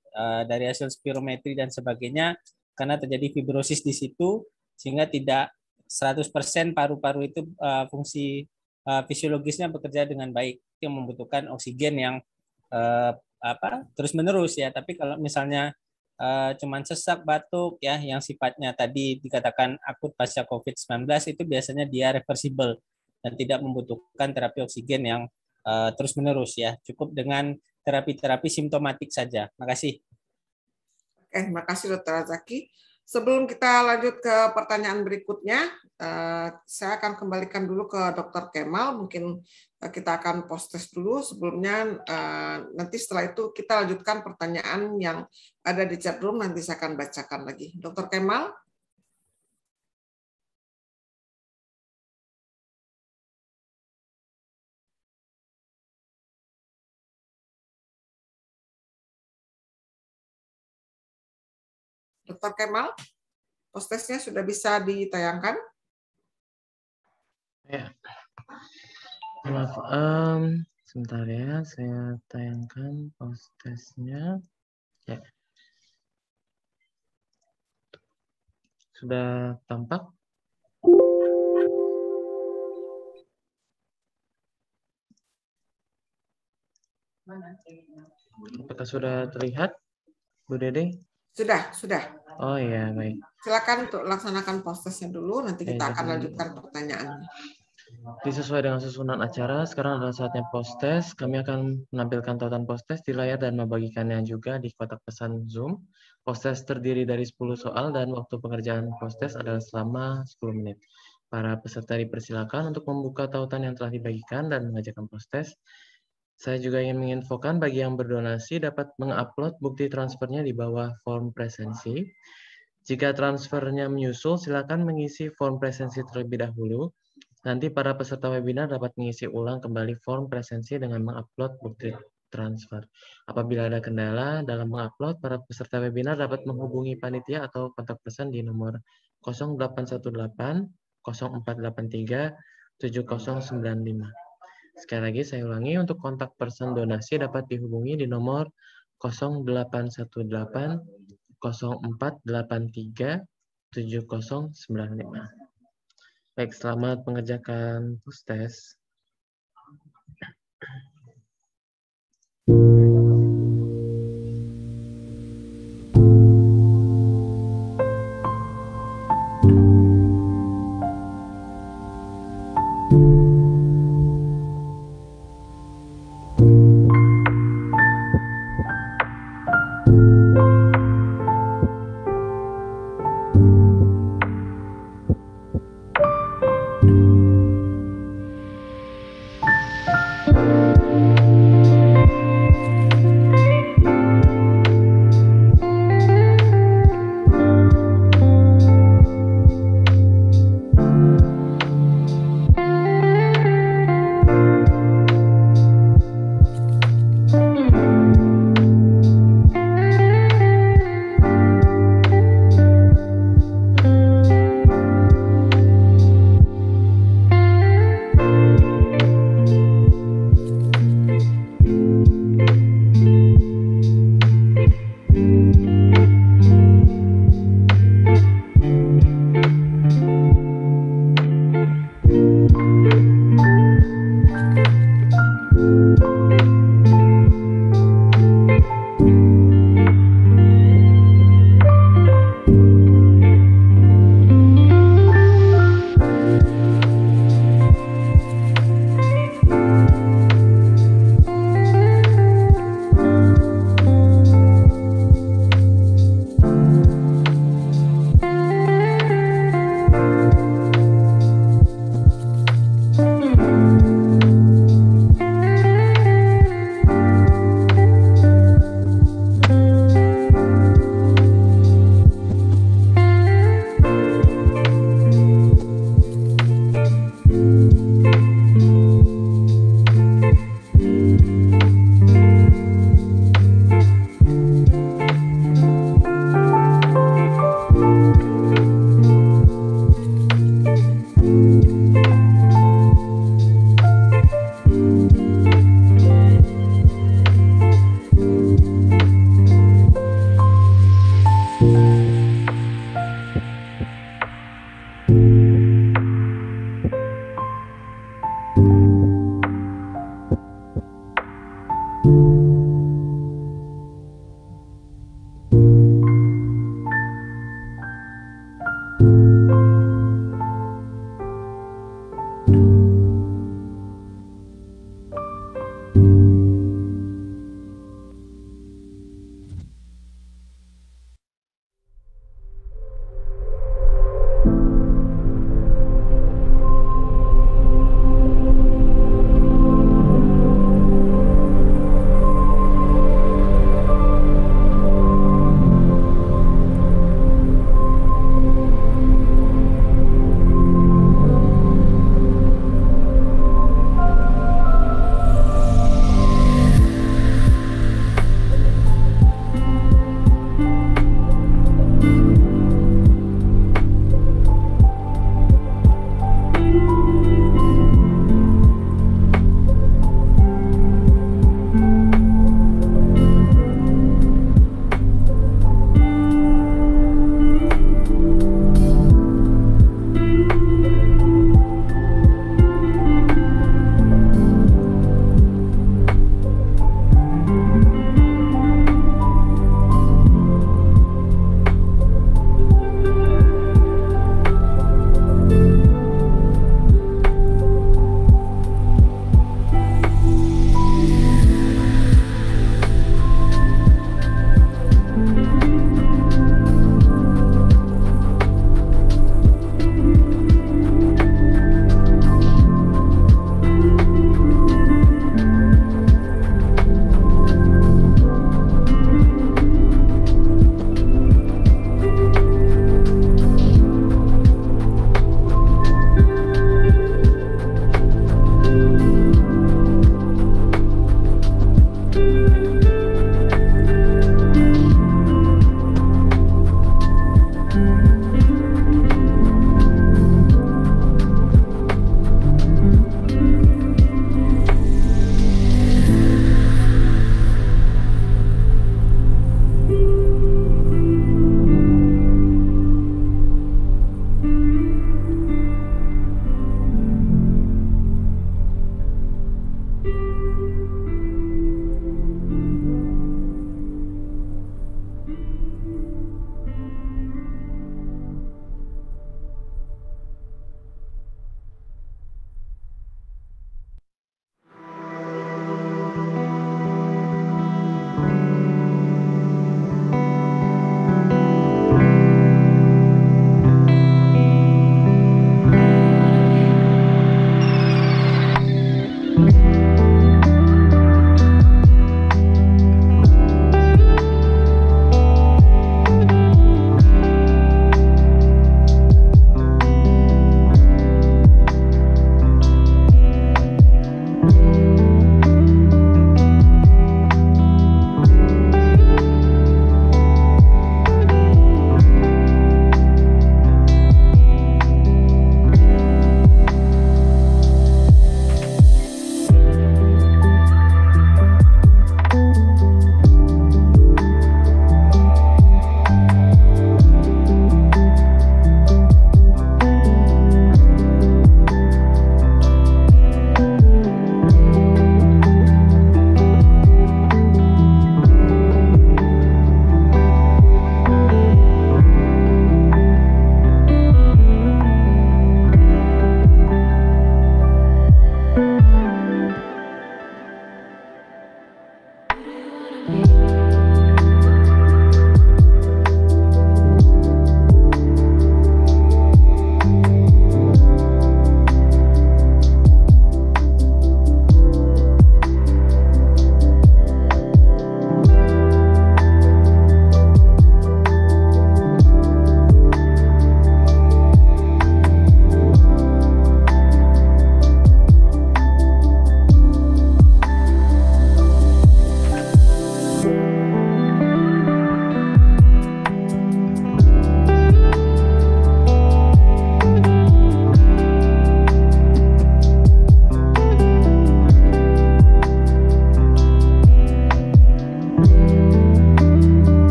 dari hasil spirometri dan sebagainya. karena terjadi fibrosis di situ sehingga tidak 100% paru-paru itu fungsi fisiologisnya bekerja dengan baik yang membutuhkan oksigen yang apa terus-menerus ya tapi kalau misalnya uh, cuman sesak batuk ya yang sifatnya tadi dikatakan akut pasca COVID-19 itu biasanya dia reversible dan tidak membutuhkan terapi oksigen yang uh, terus-menerus ya cukup dengan terapi-terapi simptomatik saja. Makasih. Oke, makasih Dokter Azaki. Sebelum kita lanjut ke pertanyaan berikutnya, eh, saya akan kembalikan dulu ke Dokter Kemal. Mungkin eh, kita akan post test dulu. Sebelumnya, eh, nanti setelah itu kita lanjutkan pertanyaan yang ada di chat room. Nanti saya akan bacakan lagi. Dokter Kemal. Dr. Kemal, postesnya sudah bisa ditayangkan? Ya. Maaf, um, sebentar ya, saya tayangkan postesnya. Ya. Sudah tampak? Apakah sudah terlihat, Bu Dede? Sudah, sudah. Oh iya, baik. Silakan untuk laksanakan postesnya dulu, nanti kita akan lanjutkan pertanyaannya. Sesuai dengan susunan acara, sekarang adalah saatnya post-test. Kami akan menampilkan tautan post-test di layar dan membagikannya juga di kotak pesan Zoom. Post-test terdiri dari 10 soal dan waktu pengerjaan post-test adalah selama 10 menit. Para peserta dipersilakan untuk membuka tautan yang telah dibagikan dan mengajarkan post-test. Saya juga ingin menginfokan bagi yang berdonasi dapat mengupload bukti transfernya di bawah form presensi. Jika transfernya menyusul, silakan mengisi form presensi terlebih dahulu. Nanti para peserta webinar dapat mengisi ulang kembali form presensi dengan mengupload bukti transfer. Apabila ada kendala dalam mengupload, para peserta webinar dapat menghubungi panitia atau kontak pesan di nomor 0818 0483 7095. Sekali lagi saya ulangi, untuk kontak person donasi dapat dihubungi di nomor 0818 0483 7095. Baik, selamat mengerjakan pustes. baik,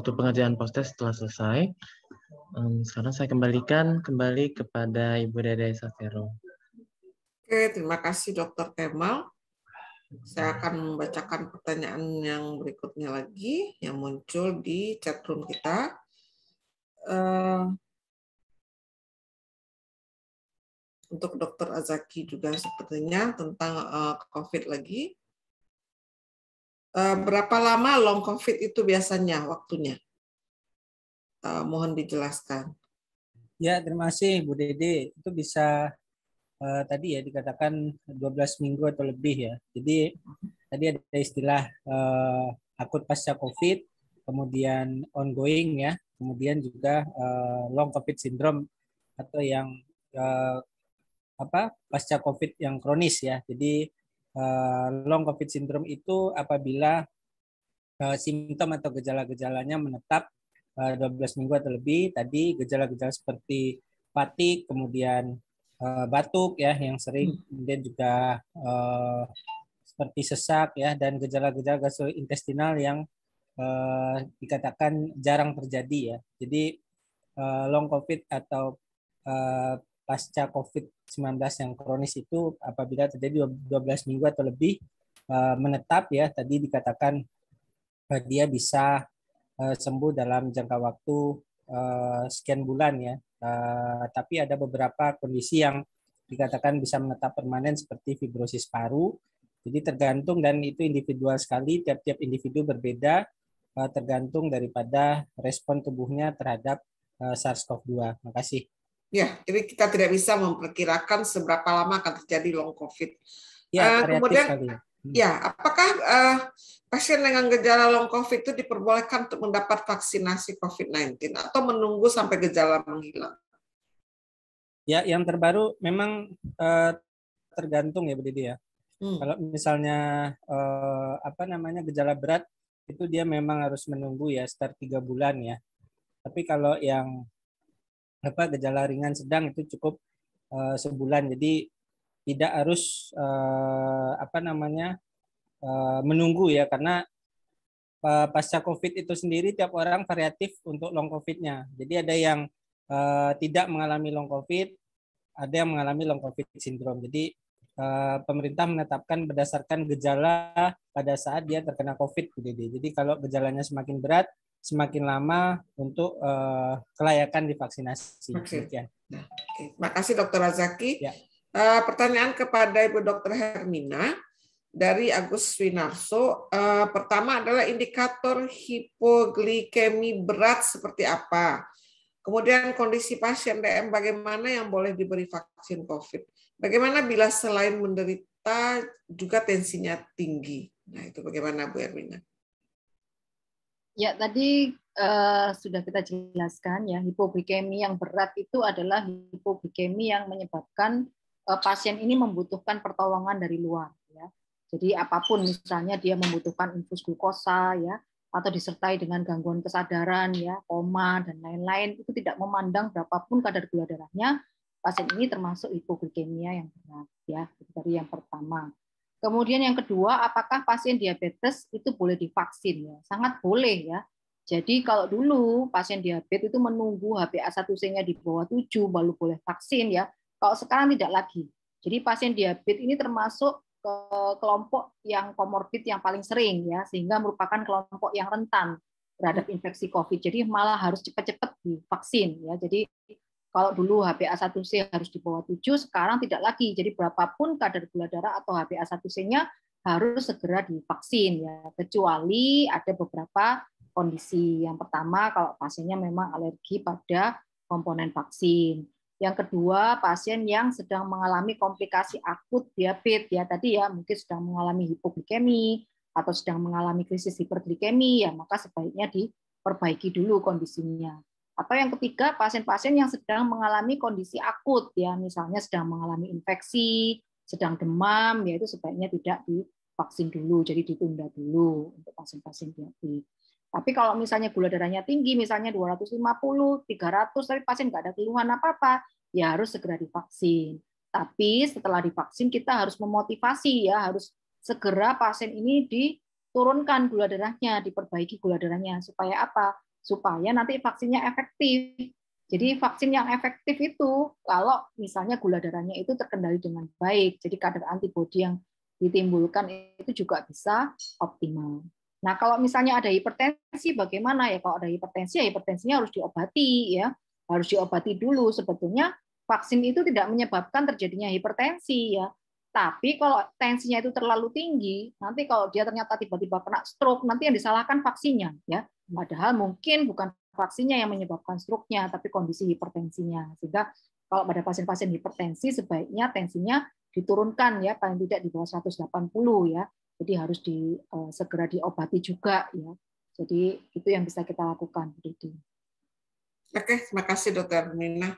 waktu pengajian postes telah selesai. Um, sekarang saya kembalikan kembali kepada Ibu Dede Safero. Oke, terima kasih Dokter Kemal. Saya akan membacakan pertanyaan yang berikutnya lagi yang muncul di chat room kita. Uh, untuk Dokter Azaki juga sepertinya tentang uh, COVID lagi. Uh, berapa lama long COVID itu biasanya waktunya? Uh, mohon dijelaskan. Ya, terima kasih Bu Dede. Itu bisa uh, tadi ya dikatakan 12 minggu atau lebih ya. Jadi tadi ada istilah uh, akut pasca COVID, kemudian ongoing ya, kemudian juga uh, long COVID syndrome atau yang uh, apa pasca COVID yang kronis ya. Jadi long COVID syndrome itu apabila uh, simptom atau gejala-gejalanya menetap uh, 12 minggu atau lebih. Tadi gejala-gejala seperti patik, kemudian batuk ya yang sering, hmm. kemudian juga seperti sesak ya dan gejala-gejala gastrointestinal yang dikatakan jarang terjadi ya. Jadi long COVID atau pasca COVID-19 yang kronis itu apabila terjadi 12 minggu atau lebih menetap ya tadi dikatakan dia bisa sembuh dalam jangka waktu sekian bulan ya tapi ada beberapa kondisi yang dikatakan bisa menetap permanen seperti fibrosis paru. Jadi tergantung dan itu individual sekali, tiap-tiap individu berbeda tergantung daripada respon tubuhnya terhadap uh, SARS-CoV-2. Terima kasih. Ya, jadi kita tidak bisa memperkirakan seberapa lama akan terjadi long COVID. Ya, uh, kemudian, sekali. Hmm. ya, apakah uh, pasien dengan gejala long COVID itu diperbolehkan untuk mendapat vaksinasi COVID-19 atau menunggu sampai gejala menghilang? Ya, yang terbaru memang uh, tergantung ya Bu Didi ya. Hmm. Kalau misalnya uh, apa namanya gejala berat itu dia memang harus menunggu ya sekitar tiga bulan ya. Tapi kalau yang apa gejala ringan sedang itu cukup uh, sebulan. Jadi tidak harus uh, apa namanya Eh, menunggu ya karena uh, pasca COVID itu sendiri tiap orang variatif untuk long COVID-nya. Jadi ada yang uh, tidak mengalami long COVID, ada yang mengalami long COVID syndrome. Jadi uh, pemerintah menetapkan berdasarkan gejala pada saat dia terkena COVID. Jadi, jadi kalau gejalanya semakin berat, semakin lama untuk uh, kelayakan divaksinasi. Oke. Okay. Nah, okay. Terima kasih Dokter Azaki. Ya. Uh, pertanyaan kepada Ibu Dokter Hermina dari Agus Winarso. Uh, pertama adalah indikator hipoglikemi berat seperti apa. Kemudian kondisi pasien DM bagaimana yang boleh diberi vaksin COVID. Bagaimana bila selain menderita juga tensinya tinggi. Nah itu bagaimana Bu Erwina? Ya tadi uh, sudah kita jelaskan ya hipoglikemi yang berat itu adalah hipoglikemi yang menyebabkan uh, pasien ini membutuhkan pertolongan dari luar. Jadi apa pun misalnya dia membutuhkan infus glukosa ya atau disertai dengan gangguan kesadaran ya, koma dan lain-lain itu tidak memandang berapapun kadar gula darahnya, pasien ini termasuk hipoglikemia yang berat ya. Itu dari yang pertama. Kemudian yang kedua, apakah pasien diabetes itu boleh divaksin ya? Sangat boleh ya. Jadi kalau dulu pasien diabetes itu menunggu HbA1c-nya di bawah 7 baru boleh vaksin ya. Kalau sekarang tidak lagi. Jadi pasien diabetes ini termasuk ke kelompok yang komorbid yang paling sering ya sehingga merupakan kelompok yang rentan terhadap infeksi COVID. Jadi malah harus cepat-cepat divaksin ya. Jadi kalau dulu HbA1c harus di bawah 7, sekarang tidak lagi. Jadi berapapun kadar gula darah atau HbA1c-nya harus segera divaksin ya. Kecuali ada beberapa kondisi. Yang pertama kalau pasiennya memang alergi pada komponen vaksin. Yang kedua, pasien yang sedang mengalami komplikasi akut diabetes ya tadi ya mungkin sedang mengalami hipoglikemi atau sedang mengalami krisis hiperglikemi ya maka sebaiknya diperbaiki dulu kondisinya. Atau yang ketiga, pasien-pasien yang sedang mengalami kondisi akut ya misalnya sedang mengalami infeksi, sedang demam ya itu sebaiknya tidak divaksin dulu jadi ditunda dulu untuk pasien-pasien diabetes. Tapi kalau misalnya gula darahnya tinggi, misalnya 250, 300, tapi pasien nggak ada keluhan apa-apa, ya harus segera divaksin. Tapi setelah divaksin kita harus memotivasi ya, harus segera pasien ini di turunkan gula darahnya, diperbaiki gula darahnya supaya apa? Supaya nanti vaksinnya efektif. Jadi vaksin yang efektif itu kalau misalnya gula darahnya itu terkendali dengan baik, jadi kadar antibodi yang ditimbulkan itu juga bisa optimal. Nah, kalau misalnya ada hipertensi bagaimana ya? Kalau ada hipertensi ya hipertensinya harus diobati ya. Harus diobati dulu sebetulnya vaksin itu tidak menyebabkan terjadinya hipertensi ya. Tapi kalau tensinya itu terlalu tinggi, nanti kalau dia ternyata tiba-tiba kena stroke, nanti yang disalahkan vaksinnya ya. Padahal mungkin bukan vaksinnya yang menyebabkan stroke-nya, tapi kondisi hipertensinya. Sehingga kalau pada pasien-pasien hipertensi sebaiknya tensinya diturunkan ya paling tidak di bawah 180 ya. Jadi harus di uh, segera diobati juga ya. Jadi itu yang bisa kita lakukan, Oke, terima kasih Dokter Nina.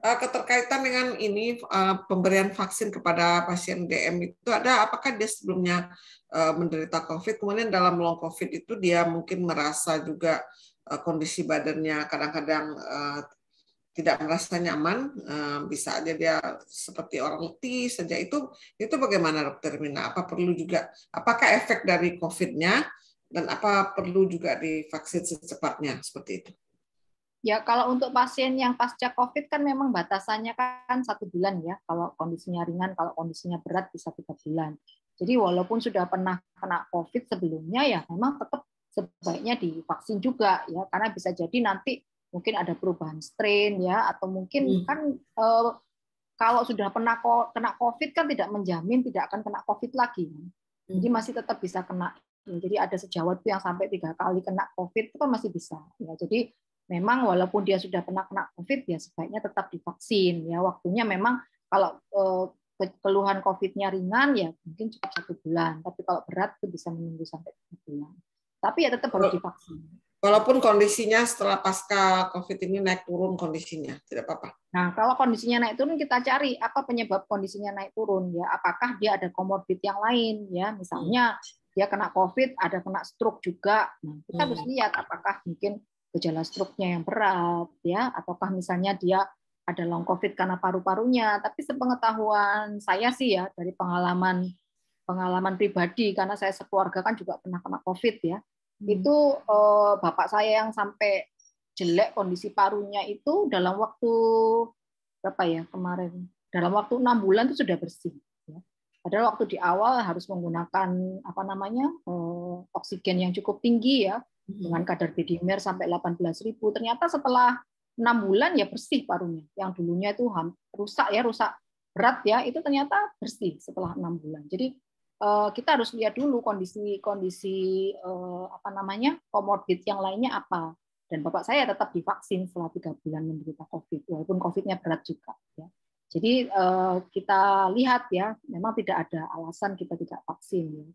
Uh, keterkaitan dengan ini uh, pemberian vaksin kepada pasien DM itu ada apakah dia sebelumnya uh, menderita COVID kemudian dalam long COVID itu dia mungkin merasa juga Eh, kondisi badannya kadang-kadang tidak merasa nyaman, bisa aja dia seperti orang letih saja itu itu bagaimana dokter Mina? Apa perlu juga apakah efek dari COVID-nya dan apa perlu juga divaksin secepatnya seperti itu? Ya, kalau untuk pasien yang pasca COVID kan memang batasannya kan satu bulan ya. Kalau kondisinya ringan, kalau kondisinya berat bisa tiga bulan. Jadi walaupun sudah pernah kena COVID sebelumnya ya memang tetap sebaiknya divaksin juga ya karena bisa jadi nanti mungkin ada perubahan strain ya atau mungkin hmm. kan eh, kalau sudah pernah kena covid kan tidak menjamin tidak akan kena covid lagi hmm. jadi masih tetap bisa kena ya, jadi ada sejawat yang sampai tiga kali kena covid itu kan masih bisa ya jadi memang walaupun dia sudah pernah kena covid ya sebaiknya tetap divaksin ya waktunya memang kalau eh, keluhan COVID-nya ringan ya mungkin cukup satu bulan, tapi kalau berat itu bisa menunggu sampai tiga bulan. Tapi ya tetap harus divaksin. Walaupun kondisinya setelah pasca COVID ini naik turun kondisinya, tidak apa-apa. Nah, kalau kondisinya naik turun kita cari apa penyebab kondisinya naik turun ya. Apakah dia ada komorbid yang lain ya, misalnya dia kena COVID, ada kena stroke juga. Nah, kita hmm. harus lihat apakah mungkin gejala stroke-nya yang berat ya, ataukah misalnya dia ada long COVID karena paru-parunya. Tapi sepengetahuan saya sih ya dari pengalaman pengalaman pribadi karena saya sekeluarga kan juga pernah kena COVID ya. Hmm. Itu eh, bapak saya yang sampai jelek kondisi parunya itu dalam waktu berapa ya kemarin? Dalam waktu enam bulan itu sudah bersih. Ya. Padahal waktu di awal harus menggunakan apa namanya eh, oksigen yang cukup tinggi ya. Dengan kadar BDMR sampai 18.000. Ternyata setelah enam bulan ya bersih parunya. Yang dulunya itu rusak ya rusak berat ya itu ternyata bersih setelah enam bulan. Jadi Eh, kita harus lihat dulu kondisi-kondisi eh, apa namanya komorbid yang lainnya apa. Dan bapak saya tetap divaksin setelah tiga bulan menderita COVID, walaupun COVID-nya berat juga. Ya. Jadi eh, kita lihat ya, memang tidak ada alasan kita tidak vaksin. Ya.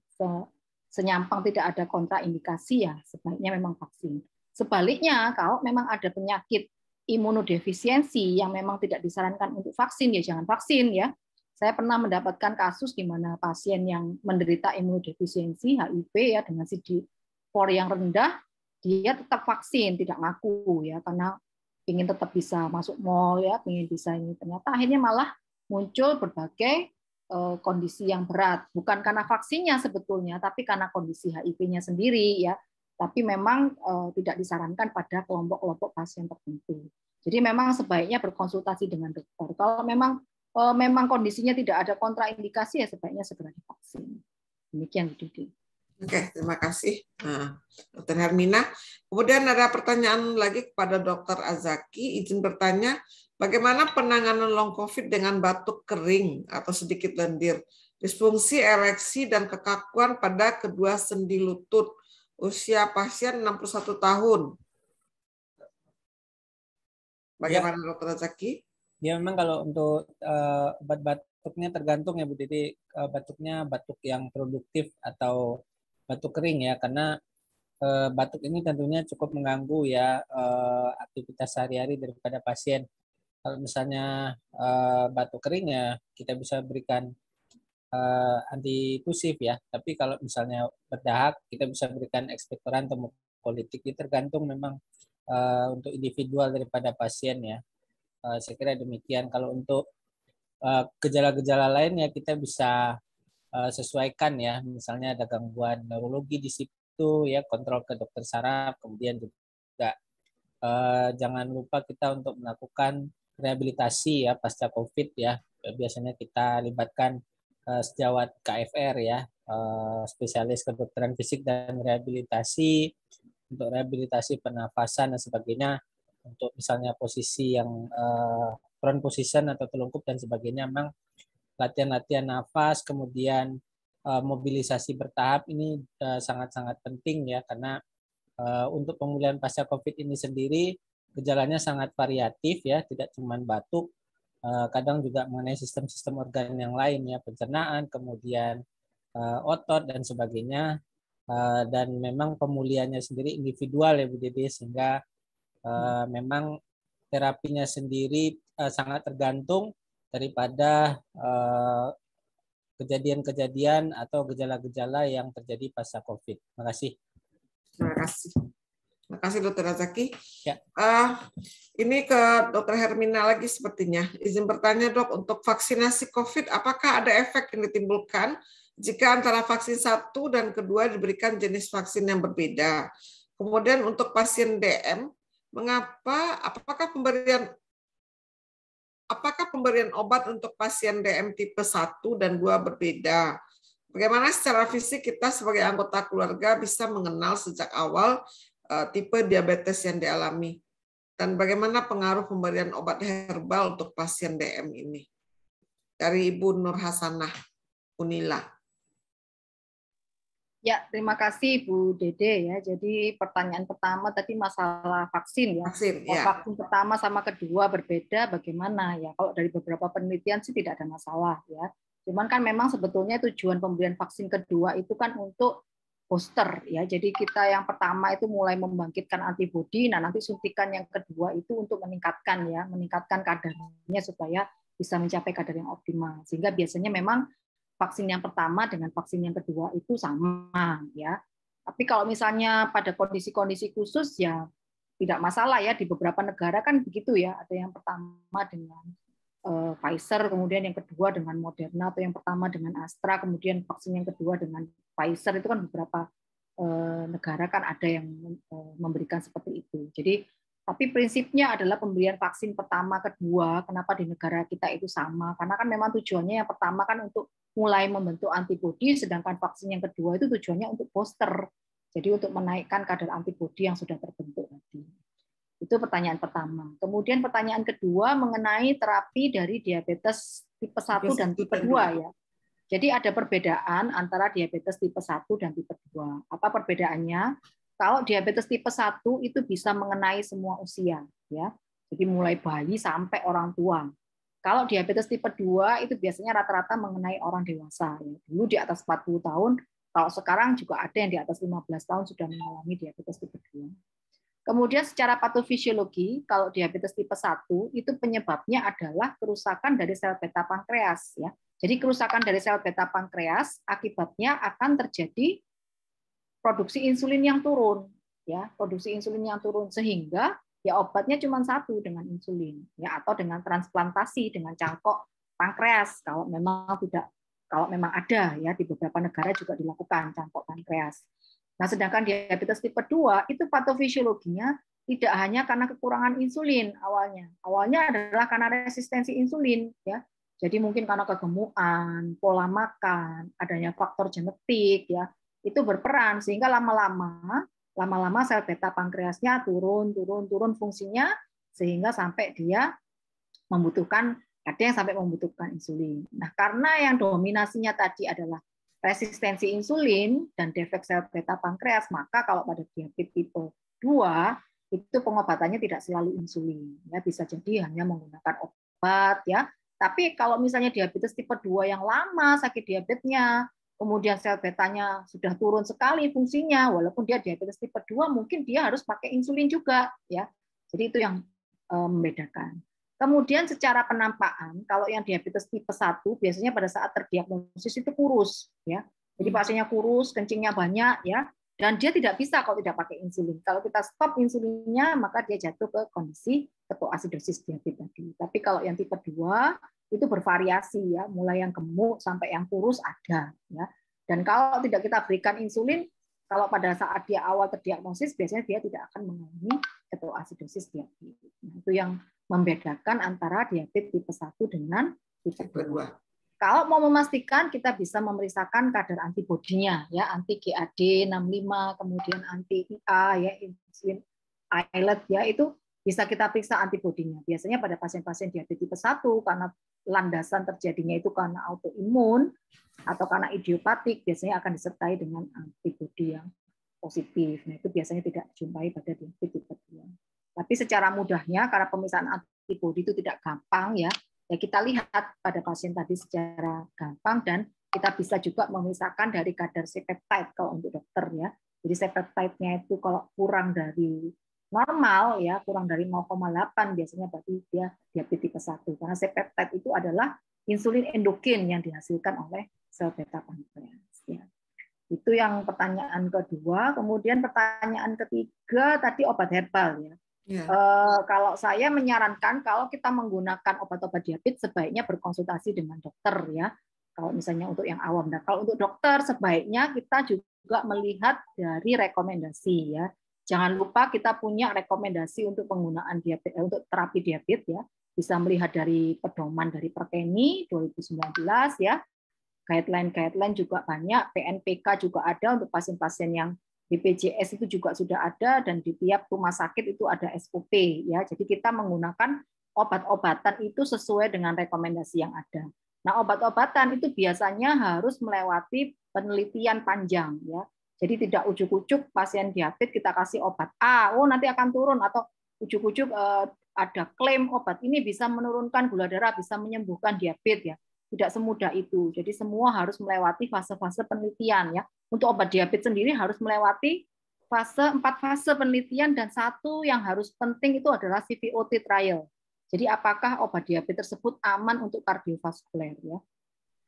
Senyampang tidak ada kontraindikasi ya, sebaiknya memang vaksin. Sebaliknya, kalau memang ada penyakit imunodefisiensi yang memang tidak disarankan untuk vaksin, ya jangan vaksin ya saya pernah mendapatkan kasus di mana pasien yang menderita imunodefisiensi HIV ya dengan CD4 yang rendah, dia tetap vaksin, tidak ngaku ya karena ingin tetap bisa masuk mall ya, ingin bisa ini. Ternyata akhirnya malah muncul berbagai kondisi yang berat, bukan karena vaksinnya sebetulnya, tapi karena kondisi HIV-nya sendiri ya. Tapi memang eh, tidak disarankan pada kelompok-kelompok pasien tertentu. Jadi memang sebaiknya berkonsultasi dengan dokter. Kalau memang Eh, memang kondisinya tidak ada kontraindikasi ya sebaiknya segera divaksin. Demikian Didi. Oke, terima kasih, nah, Dokter Hermina. Kemudian ada pertanyaan lagi kepada Dokter Azaki. Izin bertanya, bagaimana penanganan long COVID dengan batuk kering atau sedikit lendir, disfungsi ereksi dan kekakuan pada kedua sendi lutut, usia pasien 61 tahun. Bagaimana ya. Dokter Azaki? Ya memang kalau untuk uh, obat batuknya tergantung ya Bu Didi, uh, batuknya batuk yang produktif atau batuk kering ya karena uh, batuk ini tentunya cukup mengganggu ya uh, aktivitas sehari-hari daripada pasien. Kalau misalnya uh, batuk kering ya kita bisa berikan uh, antitusif ya. Tapi kalau misalnya berdahak kita bisa berikan ekspektoran atau politik. Ini tergantung memang uh, untuk individual daripada pasien ya. Uh, saya kira demikian. Kalau untuk eh, gejala-gejala uh, lain ya kita bisa uh, sesuaikan ya misalnya ada gangguan neurologi di situ ya kontrol ke dokter saraf kemudian juga uh, jangan lupa kita untuk melakukan rehabilitasi ya pasca covid ya. Biasanya kita libatkan uh, sejawat KFR ya uh, spesialis kedokteran fisik dan rehabilitasi untuk rehabilitasi pernafasan dan sebagainya untuk misalnya posisi yang uh, front position atau telungkup dan sebagainya memang latihan-latihan nafas kemudian uh, mobilisasi bertahap ini sangat-sangat uh, penting ya. Karena uh, untuk pemulihan pasca covid ini sendiri gejalanya sangat variatif ya tidak cuma batuk uh, kadang juga mengenai sistem-sistem organ yang lain ya pencernaan kemudian uh, otot dan sebagainya uh, dan memang pemulihannya sendiri individual ya Bu Dede sehingga memang terapinya sendiri sangat tergantung daripada kejadian-kejadian atau gejala-gejala yang terjadi pasca COVID. Terima kasih. Terima kasih. Terima kasih Dokter Azaki. Ya. Uh, ini ke Dokter Hermina lagi sepertinya. Izin bertanya dok, untuk vaksinasi COVID, apakah ada efek yang ditimbulkan jika antara vaksin satu dan kedua diberikan jenis vaksin yang berbeda? Kemudian untuk pasien DM, mengapa, apakah pemberian apakah pemberian obat untuk pasien DM tipe 1 dan 2 berbeda? Bagaimana secara fisik kita sebagai anggota keluarga bisa mengenal sejak awal tipe diabetes yang dialami? Dan bagaimana pengaruh pemberian obat herbal untuk pasien DM ini? Dari Ibu Nur Hasanah Unila. Ya, terima kasih Bu Dede ya. Jadi pertanyaan pertama tadi masalah vaksin ya. Vaksin, ya. Vaksin pertama sama kedua berbeda bagaimana ya? Kalau dari beberapa penelitian sih tidak ada masalah ya. Cuman kan memang sebetulnya tujuan pemberian vaksin kedua itu kan untuk booster ya. Jadi kita yang pertama itu mulai membangkitkan antibodi, nah nanti suntikan yang kedua itu untuk meningkatkan ya, meningkatkan kadarnya supaya bisa mencapai kadar yang optimal. Sehingga biasanya memang vaksin yang pertama dengan vaksin yang kedua itu sama ya. Tapi kalau misalnya pada kondisi-kondisi khusus ya tidak masalah ya di beberapa negara kan begitu ya. Ada yang pertama dengan Pfizer, kemudian yang kedua dengan Moderna atau yang pertama dengan Astra, kemudian vaksin yang kedua dengan Pfizer itu kan beberapa eh, negara kan ada yang eh, memberikan seperti itu. Jadi tapi prinsipnya adalah pemberian vaksin pertama, kedua. Kenapa di negara kita itu sama? Karena kan memang tujuannya yang pertama kan untuk mulai membentuk antibodi, sedangkan vaksin yang kedua itu tujuannya untuk booster. Jadi untuk menaikkan kadar antibodi yang sudah terbentuk tadi. Itu pertanyaan pertama. Kemudian pertanyaan kedua mengenai terapi dari diabetes tipe 1 dan tipe 2 ya. Jadi ada perbedaan antara diabetes tipe 1 dan tipe 2. Apa perbedaannya? Kalau diabetes tipe 1 itu bisa mengenai semua usia, ya. Jadi mulai bayi sampai orang tua. Kalau diabetes tipe 2 itu biasanya rata-rata mengenai orang dewasa. Ya. Dulu di atas 40 tahun, kalau sekarang juga ada yang di atas 15 tahun sudah mengalami diabetes tipe 2. Kemudian secara patofisiologi, kalau diabetes tipe 1 itu penyebabnya adalah kerusakan dari sel beta pankreas ya. Jadi kerusakan dari sel beta pankreas akibatnya akan terjadi produksi insulin yang turun ya produksi insulin yang turun sehingga ya obatnya cuma satu dengan insulin ya atau dengan transplantasi dengan cangkok pankreas kalau memang tidak kalau memang ada ya di beberapa negara juga dilakukan cangkok pankreas. Nah, sedangkan diabetes tipe 2 itu patofisiologinya tidak hanya karena kekurangan insulin awalnya. Awalnya adalah karena resistensi insulin ya. Jadi mungkin karena kegemukan, pola makan, adanya faktor genetik ya, itu berperan sehingga lama-lama lama-lama sel beta pankreasnya turun turun turun fungsinya sehingga sampai dia membutuhkan ada yang sampai membutuhkan insulin. Nah, karena yang dominasinya tadi adalah resistensi insulin dan defek sel beta pankreas, maka kalau pada diabetes tipe 2 itu pengobatannya tidak selalu insulin. Ya, bisa jadi hanya menggunakan obat ya. Tapi kalau misalnya diabetes tipe 2 yang lama sakit diabetesnya, kemudian sel betanya sudah turun sekali fungsinya, walaupun dia diabetes tipe 2, mungkin dia harus pakai insulin juga, ya. Jadi itu yang eh, membedakan. Kemudian secara penampakan, kalau yang diabetes tipe 1 biasanya pada saat terdiagnosis itu kurus, ya. Jadi hmm. pasiennya kurus, kencingnya banyak, ya, dan dia tidak bisa kalau tidak pakai insulin. Kalau kita stop insulinnya, maka dia jatuh ke kondisi ketoasidosis diabetes tadi. Tapi kalau yang tipe 2 itu bervariasi ya, mulai yang gemuk sampai yang kurus ada ya. Dan kalau tidak kita berikan insulin, kalau pada saat dia awal terdiagnosis biasanya dia tidak akan mengalami ketoasidosis diabetes. Nah, itu yang membedakan antara diabetes tipe 1 dengan tipe 2. Kalau mau memastikan kita bisa memeriksakan kadar antibodinya ya, anti GAD 65, kemudian anti IA ya, insulin islet ya itu bisa kita periksa antibodinya. Biasanya pada pasien-pasien diabetes tipe 1 karena landasan terjadinya itu karena autoimun atau karena idiopatik biasanya akan disertai dengan antibodi yang positif. Nah, itu biasanya tidak jumpai pada diabetes tipe 2. Tapi secara mudahnya karena pemeriksaan antibodi itu tidak gampang ya, ya kita lihat pada pasien tadi secara gampang dan kita bisa juga memisahkan dari kadar C-peptide kalau untuk dokter ya. Jadi C-peptide-nya itu kalau kurang dari normal ya, kurang dari 0,8 biasanya berarti dia diabetes tipe 1. Karena C-peptide itu adalah insulin endogen yang dihasilkan oleh sel beta pankreas ya. Itu yang pertanyaan kedua. Kemudian pertanyaan ketiga tadi obat herbal ya. Ya. Uh, kalau saya menyarankan kalau kita menggunakan obat-obat diabetes sebaiknya berkonsultasi dengan dokter ya. Kalau misalnya untuk yang awam. Nah, kalau untuk dokter sebaiknya kita juga melihat dari rekomendasi ya. Jangan lupa kita punya rekomendasi untuk penggunaan diabetes eh, untuk terapi diabetes ya. Bisa melihat dari pedoman dari Perkeni 2019 ya. Guideline-guideline juga banyak, PNPK juga ada untuk pasien-pasien yang BPJS itu juga sudah ada dan di tiap rumah sakit itu ada SOP ya. Jadi kita menggunakan obat-obatan itu sesuai dengan rekomendasi yang ada. Nah, obat-obatan itu biasanya harus melewati penelitian panjang ya. Jadi tidak ujuk-ujuk pasien diabetes kita kasih obat A, oh nanti akan turun atau ujuk-ujuk eh, ada klaim obat ini bisa menurunkan gula darah, bisa menyembuhkan diabetes ya. Tidak semudah itu. Jadi semua harus melewati fase-fase penelitian ya untuk obat diabetes sendiri harus melewati fase empat fase penelitian dan satu yang harus penting itu adalah CVOT trial. Jadi apakah obat diabetes tersebut aman untuk kardiovaskuler ya.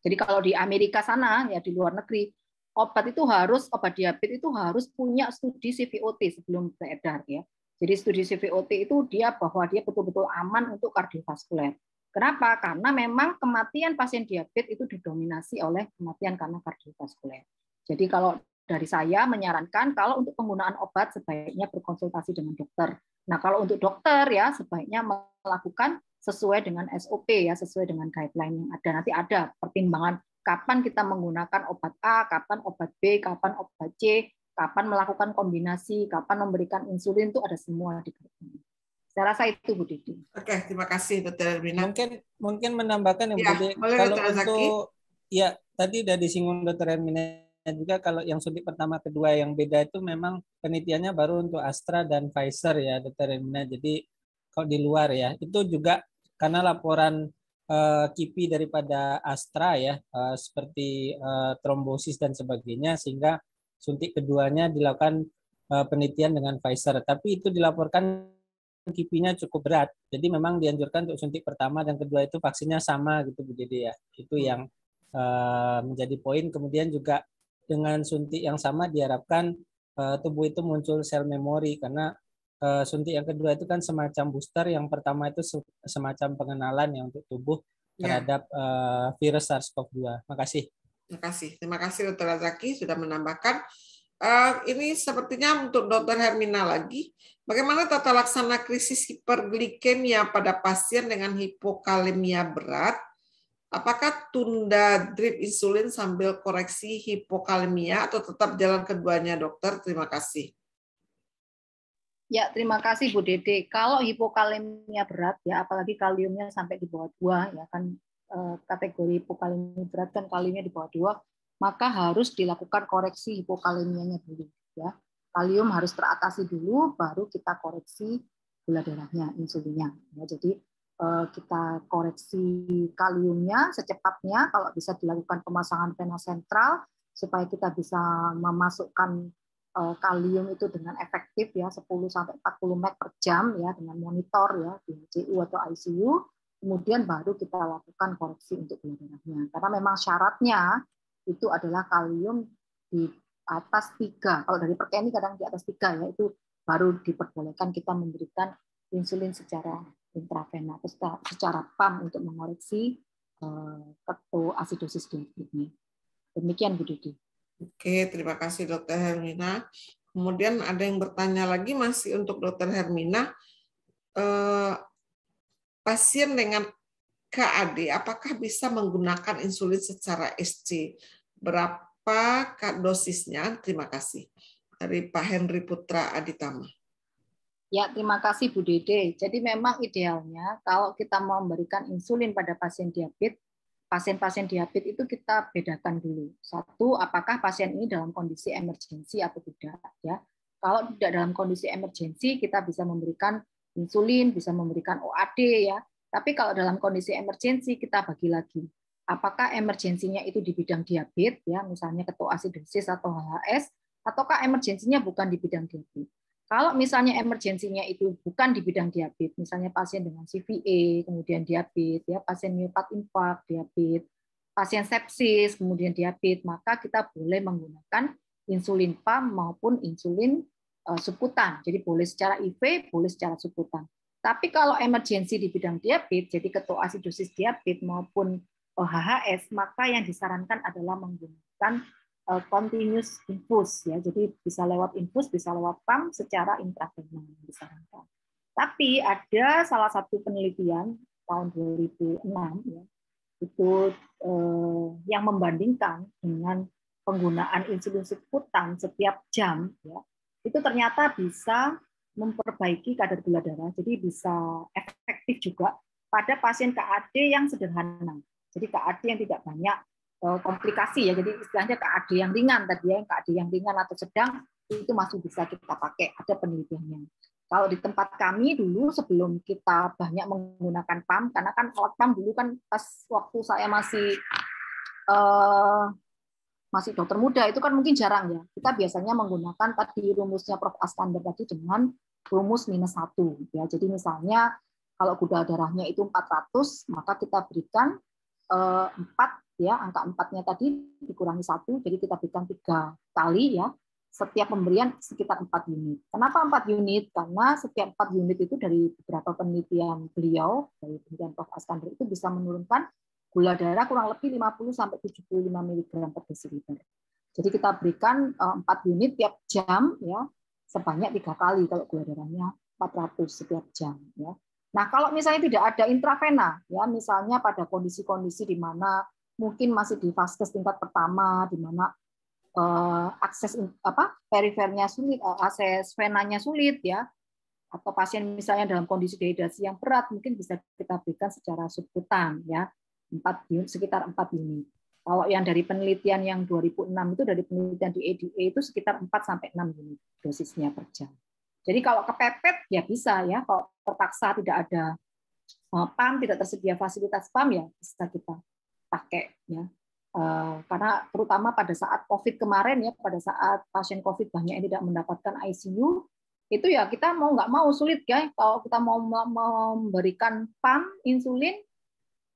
Jadi kalau di Amerika sana ya di luar negeri obat itu harus obat diabetes itu harus punya studi CVOT sebelum beredar ya. Jadi studi CVOT itu dia bahwa dia betul-betul aman untuk kardiovaskuler. Kenapa? Karena memang kematian pasien diabetes itu didominasi oleh kematian karena kardiovaskuler. Jadi kalau dari saya menyarankan kalau untuk penggunaan obat sebaiknya berkonsultasi dengan dokter. Nah, kalau untuk dokter ya sebaiknya melakukan sesuai dengan SOP ya, sesuai dengan guideline yang ada. Nanti ada pertimbangan kapan kita menggunakan obat A, kapan obat B, kapan obat C, kapan melakukan kombinasi, kapan memberikan insulin itu ada semua di guideline. Saya rasa itu Bu Didi. Oke, terima kasih Dr. Ermina. Mungkin mungkin menambahkan ya, Bu Didi. Kalau untuk ya tadi sudah disinggung Dr. Ermina juga kalau yang suntik pertama kedua yang beda itu memang penelitiannya baru untuk Astra dan Pfizer ya dokter Emina. Jadi kalau di luar ya itu juga karena laporan uh, KIPI daripada Astra ya uh, seperti uh, trombosis dan sebagainya sehingga suntik keduanya dilakukan uh, penelitian dengan Pfizer. Tapi itu dilaporkan KIPI-nya cukup berat. Jadi memang dianjurkan untuk suntik pertama dan kedua itu vaksinnya sama gitu Bu Dede ya. Itu yang uh, menjadi poin. Kemudian juga dengan suntik yang sama diharapkan uh, tubuh itu muncul sel memori karena uh, suntik yang kedua itu kan semacam booster yang pertama itu semacam pengenalan ya untuk tubuh ya. terhadap uh, virus SARS-CoV-2. Makasih. Terima kasih. Terima kasih Dr. Azaki sudah menambahkan. Uh, ini sepertinya untuk Dr. Hermina lagi. Bagaimana tata laksana krisis hiperglikemia pada pasien dengan hipokalemia berat apakah tunda drip insulin sambil koreksi hipokalemia atau tetap jalan keduanya dokter? Terima kasih. Ya, terima kasih Bu Dede. Kalau hipokalemia berat ya, apalagi kaliumnya sampai di bawah dua, ya kan eh, kategori hipokalemia berat kan kaliumnya di bawah dua, maka harus dilakukan koreksi hipokalemianya dulu. Ya, kalium harus teratasi dulu, baru kita koreksi gula darahnya, insulinnya. Ya, jadi Eh, kita koreksi kaliumnya secepatnya kalau bisa dilakukan pemasangan vena sentral supaya kita bisa memasukkan eh, kalium itu dengan efektif ya 10 sampai 40 mg per jam ya dengan monitor ya di ICU atau ICU kemudian baru kita lakukan koreksi untuk gula darahnya karena memang syaratnya itu adalah kalium di atas tiga kalau dari perkeni kadang di atas tiga ya itu baru diperbolehkan kita memberikan insulin secara intravena secara pam untuk mengoreksi ketoasidosis ini. Demikian Bu Didi. Oke, terima kasih Dokter Hermina. Kemudian ada yang bertanya lagi masih untuk Dokter Hermina, eh, pasien dengan KAD apakah bisa menggunakan insulin secara SC? Berapa dosisnya? Terima kasih. Dari Pak Henry Putra Aditama. Ya, terima kasih Bu Dede. Jadi memang idealnya kalau kita mau memberikan insulin pada pasien diabetes, pasien-pasien diabetes itu kita bedakan dulu. Satu, apakah pasien ini dalam kondisi emergensi atau tidak ya. Kalau tidak dalam kondisi emergensi, kita bisa memberikan insulin, bisa memberikan OAD ya. Tapi kalau dalam kondisi emergensi kita bagi lagi. Apakah emergensinya itu di bidang diabetes ya, misalnya ketoasidosis atau HHS ataukah emergensinya bukan di bidang diabetes. Kalau misalnya emergensinya itu bukan di bidang diabetes, misalnya pasien dengan CVA, kemudian diabetes, ya pasien miopat infak, diabetes, pasien sepsis, kemudian diabetes, maka kita boleh menggunakan insulin pump maupun insulin eh, suputan. Jadi boleh secara IV, boleh secara suputan. Tapi kalau emergensi di bidang diabetes, jadi ketoasidosis diabetes maupun HHS, maka yang disarankan adalah menggunakan eh, continuous infus ya. Jadi bisa lewat infus, bisa lewat pump secara intravenous disarankan. Tapi ada salah satu penelitian tahun 2006 ya, itu eh, yang membandingkan dengan penggunaan insulin subkutan setiap jam ya. Itu ternyata bisa memperbaiki kadar gula darah, jadi bisa efektif juga pada pasien KAD yang sederhana. Jadi KAD yang tidak banyak eh, komplikasi ya, jadi istilahnya KAD yang ringan tadi ya, KAD yang ringan atau sedang itu masih bisa kita pakai, ada penelitiannya. Kalau di tempat kami dulu sebelum kita banyak menggunakan PAM, karena kan alat PAM dulu kan pas waktu saya masih uh, masih dokter muda itu kan mungkin jarang ya. Kita biasanya menggunakan tadi rumusnya Prof. Astander tadi dengan rumus minus satu. Ya. Jadi misalnya kalau gula darahnya itu 400, maka kita berikan eh, 4 ya angka empatnya tadi dikurangi satu, jadi kita berikan tiga kali ya setiap pemberian sekitar 4 unit. Kenapa 4 unit? Karena setiap 4 unit itu dari beberapa penelitian beliau, dari penelitian Prof. Askander itu bisa menurunkan gula darah kurang lebih 50 sampai 75 mg per desiliter. Jadi kita berikan 4 eh, unit tiap jam ya sebanyak tiga kali kalau gula darahnya 400 setiap jam ya. Nah, kalau misalnya tidak ada intravena ya, misalnya pada kondisi-kondisi di mana mungkin masih di fase tingkat pertama di mana eh, akses apa perifernya sulit, eh, akses venanya sulit ya, atau pasien misalnya dalam kondisi dehidrasi yang berat mungkin bisa kita berikan secara subkutan ya, 4 unit sekitar 4 unit. Kalau yang dari penelitian yang 2006 itu dari penelitian di EDA itu sekitar 4 sampai 6 unit dosisnya per jam. Jadi kalau kepepet ya bisa ya, kalau terpaksa tidak ada eh, PAM, tidak tersedia fasilitas PAM ya bisa kita pakai ya. Eh, karena terutama pada saat COVID kemarin ya, pada saat pasien COVID banyak yang tidak mendapatkan ICU, itu ya kita mau nggak mau sulit ya kalau kita mau memberikan PAM insulin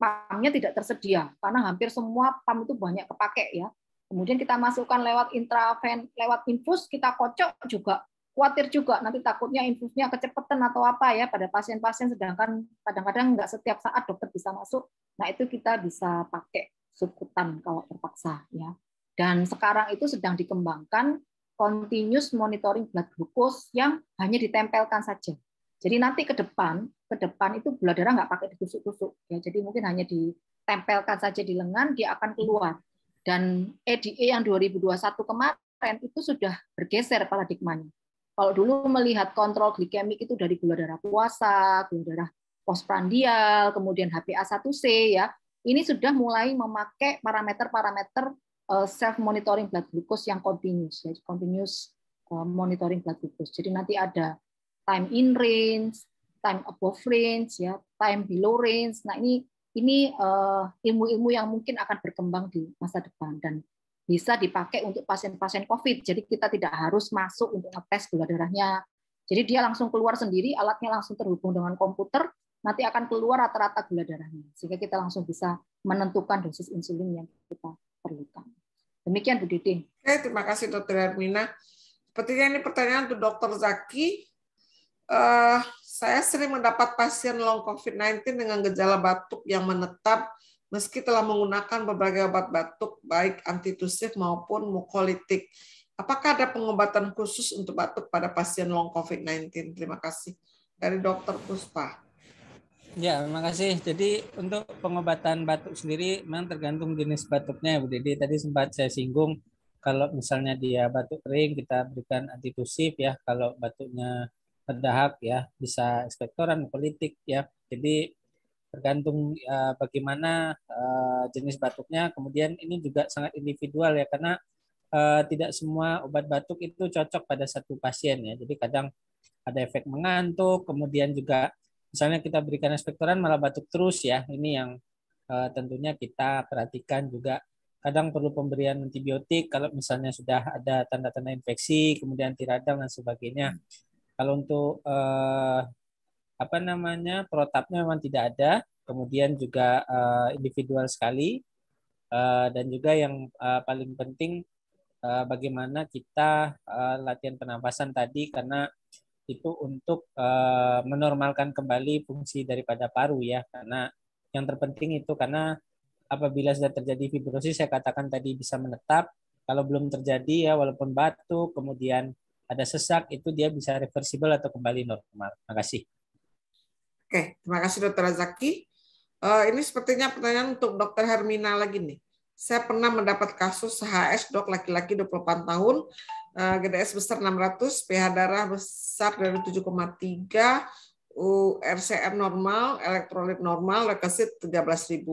PAM-nya tidak tersedia karena hampir semua PAM itu banyak kepake ya. Kemudian kita masukkan lewat intraven, lewat infus, kita kocok juga khawatir juga nanti takutnya infusnya kecepatan atau apa ya pada pasien-pasien sedangkan kadang-kadang nggak setiap saat dokter bisa masuk. Nah, itu kita bisa pakai subkutan kalau terpaksa ya. Dan sekarang itu sedang dikembangkan continuous monitoring blood glucose yang hanya ditempelkan saja. Jadi nanti ke depan, ke depan itu gula darah nggak pakai ditusuk-tusuk. Ya, jadi mungkin hanya ditempelkan saja di lengan, dia akan keluar. Dan EDA yang 2021 kemarin itu sudah bergeser paradigmanya. Kalau dulu melihat kontrol glikemik itu dari gula darah puasa, gula darah postprandial, kemudian HbA1c ya, ini sudah mulai memakai parameter-parameter eh, self monitoring blood glucose yang continuous, ya, continuous eh, monitoring blood glucose. Jadi nanti ada time in range, time above range, ya, time below range. Nah ini ini eh, ilmu-ilmu uh, yang mungkin akan berkembang di masa depan dan bisa dipakai untuk pasien-pasien COVID. Jadi kita tidak harus masuk untuk ngetes gula darahnya. Jadi dia langsung keluar sendiri, alatnya langsung terhubung dengan komputer, nanti akan keluar rata-rata gula darahnya. Sehingga kita langsung bisa menentukan dosis insulin yang kita perlukan. Demikian Bu Didi. Oke, terima kasih Dokter Hermina. Sepertinya ini pertanyaan untuk Dokter Zaki uh, saya sering mendapat pasien long COVID-19 dengan gejala batuk yang menetap meski telah menggunakan berbagai obat batuk baik antitusif maupun mukolitik. Apakah ada pengobatan khusus untuk batuk pada pasien long COVID-19? Terima kasih. Dari Dokter Puspa. Ya, terima kasih. Jadi untuk pengobatan batuk sendiri memang tergantung jenis batuknya, Bu Didi. Tadi sempat saya singgung kalau misalnya dia batuk kering kita berikan antitusif ya. Kalau batuknya berdahak ya bisa ekspektoran politik ya. Jadi tergantung uh, bagaimana uh, jenis batuknya. Kemudian ini juga sangat individual ya karena uh, tidak semua obat batuk itu cocok pada satu pasien ya. Jadi kadang ada efek mengantuk, kemudian juga misalnya kita berikan ekspektoran malah batuk terus ya. Ini yang uh, tentunya kita perhatikan juga kadang perlu pemberian antibiotik kalau misalnya sudah ada tanda-tanda infeksi, kemudian tiradang dan sebagainya. Kalau untuk uh, apa namanya protapnya memang tidak ada, kemudian juga uh, individual sekali, uh, dan juga yang uh, paling penting uh, bagaimana kita uh, latihan pernapasan tadi. Karena itu untuk uh, menormalkan kembali fungsi daripada paru ya. Karena yang terpenting itu karena apabila sudah terjadi fibrosis saya katakan tadi bisa menetap. Kalau belum terjadi ya walaupun batuk kemudian ada sesak itu dia bisa reversible atau kembali normal. Terima kasih. Oke, terima kasih Dokter Azaki. Uh, ini sepertinya pertanyaan untuk Dokter Hermina lagi nih. Saya pernah mendapat kasus HS dok laki-laki 28 tahun, eh, GDS besar 600, pH darah besar dari 7,3, URCR normal, elektrolit normal, leukosit 13.000.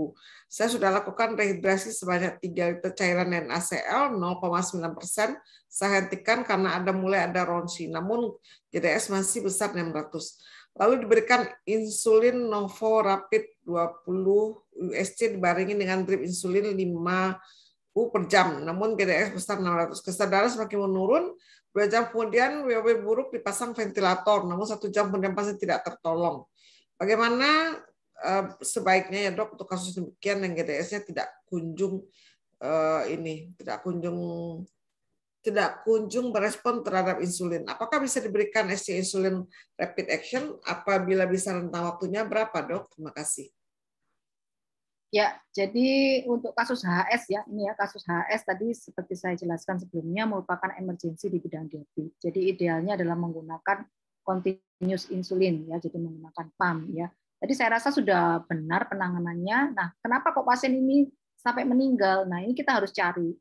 Saya sudah lakukan rehidrasi sebanyak 3 liter cairan NaCl 0,9 persen. Saya hentikan karena ada mulai ada ronsi, namun GDS masih besar 600. Lalu diberikan insulin Novo Rapid 20 USC dibarengi dengan drip insulin 5 U per jam. Namun GDS besar 600. Kesadaran semakin menurun. Dua jam kemudian WW buruk dipasang ventilator. Namun satu jam kemudian pasien tidak tertolong. Bagaimana eh, sebaiknya ya dok untuk kasus demikian yang GDS-nya tidak kunjung eh, ini tidak kunjung tidak kunjung berespon terhadap insulin. Apakah bisa diberikan SC insulin rapid action? Apabila bisa rentang waktunya berapa, dok? Terima kasih. Ya, jadi untuk kasus HS ya, ini ya kasus HS tadi seperti saya jelaskan sebelumnya merupakan emergensi di bidang diabetes. Jadi idealnya adalah menggunakan continuous insulin ya, jadi menggunakan pump ya. Jadi saya rasa sudah benar penanganannya. Nah, kenapa kok pasien ini sampai meninggal? Nah, ini kita harus cari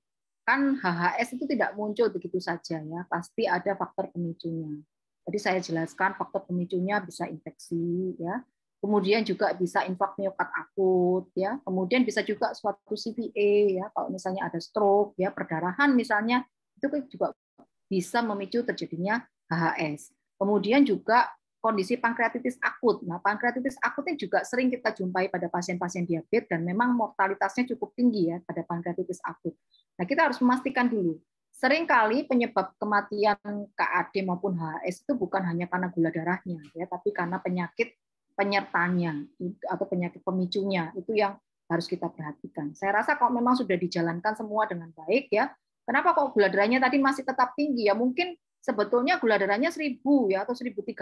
kan HHS itu tidak muncul begitu saja ya, pasti ada faktor pemicunya. Tadi saya jelaskan faktor pemicunya bisa infeksi ya, kemudian juga bisa infak miokard akut ya, kemudian bisa juga suatu CVA ya, kalau misalnya ada stroke ya, perdarahan misalnya itu juga bisa memicu terjadinya HHS. Kemudian juga kondisi pankreatitis akut. Nah, pankreatitis akut ini juga sering kita jumpai pada pasien-pasien diabetes dan memang mortalitasnya cukup tinggi ya pada pankreatitis akut. Nah, kita harus memastikan dulu. Seringkali penyebab kematian KAD maupun HS itu bukan hanya karena gula darahnya, ya, tapi karena penyakit penyertanya atau penyakit pemicunya itu yang harus kita perhatikan. Saya rasa kalau memang sudah dijalankan semua dengan baik ya, kenapa kok gula darahnya tadi masih tetap tinggi ya? Mungkin sebetulnya gula darahnya 1000 ya atau 1300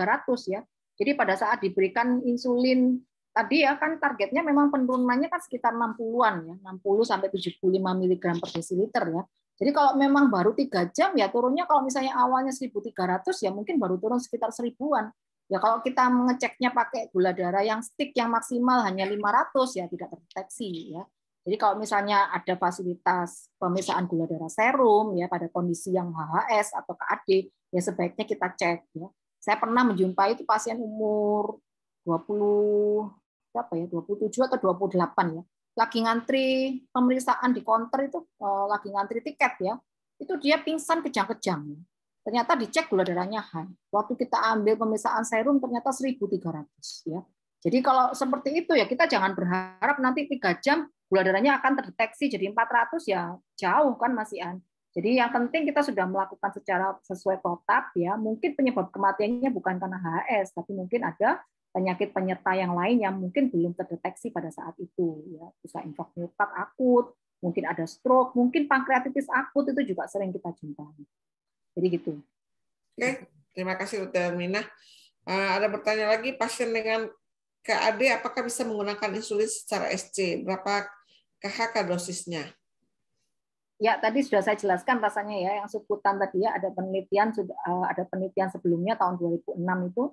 ya. Jadi pada saat diberikan insulin tadi ya kan targetnya memang penurunannya kan sekitar 60-an ya, 60 sampai 75 mg per desiliter ya. Jadi kalau memang baru tiga jam ya turunnya kalau misalnya awalnya 1.300 ya mungkin baru turun sekitar seribuan. Ya kalau kita mengeceknya pakai gula darah yang stick yang maksimal hanya 500 ya tidak terdeteksi ya. Jadi kalau misalnya ada fasilitas pemeriksaan gula darah serum ya pada kondisi yang HHS atau KAD ya sebaiknya kita cek ya. Saya pernah menjumpai itu pasien umur 20 berapa ya 27 atau 28 ya lagi ngantri pemeriksaan di counter itu eh, lagi ngantri tiket ya itu dia pingsan kejang-kejang ternyata dicek gula darahnya high waktu kita ambil pemeriksaan serum ternyata 1300 ya. Jadi kalau seperti itu ya kita jangan berharap nanti tiga jam gula darahnya akan terdeteksi jadi 400 ya jauh kan masih an jadi yang penting kita sudah melakukan secara sesuai protap ya. Mungkin penyebab kematiannya bukan karena HS tapi mungkin ada penyakit penyerta yang lain yang mungkin belum terdeteksi pada saat itu ya. Bisa infak akut mungkin ada stroke mungkin pankreatitis akut itu juga sering kita jumpai jadi gitu. Oke terima kasih dokter Mina. Uh, ada pertanyaan lagi pasien dengan KAD apakah bisa menggunakan insulin secara SC berapa KHK dosisnya? Ya, tadi sudah saya jelaskan rasanya ya, yang sebutan tadi ya ada penelitian sudah eh, ada penelitian sebelumnya tahun 2006 itu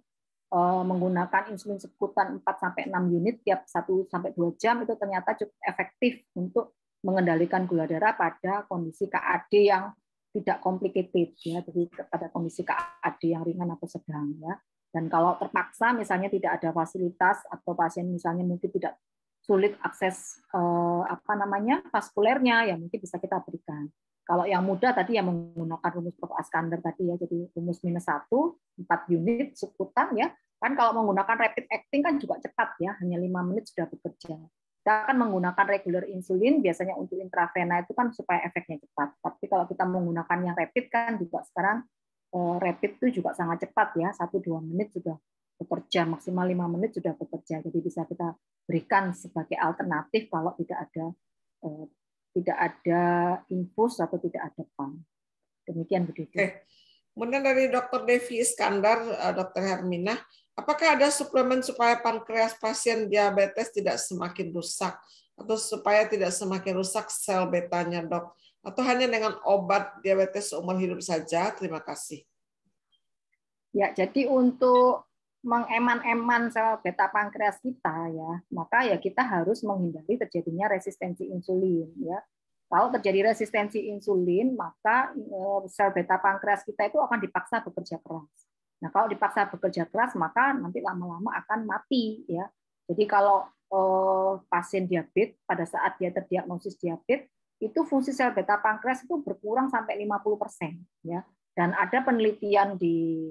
eh, menggunakan insulin sekutan 4 sampai 6 unit tiap 1 sampai 2 jam itu ternyata cukup efektif untuk mengendalikan gula darah pada kondisi KAD yang tidak complicated ya, jadi pada kondisi KAD yang ringan atau sedang ya. Dan kalau terpaksa misalnya tidak ada fasilitas atau pasien misalnya mungkin tidak sulit akses eh, apa namanya vaskulernya ya mungkin bisa kita berikan. Kalau yang mudah tadi yang menggunakan rumus Prof. Askander tadi ya, jadi rumus minus satu, empat unit sekutan ya. Kan kalau menggunakan rapid acting kan juga cepat ya, hanya lima menit sudah bekerja. Kita akan menggunakan regular insulin biasanya untuk intravena itu kan supaya efeknya cepat. Tapi kalau kita menggunakan yang rapid kan juga sekarang eh, rapid itu juga sangat cepat ya, satu dua menit sudah bekerja maksimal lima menit sudah bekerja jadi bisa kita berikan sebagai alternatif kalau tidak ada eh, tidak ada infus atau tidak ada pam demikian begitu. Oke. Kemudian dari Dr. Devi Iskandar, eh, Dr. Hermina, apakah ada suplemen supaya pankreas pasien diabetes tidak semakin rusak atau supaya tidak semakin rusak sel betanya, dok? Atau hanya dengan obat diabetes umur hidup saja? Terima kasih. Ya, jadi untuk mengeman-eman sel beta pankreas kita ya, maka ya kita harus menghindari terjadinya resistensi insulin ya. Kalau terjadi resistensi insulin, maka eh, sel beta pankreas kita itu akan dipaksa bekerja keras. Nah, kalau dipaksa bekerja keras, maka nanti lama-lama akan mati ya. Jadi kalau eh, pasien diabetes pada saat dia terdiagnosis diabetes, itu fungsi sel beta pankreas itu berkurang sampai 50% ya. Dan ada penelitian di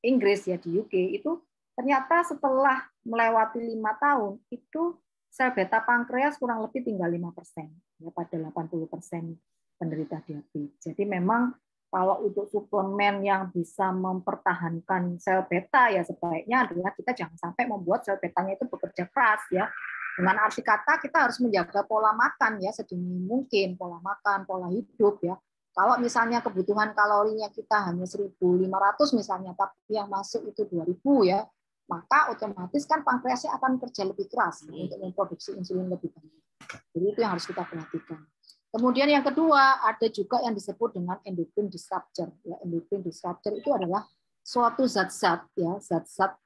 Inggris ya di UK itu ternyata setelah melewati lima tahun itu sel beta pankreas kurang lebih tinggal lima persen ya pada 80 persen penderita diabetes. Jadi memang kalau untuk suplemen yang bisa mempertahankan sel beta ya sebaiknya adalah kita jangan sampai membuat sel betanya itu bekerja keras ya. Dengan arti kata kita harus menjaga pola makan ya sedini mungkin pola makan, pola hidup ya. Kalau misalnya kebutuhan kalorinya kita hanya 1.500 misalnya, tapi yang masuk itu 2.000 ya, maka otomatis kan pankreasnya akan kerja lebih keras untuk memproduksi insulin lebih banyak. Jadi itu yang harus kita perhatikan. Kemudian yang kedua ada juga yang disebut dengan endocrine disruptor. Ya, endocrine disruptor itu adalah suatu zat-zat ya, zat-zat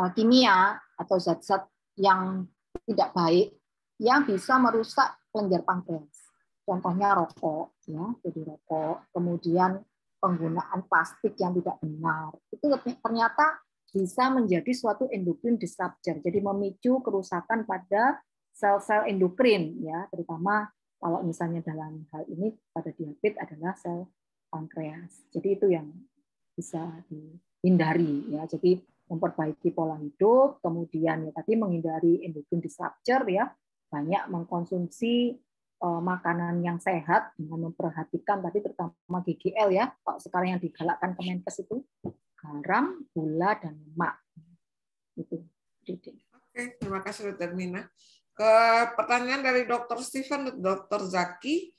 uh, kimia atau zat-zat yang tidak baik yang bisa merusak kelenjar pankreas contohnya rokok ya jadi rokok kemudian penggunaan plastik yang tidak benar itu ternyata bisa menjadi suatu endokrin disruptor jadi memicu kerusakan pada sel-sel endokrin ya. Terutama kalau misalnya dalam hal ini pada diabetes adalah sel pankreas. Jadi itu yang bisa dihindari ya. Jadi memperbaiki pola hidup kemudian ya tadi menghindari endokrin disruptor ya. Banyak mengkonsumsi uh, makanan yang sehat dengan memperhatikan tadi terutama GGL ya, Pak sekarang yang digalakkan Kemenkes itu garam, gula dan lemak. Itu. Oke, terima kasih Dr. Mina. Ke pertanyaan dari Dr. Stephen, Dr. Zaki.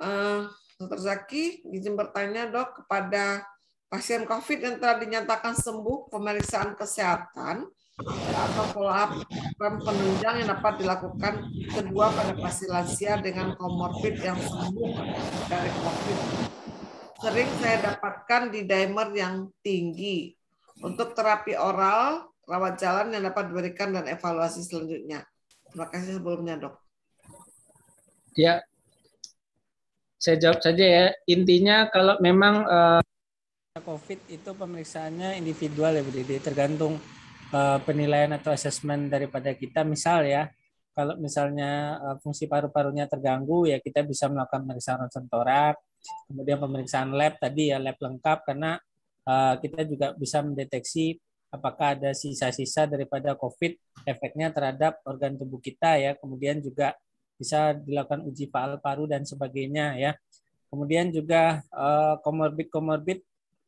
Eh, Dr. Zaki izin bertanya dok kepada pasien COVID yang telah dinyatakan sembuh pemeriksaan kesehatan atau follow up penunjang yang dapat dilakukan kedua pada pasien lansia dengan komorbid yang sembuh dari COVID. Sering saya dapatkan di dimer yang tinggi. Untuk terapi oral, rawat jalan yang dapat diberikan dan evaluasi selanjutnya. Terima kasih sebelumnya, dok. Ya, saya jawab saja ya. Intinya kalau memang uh, COVID itu pemeriksaannya individual ya, Bu Didi. Tergantung uh, penilaian atau asesmen daripada kita misal ya kalau misalnya uh, fungsi paru-parunya terganggu ya kita bisa melakukan pemeriksaan ronsen torak kemudian pemeriksaan lab tadi ya lab lengkap karena uh, kita juga bisa mendeteksi apakah ada sisa-sisa daripada COVID efeknya terhadap organ tubuh kita ya. Kemudian juga bisa dilakukan uji paru dan sebagainya ya. Kemudian juga komorbid komorbid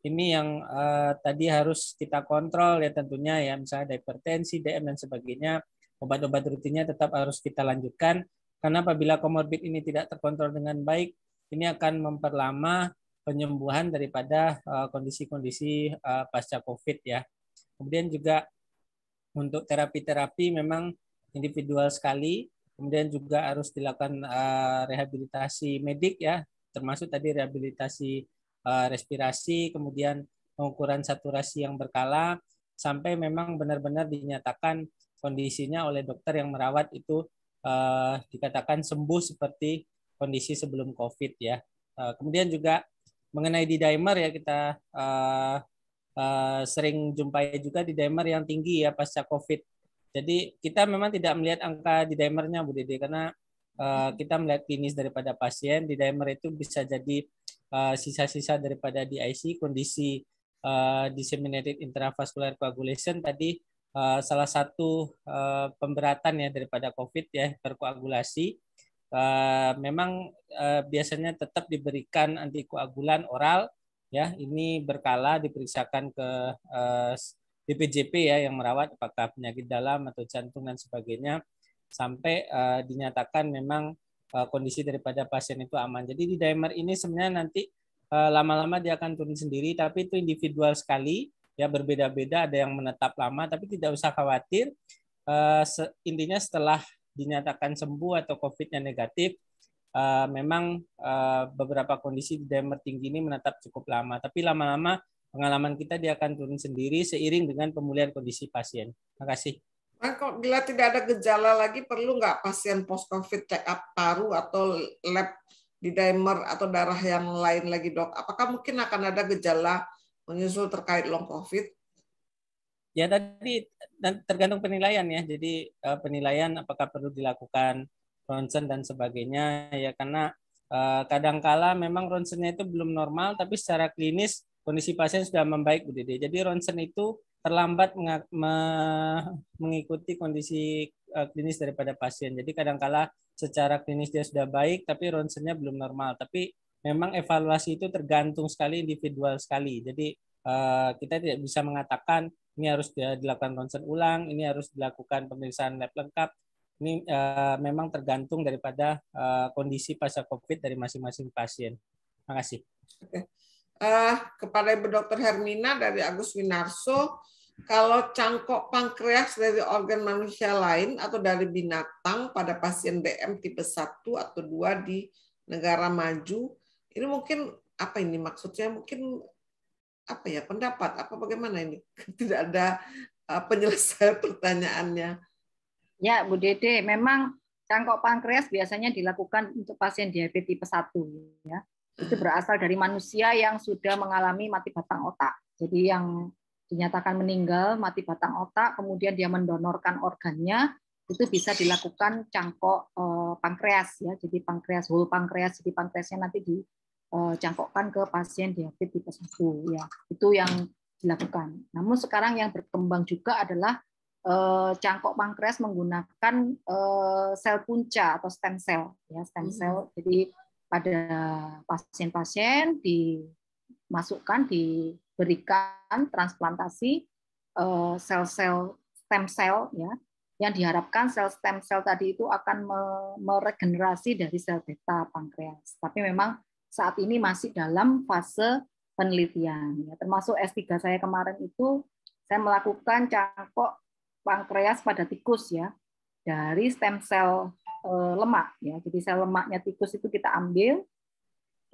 ini yang uh, tadi harus kita kontrol ya tentunya ya. Misalnya hipertensi, DM dan sebagainya. Obat-obat rutinnya tetap harus kita lanjutkan. Karena apabila komorbid ini tidak terkontrol dengan baik, ini akan memperlama penyembuhan daripada eh, kondisi-kondisi uh, pasca COVID ya. Kemudian juga untuk terapi-terapi memang individual sekali. kemudian juga harus dilakukan uh, rehabilitasi medik ya, termasuk tadi rehabilitasi respirasi, kemudian pengukuran saturasi yang berkala, sampai memang benar-benar dinyatakan kondisinya oleh dokter yang merawat itu dikatakan sembuh seperti kondisi sebelum COVID ya. Uh, kemudian juga mengenai di dimer ya kita uh, uh, sering jumpai juga di dimer yang tinggi ya pasca COVID. Jadi kita memang tidak melihat angka di dimernya Bu Dede karena kita melihat klinis daripada pasien di dimer itu bisa jadi sisa-sisa daripada DIC kondisi uh, disseminated intravascular coagulation tadi salah satu uh, pemberatan ya daripada COVID ya berkoagulasi uh, memang uh, biasanya tetap diberikan antikoagulan oral ya. Ini berkala diperiksakan ke uh, BPJP ya yang merawat apakah penyakit dalam atau jantung dan sebagainya. Sampai uh, dinyatakan memang uh, kondisi daripada pasien itu aman. Jadi di dimer ini sebenarnya nanti lama-lama dia akan turun sendiri tapi itu individual sekali ya berbeda-beda. Ada yang menetap lama tapi tidak usah khawatir. Intinya setelah dinyatakan sembuh atau COVID-nya negatif uh, memang uh, beberapa kondisi di dimer tinggi ini menetap cukup lama tapi lama-lama pengalaman kita dia akan turun sendiri seiring dengan pemulihan kondisi pasien. Terima kasih. Nah, kok bila tidak ada gejala lagi, perlu nggak pasien post-COVID check up paru atau lab di dimer atau darah yang lain lagi dok? Apakah mungkin akan ada gejala menyusul terkait long COVID? Ya tadi tergantung penilaian ya. Jadi eh, penilaian apakah perlu dilakukan ronsen dan sebagainya ya karena eh, kadangkala memang ronsennya itu belum normal tapi secara klinis kondisi pasien sudah membaik Bu Dede. Jadi ronsen itu terlambat mengikuti kondisi eh, klinis daripada pasien. Jadi kadangkala secara klinis dia sudah baik tapi ronsennya belum normal. Tapi memang evaluasi itu tergantung sekali individual sekali. Jadi kita tidak bisa mengatakan ini harus dilakukan ronsen ulang, ini harus dilakukan pemeriksaan lab lengkap. Ini eh, memang tergantung daripada kondisi pasca COVID dari masing-masing pasien. Terima kasih. Oke uh, kepada Ibu Dr. Hermina dari Agus Winarso, kalau cangkok pankreas dari organ manusia lain atau dari binatang pada pasien BM tipe 1 atau 2 di negara maju, ini mungkin apa ini maksudnya? Mungkin apa ya pendapat apa bagaimana ini? [laughs] Tidak ada uh, penyelesaian [laughs] pertanyaannya. Ya, Bu Dede, memang cangkok pankreas biasanya dilakukan untuk pasien diabetes tipe 1 ya itu berasal dari manusia yang sudah mengalami mati batang otak. Jadi yang dinyatakan meninggal mati batang otak, kemudian dia mendonorkan organnya, itu bisa dilakukan cangkok eh, pankreas ya. Jadi pankreas whole pankreas, jadi pankreasnya nanti dicangkokkan eh, ke pasien diabetes tipe 1 ya. Itu yang dilakukan. Namun sekarang yang berkembang juga adalah eh, cangkok pankreas menggunakan sel punca atau stem cell ya, stem cell. Jadi pada pasien-pasien dimasukkan diberikan transplantasi eh, sel-sel stem cell ya yang diharapkan sel stem cell tadi itu akan meregenerasi dari sel beta pankreas. Tapi memang saat ini masih dalam fase penelitian. Ya. Termasuk S3 saya kemarin itu saya melakukan cangkok pankreas pada tikus ya dari stem cell Eh, lemak ya. Jadi sel lemaknya tikus itu kita ambil,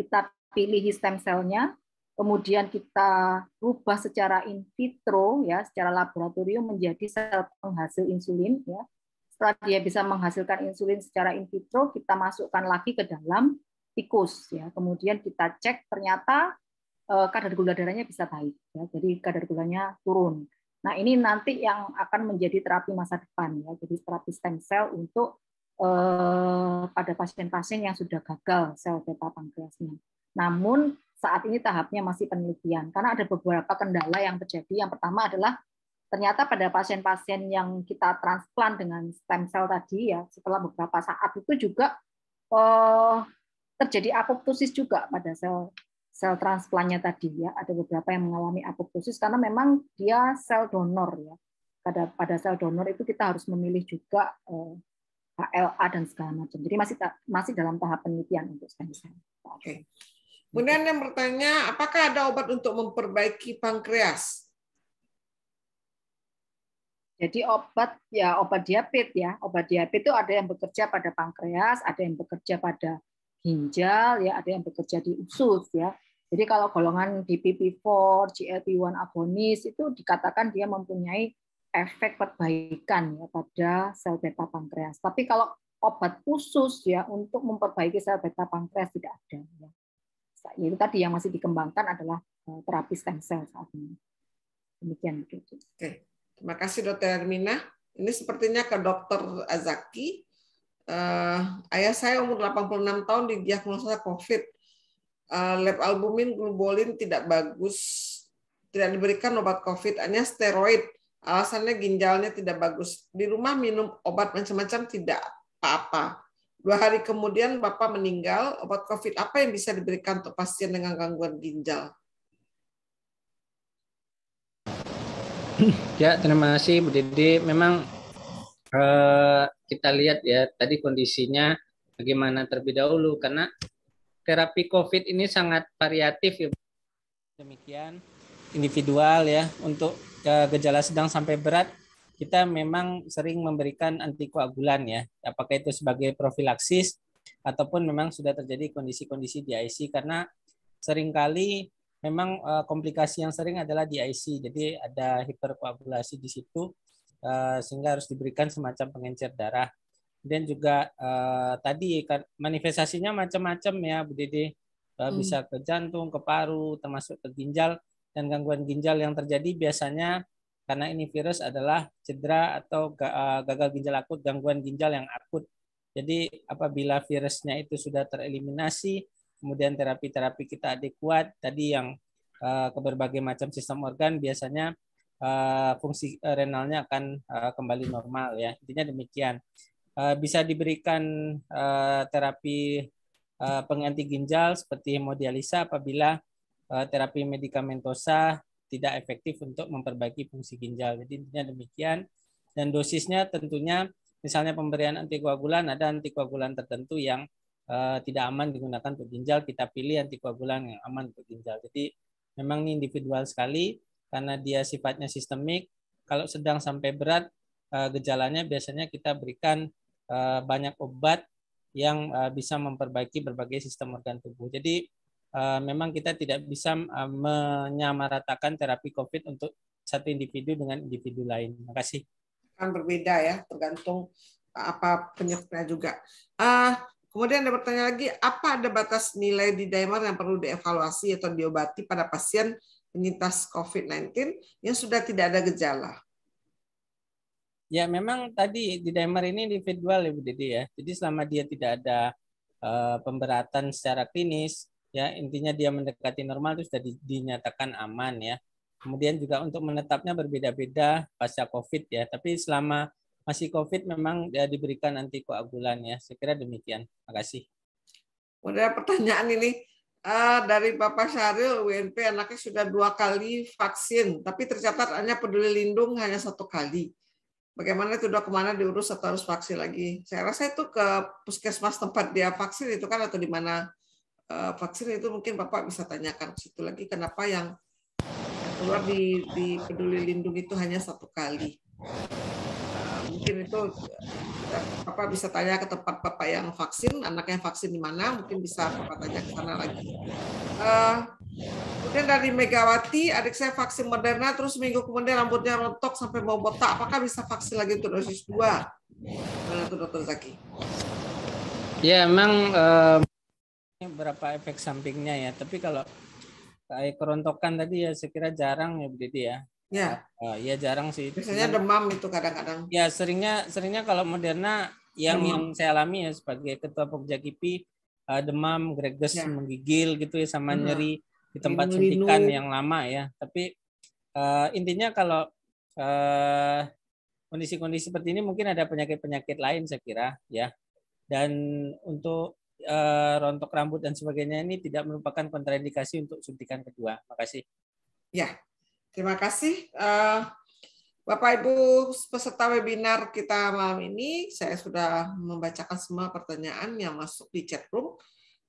kita pilih stem selnya, kemudian kita rubah secara in vitro ya, secara laboratorium menjadi sel penghasil insulin ya. Setelah dia bisa menghasilkan insulin secara in vitro, kita masukkan lagi ke dalam tikus ya. Kemudian kita cek ternyata eh, kadar gula darahnya bisa baik ya. Jadi kadar gulanya turun. Nah, ini nanti yang akan menjadi terapi masa depan ya. Jadi terapi stem cell untuk Eh, pada pasien-pasien yang sudah gagal sel beta pankreasnya. Namun saat ini tahapnya masih penelitian karena ada beberapa kendala yang terjadi. Yang pertama adalah ternyata pada pasien-pasien yang kita transplant dengan stem cell tadi ya setelah beberapa saat itu juga eh, terjadi apoptosis juga pada sel sel transplantnya tadi ya ada beberapa yang mengalami apoptosis karena memang dia sel donor ya pada pada sel donor itu kita harus memilih juga eh, HLA dan segala macam. Jadi masih masih dalam tahap penelitian untuk stem cell. Oke. Kemudian yang bertanya, apakah ada obat untuk memperbaiki pankreas? Jadi obat ya obat diabetes ya, obat diabetes itu ada yang bekerja pada pankreas, ada yang bekerja pada ginjal, ya ada yang bekerja di usus ya. Jadi kalau golongan DPP-4, GLP-1 agonis itu dikatakan dia mempunyai efek perbaikan ya pada sel beta pankreas. Tapi kalau obat khusus ya untuk memperbaiki sel beta pankreas tidak ada. Ya. Itu tadi yang masih dikembangkan adalah eh, terapi stem cell saat ini. Demikian. Oke. Terima kasih Dokter Hermina. Ini sepertinya ke Dokter Azaki. Uh, ayah saya umur 86 tahun didiagnosa COVID. Uh, lab albumin globulin tidak bagus, tidak diberikan obat COVID, hanya steroid. Alasannya ginjalnya tidak bagus. Di rumah minum obat macam-macam tidak apa-apa. Dua hari kemudian Bapak meninggal, obat COVID apa yang bisa diberikan untuk pasien dengan gangguan ginjal? Ya, terima kasih Bu Dede. Memang eh, kita lihat ya tadi kondisinya bagaimana terlebih dahulu karena terapi COVID ini sangat variatif ya. Demikian individual ya untuk eh, gejala sedang sampai berat kita memang sering memberikan antikoagulan ya. Apakah itu sebagai profilaksis ataupun memang sudah terjadi kondisi-kondisi di IC karena sering kali memang uh, komplikasi yang sering adalah di IC. Jadi ada hiperkoagulasi di situ sehingga harus diberikan semacam pengencer darah. Dan juga uh, tadi kan manifestasinya macam-macam ya Bu Dede. Uh, hmm. Bisa ke jantung, ke paru, termasuk ke ginjal dan gangguan ginjal yang terjadi biasanya karena ini virus adalah cedera atau gagal ginjal akut, gangguan ginjal yang akut. Jadi apabila virusnya itu sudah tereliminasi, kemudian terapi-terapi kita adekuat tadi yang ke berbagai macam sistem organ biasanya uh, fungsi renalnya akan uh, kembali normal ya. Intinya demikian. Uh, bisa diberikan uh, terapi uh, pengganti ginjal seperti hemodialisa apabila uh, terapi medikamentosa tidak efektif untuk memperbaiki fungsi ginjal. Jadi intinya demikian. Dan dosisnya tentunya misalnya pemberian antikoagulan ada antikoagulan tertentu yang uh, tidak aman digunakan untuk ginjal, kita pilih antikoagulan yang aman untuk ginjal. Jadi memang ini individual sekali karena dia sifatnya sistemik. Kalau sedang sampai berat, uh, gejalanya biasanya kita berikan uh, banyak obat yang uh, bisa memperbaiki berbagai sistem organ tubuh. Jadi memang kita tidak bisa menyamaratakan terapi COVID untuk satu individu dengan individu lain. Terima kasih. Kan berbeda ya, tergantung apa penyebabnya juga. Uh, Kemudian ada pertanyaan lagi, apa ada batas nilai di dimer yang perlu dievaluasi atau diobati pada pasien penyintas COVID-19 yang sudah tidak ada gejala? Ya, memang tadi di dimer ini individual ya Bu Dede ya. Jadi selama dia tidak ada uh, pemberatan secara klinis, ya intinya dia mendekati normal itu sudah dinyatakan aman ya. Kemudian juga untuk menetapnya berbeda-beda pasca COVID ya. Tapi selama masih COVID memang ya, diberikan antikoagulan ya. Saya kira demikian. Terima kasih. Udah pertanyaan ini uh, dari Bapak Syahril UNP anaknya sudah dua kali vaksin, tapi tercatat hanya peduli lindung hanya satu kali. Bagaimana itu dok ke mana diurus atau harus vaksin lagi? Saya rasa itu ke puskesmas tempat dia vaksin itu kan atau di mana uh, vaksin itu mungkin Bapak bisa tanyakan situ lagi kenapa yang keluar di, di peduli lindung itu hanya satu kali mungkin itu apa bisa tanya ke tempat bapak yang vaksin, anaknya vaksin di mana, mungkin bisa bapak tanya ke sana lagi. Uh, kemudian dari Megawati, adik saya vaksin Moderna, terus minggu kemudian rambutnya rontok sampai mau botak, apakah bisa vaksin lagi untuk dosis dua? Mana tuh dokter Zaki? Ya memang uh, berapa efek sampingnya ya, tapi kalau kayak kerontokan tadi ya saya kira jarang ya Didi ya. Ya. Uh, ya jarang sih. Biasanya demam itu kadang-kadang. Ya seringnya seringnya kalau Moderna yang demam. yang saya alami ya sebagai ketua Pokja KIPI uh, demam, greges, ya. menggigil gitu ya sama hmm. nyeri di tempat suntikan yang lama ya. Tapi uh, intinya kalau kondisi-kondisi uh, seperti ini mungkin ada penyakit-penyakit lain saya kira ya. Dan untuk uh, rontok rambut dan sebagainya ini tidak merupakan kontraindikasi untuk suntikan kedua. Makasih. Ya, Terima kasih. Uh, Bapak Ibu peserta webinar kita malam ini, saya sudah membacakan semua pertanyaan yang masuk di chat room.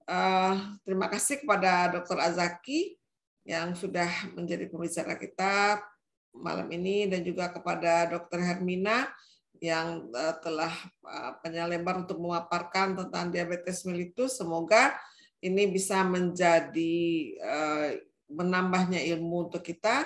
Uh, terima kasih kepada Dr. Azaki yang sudah menjadi pembicara kita. malam ini dan juga kepada Dr. Hermina yang uh, telah penyelebar untuk memaparkan tentang diabetes mellitus. Semoga ini bisa menjadi menambahnya ilmu untuk kita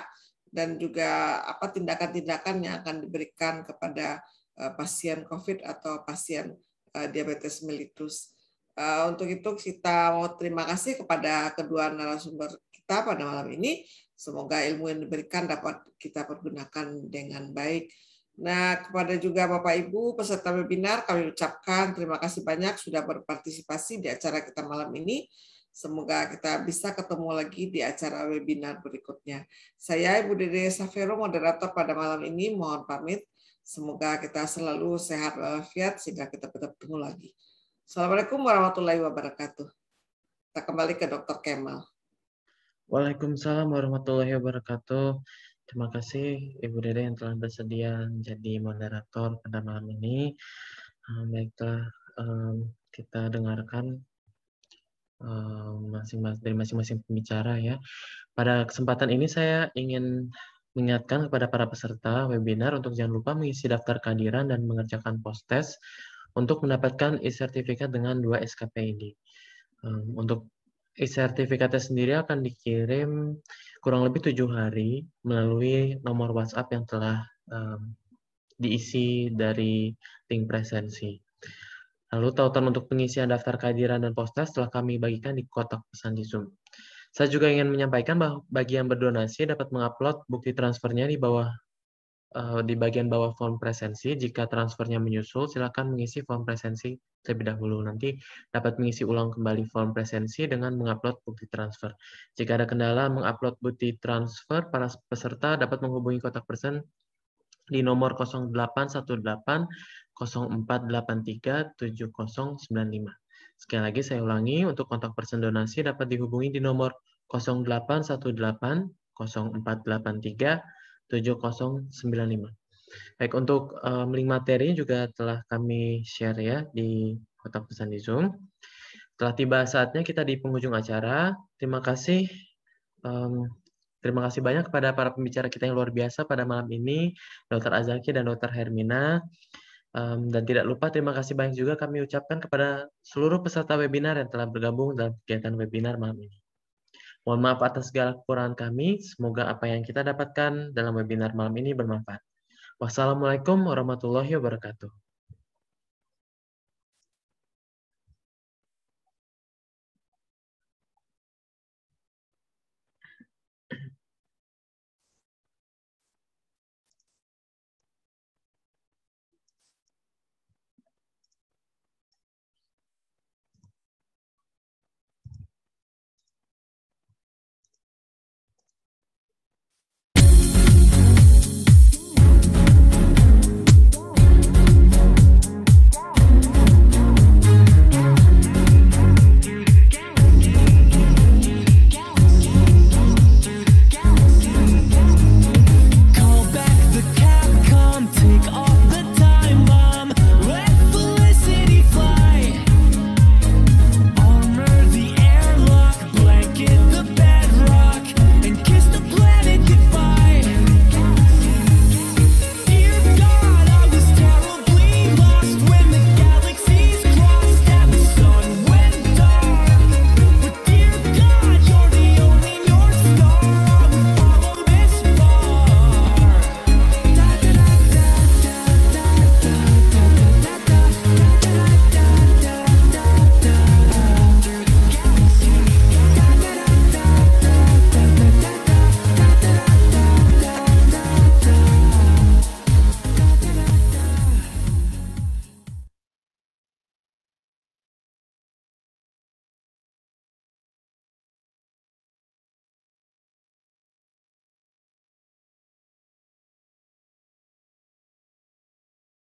dan juga apa tindakan-tindakan yang akan diberikan kepada uh, pasien COVID atau pasien uh, diabetes mellitus. Uh, untuk itu kita mau terima kasih kepada kedua narasumber kita pada malam ini. Semoga ilmu yang diberikan dapat kita pergunakan dengan baik Nah, kepada juga Bapak Ibu peserta webinar, kami ucapkan terima kasih banyak sudah berpartisipasi di acara kita malam ini. Semoga kita bisa ketemu lagi di acara webinar berikutnya. Saya Ibu Dede Safero, moderator pada malam ini, mohon pamit. Semoga kita selalu sehat walafiat sehingga kita bertemu lagi. Assalamualaikum warahmatullahi wabarakatuh. Kita kembali ke Dr. Kemal. Waalaikumsalam warahmatullahi wabarakatuh. Terima kasih Ibu Dede yang telah bersedia menjadi moderator pada malam ini. Um, baiklah, kita dengarkan masing-masing dari masing-masing pembicara ya. Pada kesempatan ini saya ingin mengingatkan kepada para peserta webinar untuk jangan lupa mengisi daftar kehadiran dan mengerjakan post test untuk mendapatkan e-sertifikat dengan dua SKP ini. Untuk e-sertifikatnya sendiri akan dikirim kurang lebih tujuh hari melalui nomor WhatsApp yang telah um, diisi dari link presensi. Lalu tautan untuk pengisian daftar kehadiran dan postas telah kami bagikan di kotak pesan di Zoom. Saya juga ingin menyampaikan bahwa bagi yang berdonasi dapat mengupload bukti transfernya di bawah uh, di bagian bawah form presensi. Jika transfernya menyusul, silakan mengisi form presensi terlebih dahulu. Nanti dapat mengisi ulang kembali form presensi dengan mengupload bukti transfer. Jika ada kendala mengupload bukti transfer, para peserta dapat menghubungi kontak person di nomor 0818 0483 7095. Sekali lagi saya ulangi, untuk kontak person donasi dapat dihubungi di nomor 0818 0483 7095. Baik, untuk um, link materi juga telah kami share ya di kotak pesan di Zoom. Telah tiba saatnya kita di penghujung acara. Terima kasih. Um, terima kasih banyak kepada para pembicara kita yang luar biasa pada malam ini, Dr. Azaki dan Dr. Hermina. Um, dan tidak lupa terima kasih banyak juga kami ucapkan kepada seluruh peserta webinar yang telah bergabung dalam kegiatan webinar malam ini. Mohon maaf atas segala kekurangan kami. Semoga apa yang kita dapatkan dalam webinar malam ini bermanfaat. Wassalamualaikum warahmatullahi wabarakatuh.